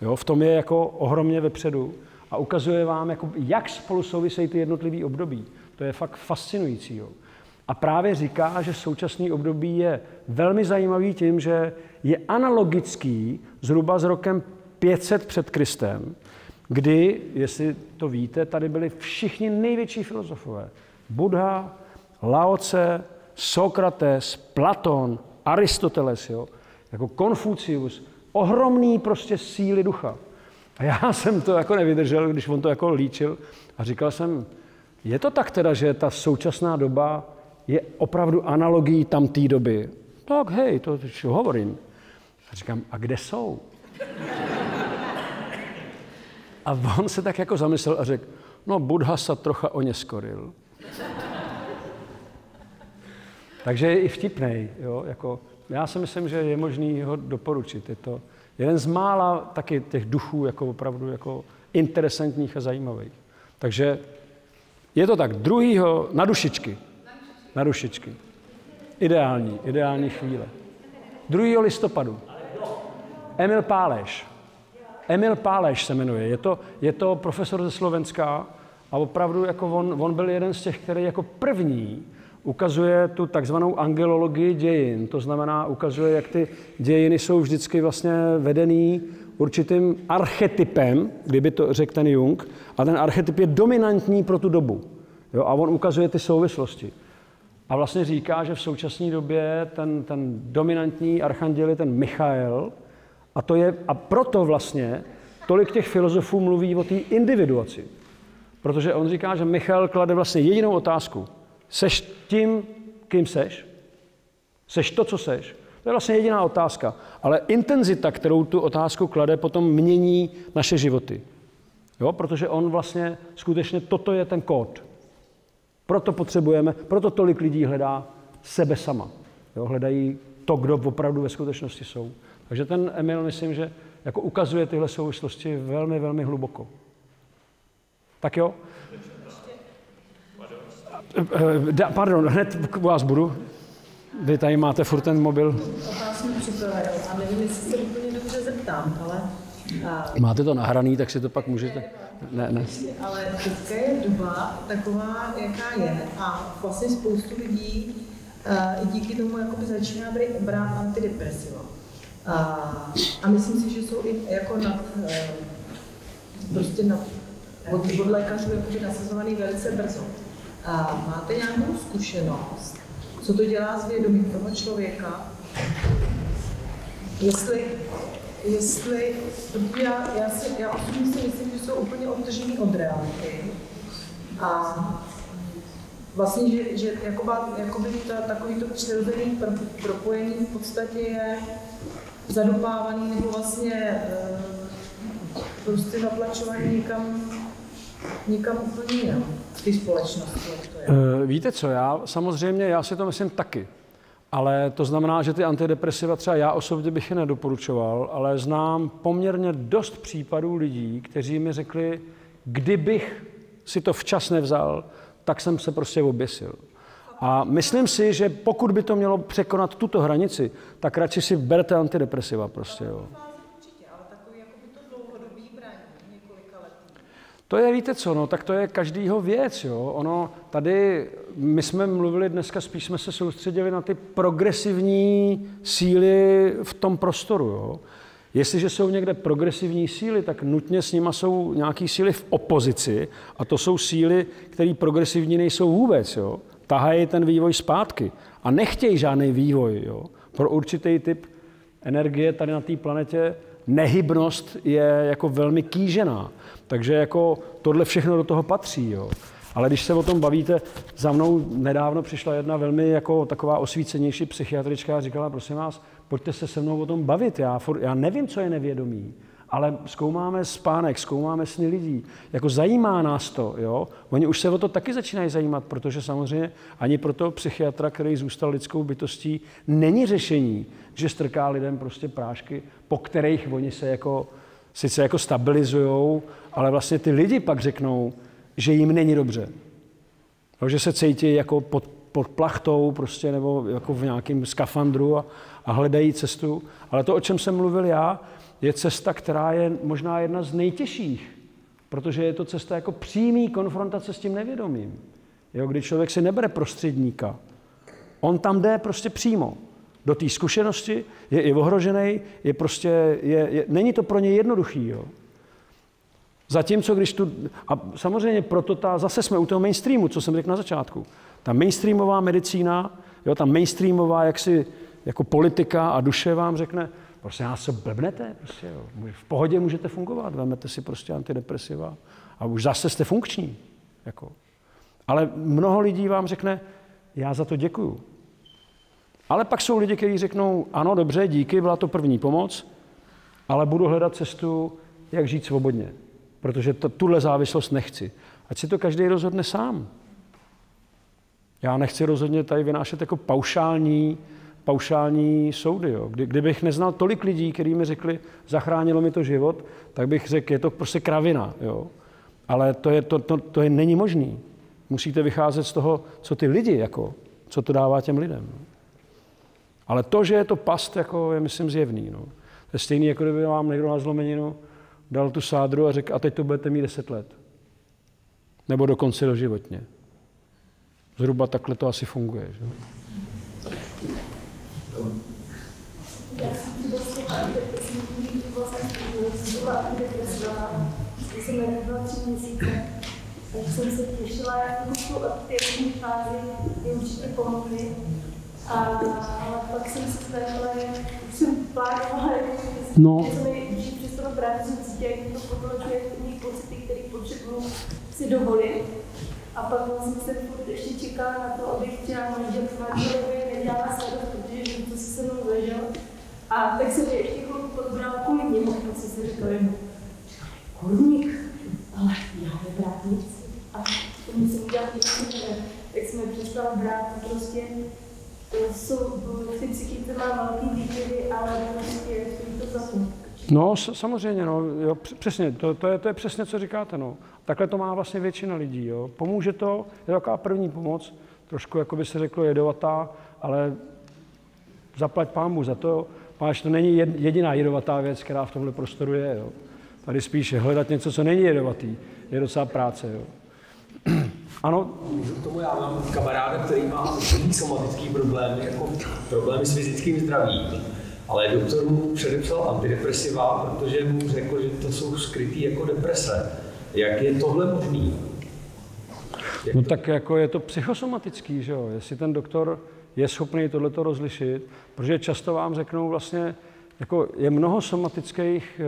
Jo, v tom je jako ohromně vepředu a ukazuje vám, jako, jak spolu souvisejí ty jednotlivé období. To je fakt fascinující. Jo. A právě říká, že současný období je velmi zajímavý tím, že je analogický zhruba s rokem 500 před Kristem, kdy, jestli to víte, tady byli všichni největší filozofové. Buddha, Lao Tse, Sokrates, Platon, Aristoteles, jo, jako Konfucius, ohromný prostě síly ducha. A já jsem to jako nevydržel, když on to jako líčil a říkal jsem, je to tak teda, že ta současná doba je opravdu analogií tamté doby? Tak hej, to hovorím. A říkám, a kde jsou? A on se tak jako zamyslel a řekl, no Buddha se trocha oněskoril. Takže je i vtipnej, jo, jako, já si myslím, že je možný ho doporučit. Je to jeden z mála taky těch duchů, jako opravdu jako interesantních a zajímavých. Takže je to tak, druhýho na dušičky. Na dušičky. Ideální, ideální chvíle. 2. listopadu. Emil Páleš. Emil Páleš se jmenuje. Je to, je to profesor ze Slovenska a opravdu jako on, on byl jeden z těch, který jako první ukazuje tu takzvanou angelologii dějin. To znamená, ukazuje, jak ty dějiny jsou vždycky vlastně vedený určitým archetypem, kdyby to řekl ten Jung, a ten archetyp je dominantní pro tu dobu. Jo, a on ukazuje ty souvislosti. A vlastně říká, že v současné době ten, ten dominantní archanděl je ten Michael, a, to je, a proto vlastně tolik těch filozofů mluví o té individuaci. Protože on říká, že Michal klade vlastně jedinou otázku. Seš tím, kým seš? Seš to, co seš? To je vlastně jediná otázka. Ale intenzita, kterou tu otázku klade, potom mění naše životy. Jo? Protože on vlastně skutečně toto je ten kód. Proto potřebujeme, proto tolik lidí hledá sebe sama. Jo? Hledají to, kdo opravdu ve skutečnosti jsou. Takže ten Emil, myslím, že jako ukazuje tyhle souvislosti velmi, velmi hluboko. Tak jo? Da, pardon, hned k vás budu. Vy tady máte furt ten mobil. Otázku připravenou a nevím, jestli se úplně dobře zeptám, ale... Máte to nahraný, tak si to pak můžete... Ne, ne. ale teďka je doba taková, jaká je a vlastně spoustu lidí uh, díky tomu jakoby začíná brát, antidepresiva. A, a myslím si, že jsou i jako nad, prostě nad, od, od lékařů nasazovaný velice brzo. A máte nějakou zkušenost, co to dělá s vědomím toho člověka, jestli, jestli já, já, si, já osobně si myslím, že jsou úplně odtržený od reality. A vlastně, že, že jakoby, jakoby ta, takový to přirozený pro, propojení v podstatě je zadupávaný nebo vlastně e, prostě zatlačovaný někam, někam úplně jinam v té společnosti. Eh, Víte co, já samozřejmě, já si to myslím taky. Ale to znamená, že ty antidepresiva třeba já osobně bych je nedoporučoval, ale znám poměrně dost případů lidí, kteří mi řekli, kdybych si to včas nevzal, tak jsem se prostě oběsil. A myslím si, že pokud by to mělo překonat tuto hranici, tak radši si berte antidepresiva prostě, jo. Určitě, ale takový jakoby to dlouhodobý braní, několika letý. To je, víte co, no, tak to je každýho věc, jo. Ono, tady, my jsme mluvili dneska, spíš jsme se soustředili na ty progresivní síly v tom prostoru, jo. Jestliže jsou někde progresivní síly, tak nutně s nima jsou nějaké síly v opozici a to jsou síly, které progresivní nejsou vůbec. Jo? Tahají ten vývoj zpátky a nechtějí žádný vývoj. Jo? Pro určitý typ energie tady na té planetě nehybnost je jako velmi kýžená. Takže jako tohle všechno do toho patří. Jo? Ale když se o tom bavíte, za mnou nedávno přišla jedna velmi jako taková osvícenější psychiatrička a říkala, prosím vás, pojďte se se mnou o tom bavit. Já, for, já nevím, co je nevědomí, ale zkoumáme spánek, zkoumáme sny lidí. Jako zajímá nás to, jo? Oni už se o to taky začínají zajímat, protože samozřejmě ani pro toho psychiatra, který zůstal lidskou bytostí, není řešení, že strká lidem prostě prášky, po kterých oni se jako, sice jako stabilizují, ale vlastně ty lidi pak řeknou, že jim není dobře. Jo, že se cítí jako pod, pod plachtou prostě, nebo jako v nějakém skafandru a, a hledají cestu. Ale to, o čem jsem mluvil já, je cesta, která je možná jedna z nejtěžších, protože je to cesta jako přímý konfrontace s tím nevědomím. Jo, kdy člověk si nebere prostředníka. On tam jde prostě přímo do té zkušenosti, je i ohrožený, je prostě, je, je, není to pro ně jednoduchý. Jo. Zatímco když tu, a samozřejmě proto ta, zase jsme u toho mainstreamu, co jsem řekl na začátku. Ta mainstreamová medicína, jo, ta mainstreamová jaksi, jako politika a duše vám řekne, prostě já se blbnete, prostě, jo. v pohodě můžete fungovat, vezmete si prostě antidepresiva a už zase jste funkční. Jako. Ale mnoho lidí vám řekne, já za to děkuju. Ale pak jsou lidi, kteří řeknou, ano, dobře, díky, byla to první pomoc, ale budu hledat cestu, jak žít svobodně protože to, tuhle závislost nechci. Ať si to každý rozhodne sám. Já nechci rozhodně tady vynášet jako paušální, paušální soudy. Jo. Kdy, kdybych neznal tolik lidí, kteří mi řekli, zachránilo mi to život, tak bych řekl, je to prostě kravina. Jo. Ale to, je, to, to, to je, není možný. Musíte vycházet z toho, co ty lidi, jako, co to dává těm lidem. Ale to, že je to past, jako je, myslím, zjevný. No. To je stejný, jako kdyby vám někdo na zlomeninu dal tu sádru a řekl, a teď to budete mít deset let. Nebo dokonce doživotně. Zhruba takhle to asi funguje. Že? Já jsem jsem nebyla tři měsíce, tak jsem se těšila, jak tu aktivní fázi mi určitě pomohly. A, ale pak jsem se snažila, už jsem plánovala, jak no. něco práci cítí, jak to potlačuje mý pocity, který potřebuju si dovolit. A pak jsem furt ještě čekala na to, abych třeba manželovi nedělala starost, protože že to se mnou zažil. A tak jsem je ještě chvilku podbrala kvůli němu, co si říkala, že kurník, ale já nebrát nic. A to musím udělat něco, tak jsme přestali brát prostě jsou, ty psychice má velký výkyvy, ale prostě stojí to za to. No, samozřejmě, no, jo, přesně, to, to, je, to je přesně, co říkáte, no. Takhle to má vlastně většina lidí, jo. Pomůže to, je taková první pomoc, trošku, jako by se řeklo, jedovatá, ale zaplať pámu za to, máš, to není jediná jedovatá věc, která v tomhle prostoru je, jo. Tady spíš hledat něco, co není jedovatý, je docela práce, jo. Ano? K tomu já mám kamaráda, který má somatický problémy, jako problémy s fyzickým zdravím ale doktor mu předepsal antidepresiva, protože mu řekl, že to jsou skrytý jako deprese. Jak je tohle možný? Jak no to... tak jako je to psychosomatický, že jo? Jestli ten doktor je schopný tohleto rozlišit, protože často vám řeknou vlastně, jako je mnoho somatických e,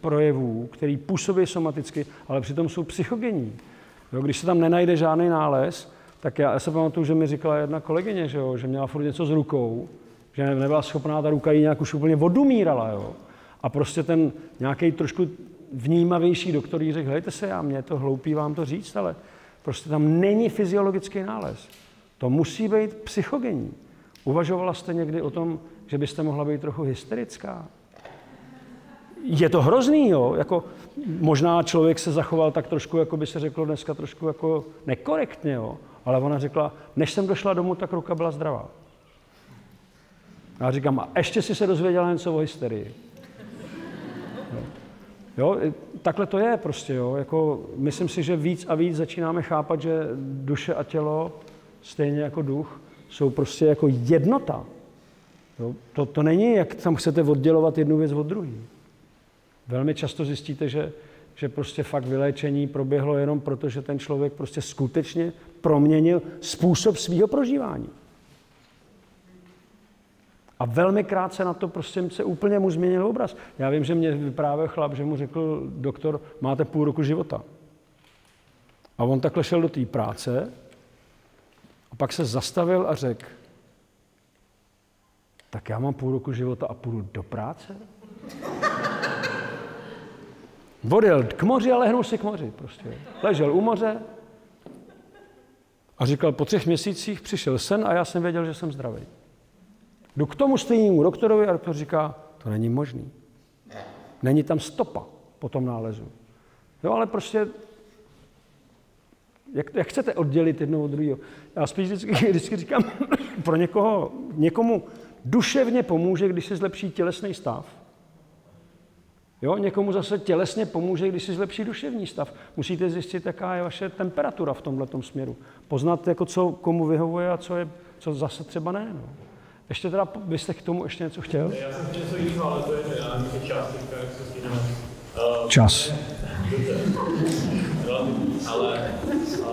projevů, který působí somaticky, ale přitom jsou psychogenní. Jo, když se tam nenajde žádný nález, tak já, já se pamatuju, že mi říkala jedna kolegyně, že, jo, že měla furt něco s rukou, že nebyla schopná ta ruka jí nějak už úplně odumírala, jo. A prostě ten nějaký trošku vnímavější doktor jí řekl, hejte se, já mě to hloupý vám to říct, ale prostě tam není fyziologický nález. To musí být psychogenní. Uvažovala jste někdy o tom, že byste mohla být trochu hysterická? Je to hrozný, jo? Jako, možná člověk se zachoval tak trošku, jako by se řeklo dneska, trošku jako nekorektně, jo? ale ona řekla, než jsem došla domů, tak ruka byla zdravá. Já říkám, a ještě si se dozvěděla něco o hysterii. Jo, takhle to je prostě, jo. Jako, myslím si, že víc a víc začínáme chápat, že duše a tělo, stejně jako duch, jsou prostě jako jednota. Jo? To, to není, jak tam chcete oddělovat jednu věc od druhé. Velmi často zjistíte, že, že prostě fakt vyléčení proběhlo jenom proto, že ten člověk prostě skutečně proměnil způsob svého prožívání. A velmi krátce na to prostě se úplně mu změnil obraz. Já vím, že mě vyprávěl chlap, že mu řekl doktor, máte půl roku života. A on takhle šel do té práce a pak se zastavil a řekl, tak já mám půl roku života a půjdu do práce? Odjel k moři a lehnul si k moři prostě. Ležel u moře a říkal, po třech měsících přišel sen a já jsem věděl, že jsem zdravý. Jdu k tomu stejnému doktorovi a doktor říká, to není možný. Není tam stopa po tom nálezu. Jo, ale prostě, jak, jak chcete oddělit jedno od druhého? Já spíš vždycky, vždycky říkám, pro někoho, někomu duševně pomůže, když se zlepší tělesný stav. Jo, někomu zase tělesně pomůže, když si zlepší duševní stav. Musíte zjistit, jaká je vaše temperatura v tomhle směru. Poznat, jako co komu vyhovuje a co, je, co zase třeba ne. No. Ještě teda, byste k tomu ještě něco chtěl? Já jsem chtěl něco jiného, ale to je čas, teďka, jak se stíneme. Uh, Čas. ale uh,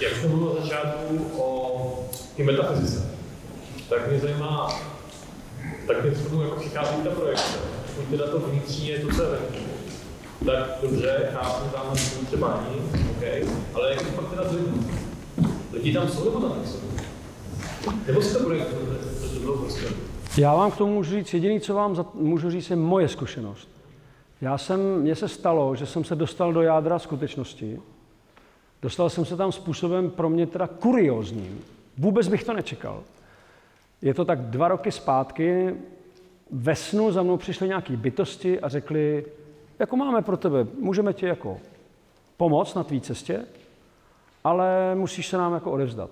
jak jsem mluvil na začátku o té metafyzice, tak mě zajímá, tak mě tomu jako přichází ta projekce. Pokud teda to vnitřní je to, co je venku, tak dobře, chápu, tam třeba ani, OK, ale jak to pak teda z Lidi tam jsou nebo tam nejsou? Nebo si to bylo prostě? Já vám k tomu můžu říct, jediný, co vám za, můžu říct, je moje zkušenost. Já jsem, mně se stalo, že jsem se dostal do jádra skutečnosti. Dostal jsem se tam způsobem pro mě teda kuriózním. Vůbec bych to nečekal. Je to tak dva roky zpátky, ve snu za mnou přišly nějaké bytosti a řekli, jako máme pro tebe, můžeme ti jako pomoct na tvý cestě, ale musíš se nám jako odevzdat.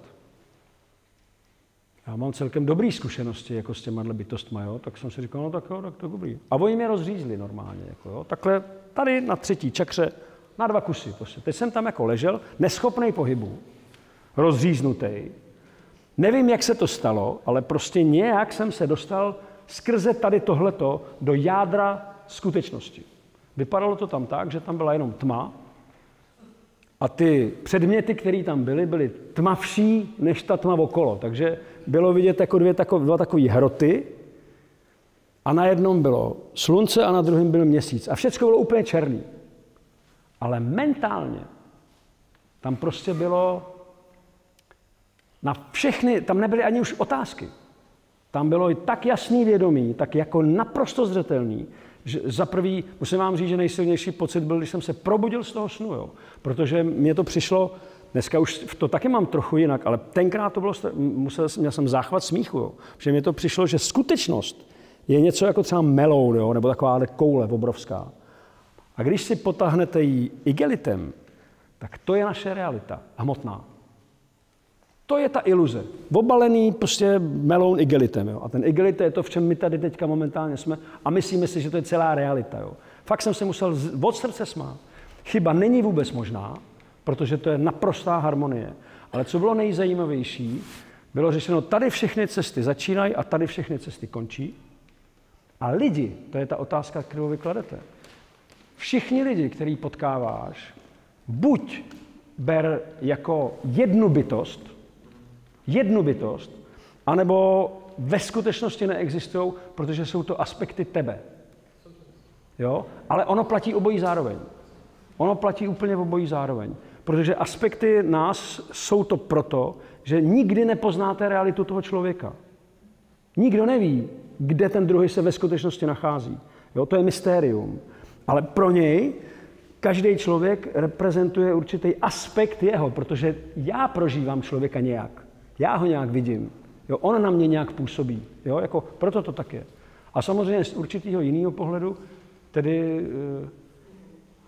Já mám celkem dobré zkušenosti jako s těma bytostma, jo? tak jsem si říkal, no tak jo, tak to dobrý. A oni mě rozřízli normálně. Jako, jo? Takhle tady na třetí čakře, na dva kusy. Prostě. Teď jsem tam jako ležel, neschopný pohybu, rozříznutý. Nevím, jak se to stalo, ale prostě nějak jsem se dostal skrze tady tohleto do jádra skutečnosti. Vypadalo to tam tak, že tam byla jenom tma a ty předměty, které tam byly, byly tmavší než ta tma okolo. Takže bylo vidět jako dvě, takové, dva takové hroty a na jednom bylo slunce a na druhém byl měsíc. A všechno bylo úplně černý. Ale mentálně tam prostě bylo na všechny, tam nebyly ani už otázky. Tam bylo i tak jasný vědomí, tak jako naprosto zřetelný, že za prvý, musím vám říct, že nejsilnější pocit byl, když jsem se probudil z toho snu, jo. protože mě to přišlo, dneska už to taky mám trochu jinak, ale tenkrát to bylo, musel, měl jsem záchvat smíchu, jo. protože mě to přišlo, že skutečnost je něco jako třeba meloun, jo, nebo taková koule obrovská. A když si potáhnete ji igelitem, tak to je naše realita, hmotná. To je ta iluze. Obalený prostě meloun igelitem. Jo? A ten igelit je to, v čem my tady teďka momentálně jsme a myslíme si, že to je celá realita. Jo? Fakt jsem se musel od srdce smát. Chyba není vůbec možná, protože to je naprostá harmonie. Ale co bylo nejzajímavější, bylo řešeno, tady všechny cesty začínají a tady všechny cesty končí. A lidi, to je ta otázka, kterou vykladete. Všichni lidi, který potkáváš, buď ber jako jednu bytost, jednu bytost, anebo ve skutečnosti neexistují, protože jsou to aspekty tebe. Jo? Ale ono platí obojí zároveň. Ono platí úplně obojí zároveň. Protože aspekty nás jsou to proto, že nikdy nepoznáte realitu toho člověka. Nikdo neví, kde ten druhý se ve skutečnosti nachází. Jo? To je mystérium. Ale pro něj každý člověk reprezentuje určitý aspekt jeho, protože já prožívám člověka nějak. Já ho nějak vidím. Jo, on na mě nějak působí. Jo, jako, proto to tak je. A samozřejmě z určitého jiného pohledu, tedy eh,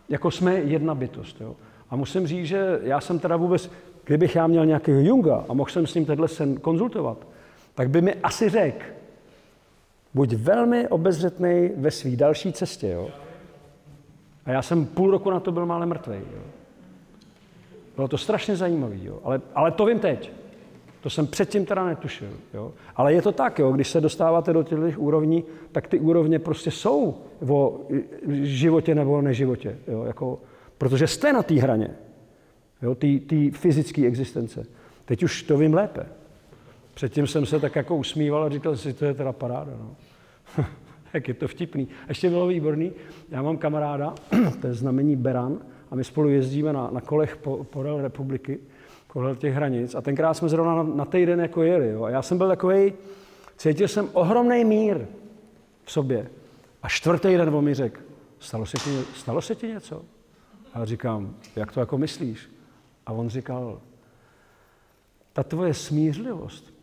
jako jsme jedna bytost. Jo. A musím říct, že já jsem teda vůbec, kdybych já měl nějakého Junga a mohl jsem s ním tenhle sen konzultovat, tak by mi asi řekl, buď velmi obezřetný ve své další cestě. Jo. A já jsem půl roku na to byl mále mrtvý. Jo. Bylo to strašně zajímavé, ale, ale to vím teď. To jsem předtím teda netušil. Jo? Ale je to tak, jo? když se dostáváte do těch úrovní, tak ty úrovně prostě jsou o životě nebo neživotě. Jo? Jako, protože jste na té hraně, té fyzické existence. Teď už to vím lépe. Předtím jsem se tak jako usmíval a říkal si, to je teda paráda. No. Jak je to vtipný. A ještě bylo výborný, já mám kamaráda, to je znamení Beran, a my spolu jezdíme na, na kolech po, po republiky, kolem těch hranic. A tenkrát jsme zrovna na, na týden jako jeli. Jo. A já jsem byl takový, cítil jsem ohromný mír v sobě. A čtvrtý den on mi řekl, stalo se, ti, stalo se ti něco? A já říkám, jak to jako myslíš? A on říkal, ta tvoje smířlivost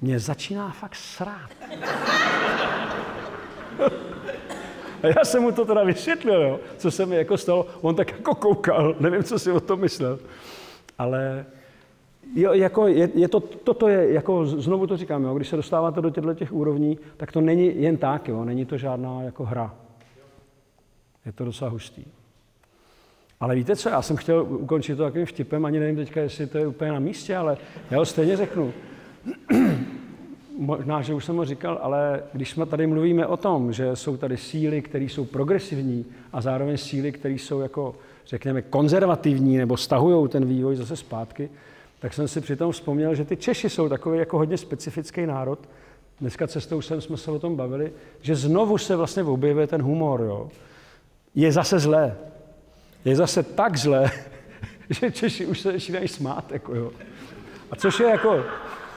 mě začíná fakt srát. A já jsem mu to teda vysvětlil, jo, co se mi jako stalo. On tak jako koukal, nevím, co si o tom myslel. Ale jo, jako je, je to, toto je, jako znovu to říkám, jo, když se dostáváte do těchto těch úrovní, tak to není jen tak, jo, není to žádná jako hra. Je to docela hustý. Ale víte co, já jsem chtěl ukončit to takovým vtipem, ani nevím teďka, jestli to je úplně na místě, ale já ho stejně řeknu. Možná, že už jsem ho říkal, ale když jsme tady mluvíme o tom, že jsou tady síly, které jsou progresivní a zároveň síly, které jsou jako, řekněme, konzervativní nebo stahují ten vývoj zase zpátky, tak jsem si přitom vzpomněl, že ty Češi jsou takový jako hodně specifický národ. Dneska cestou sem jsme se o tom bavili, že znovu se vlastně objevuje ten humor. Jo. Je zase zlé. Je zase tak zlé, že Češi už se začínají smát. Jako jo. A což je jako,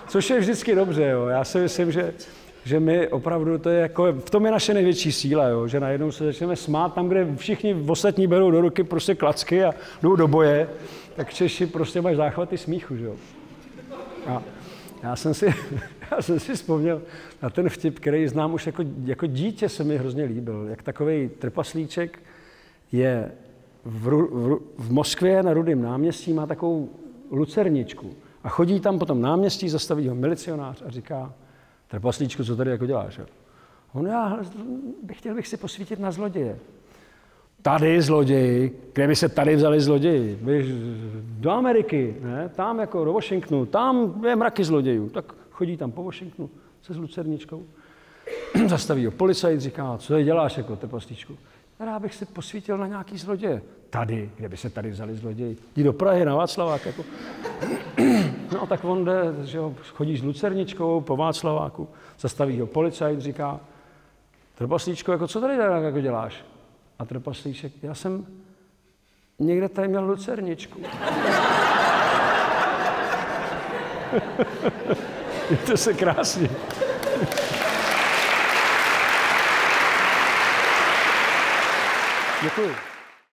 což je vždycky dobře. Jo. Já si myslím, že, že my opravdu, to je jako, v tom je naše největší síla, jo, že najednou se začneme smát tam, kde všichni ostatní berou do ruky prostě klacky a jdou do boje, tak Češi prostě mají záchvaty smíchu, že jo. A já jsem si, já jsem si vzpomněl na ten vtip, který znám už jako, jako dítě, se mi hrozně líbil. Jak takový trpaslíček je v, v, v Moskvě na Rudém náměstí, má takovou lucerničku. A chodí tam po tom náměstí, zastaví ho milicionář a říká, trpaslíčku, co tady jako děláš? Jo? On, já bych chtěl bych si posvítit na zloděje. Tady zloději, kde by se tady vzali zloději? Víš, do Ameriky, ne? tam jako do Washingtonu, tam je mraky zlodějů. Tak chodí tam po Washingtonu se s lucerničkou. Zastaví ho policajt, říká, co je děláš jako trpaslíčku? Rád bych si posvítil na nějaký zloděje. Tady, kde by se tady vzali zloději. Jdi do Prahy na Václavák. Jako. No tak on jde, že ho, chodí s lucerničkou po Václaváku, zastaví ho policajt, říká, trpaslíčko, jako co tady jako děláš? A trpaslíček, já jsem někde tady měl lucerničku. To se krásně. Děkuji.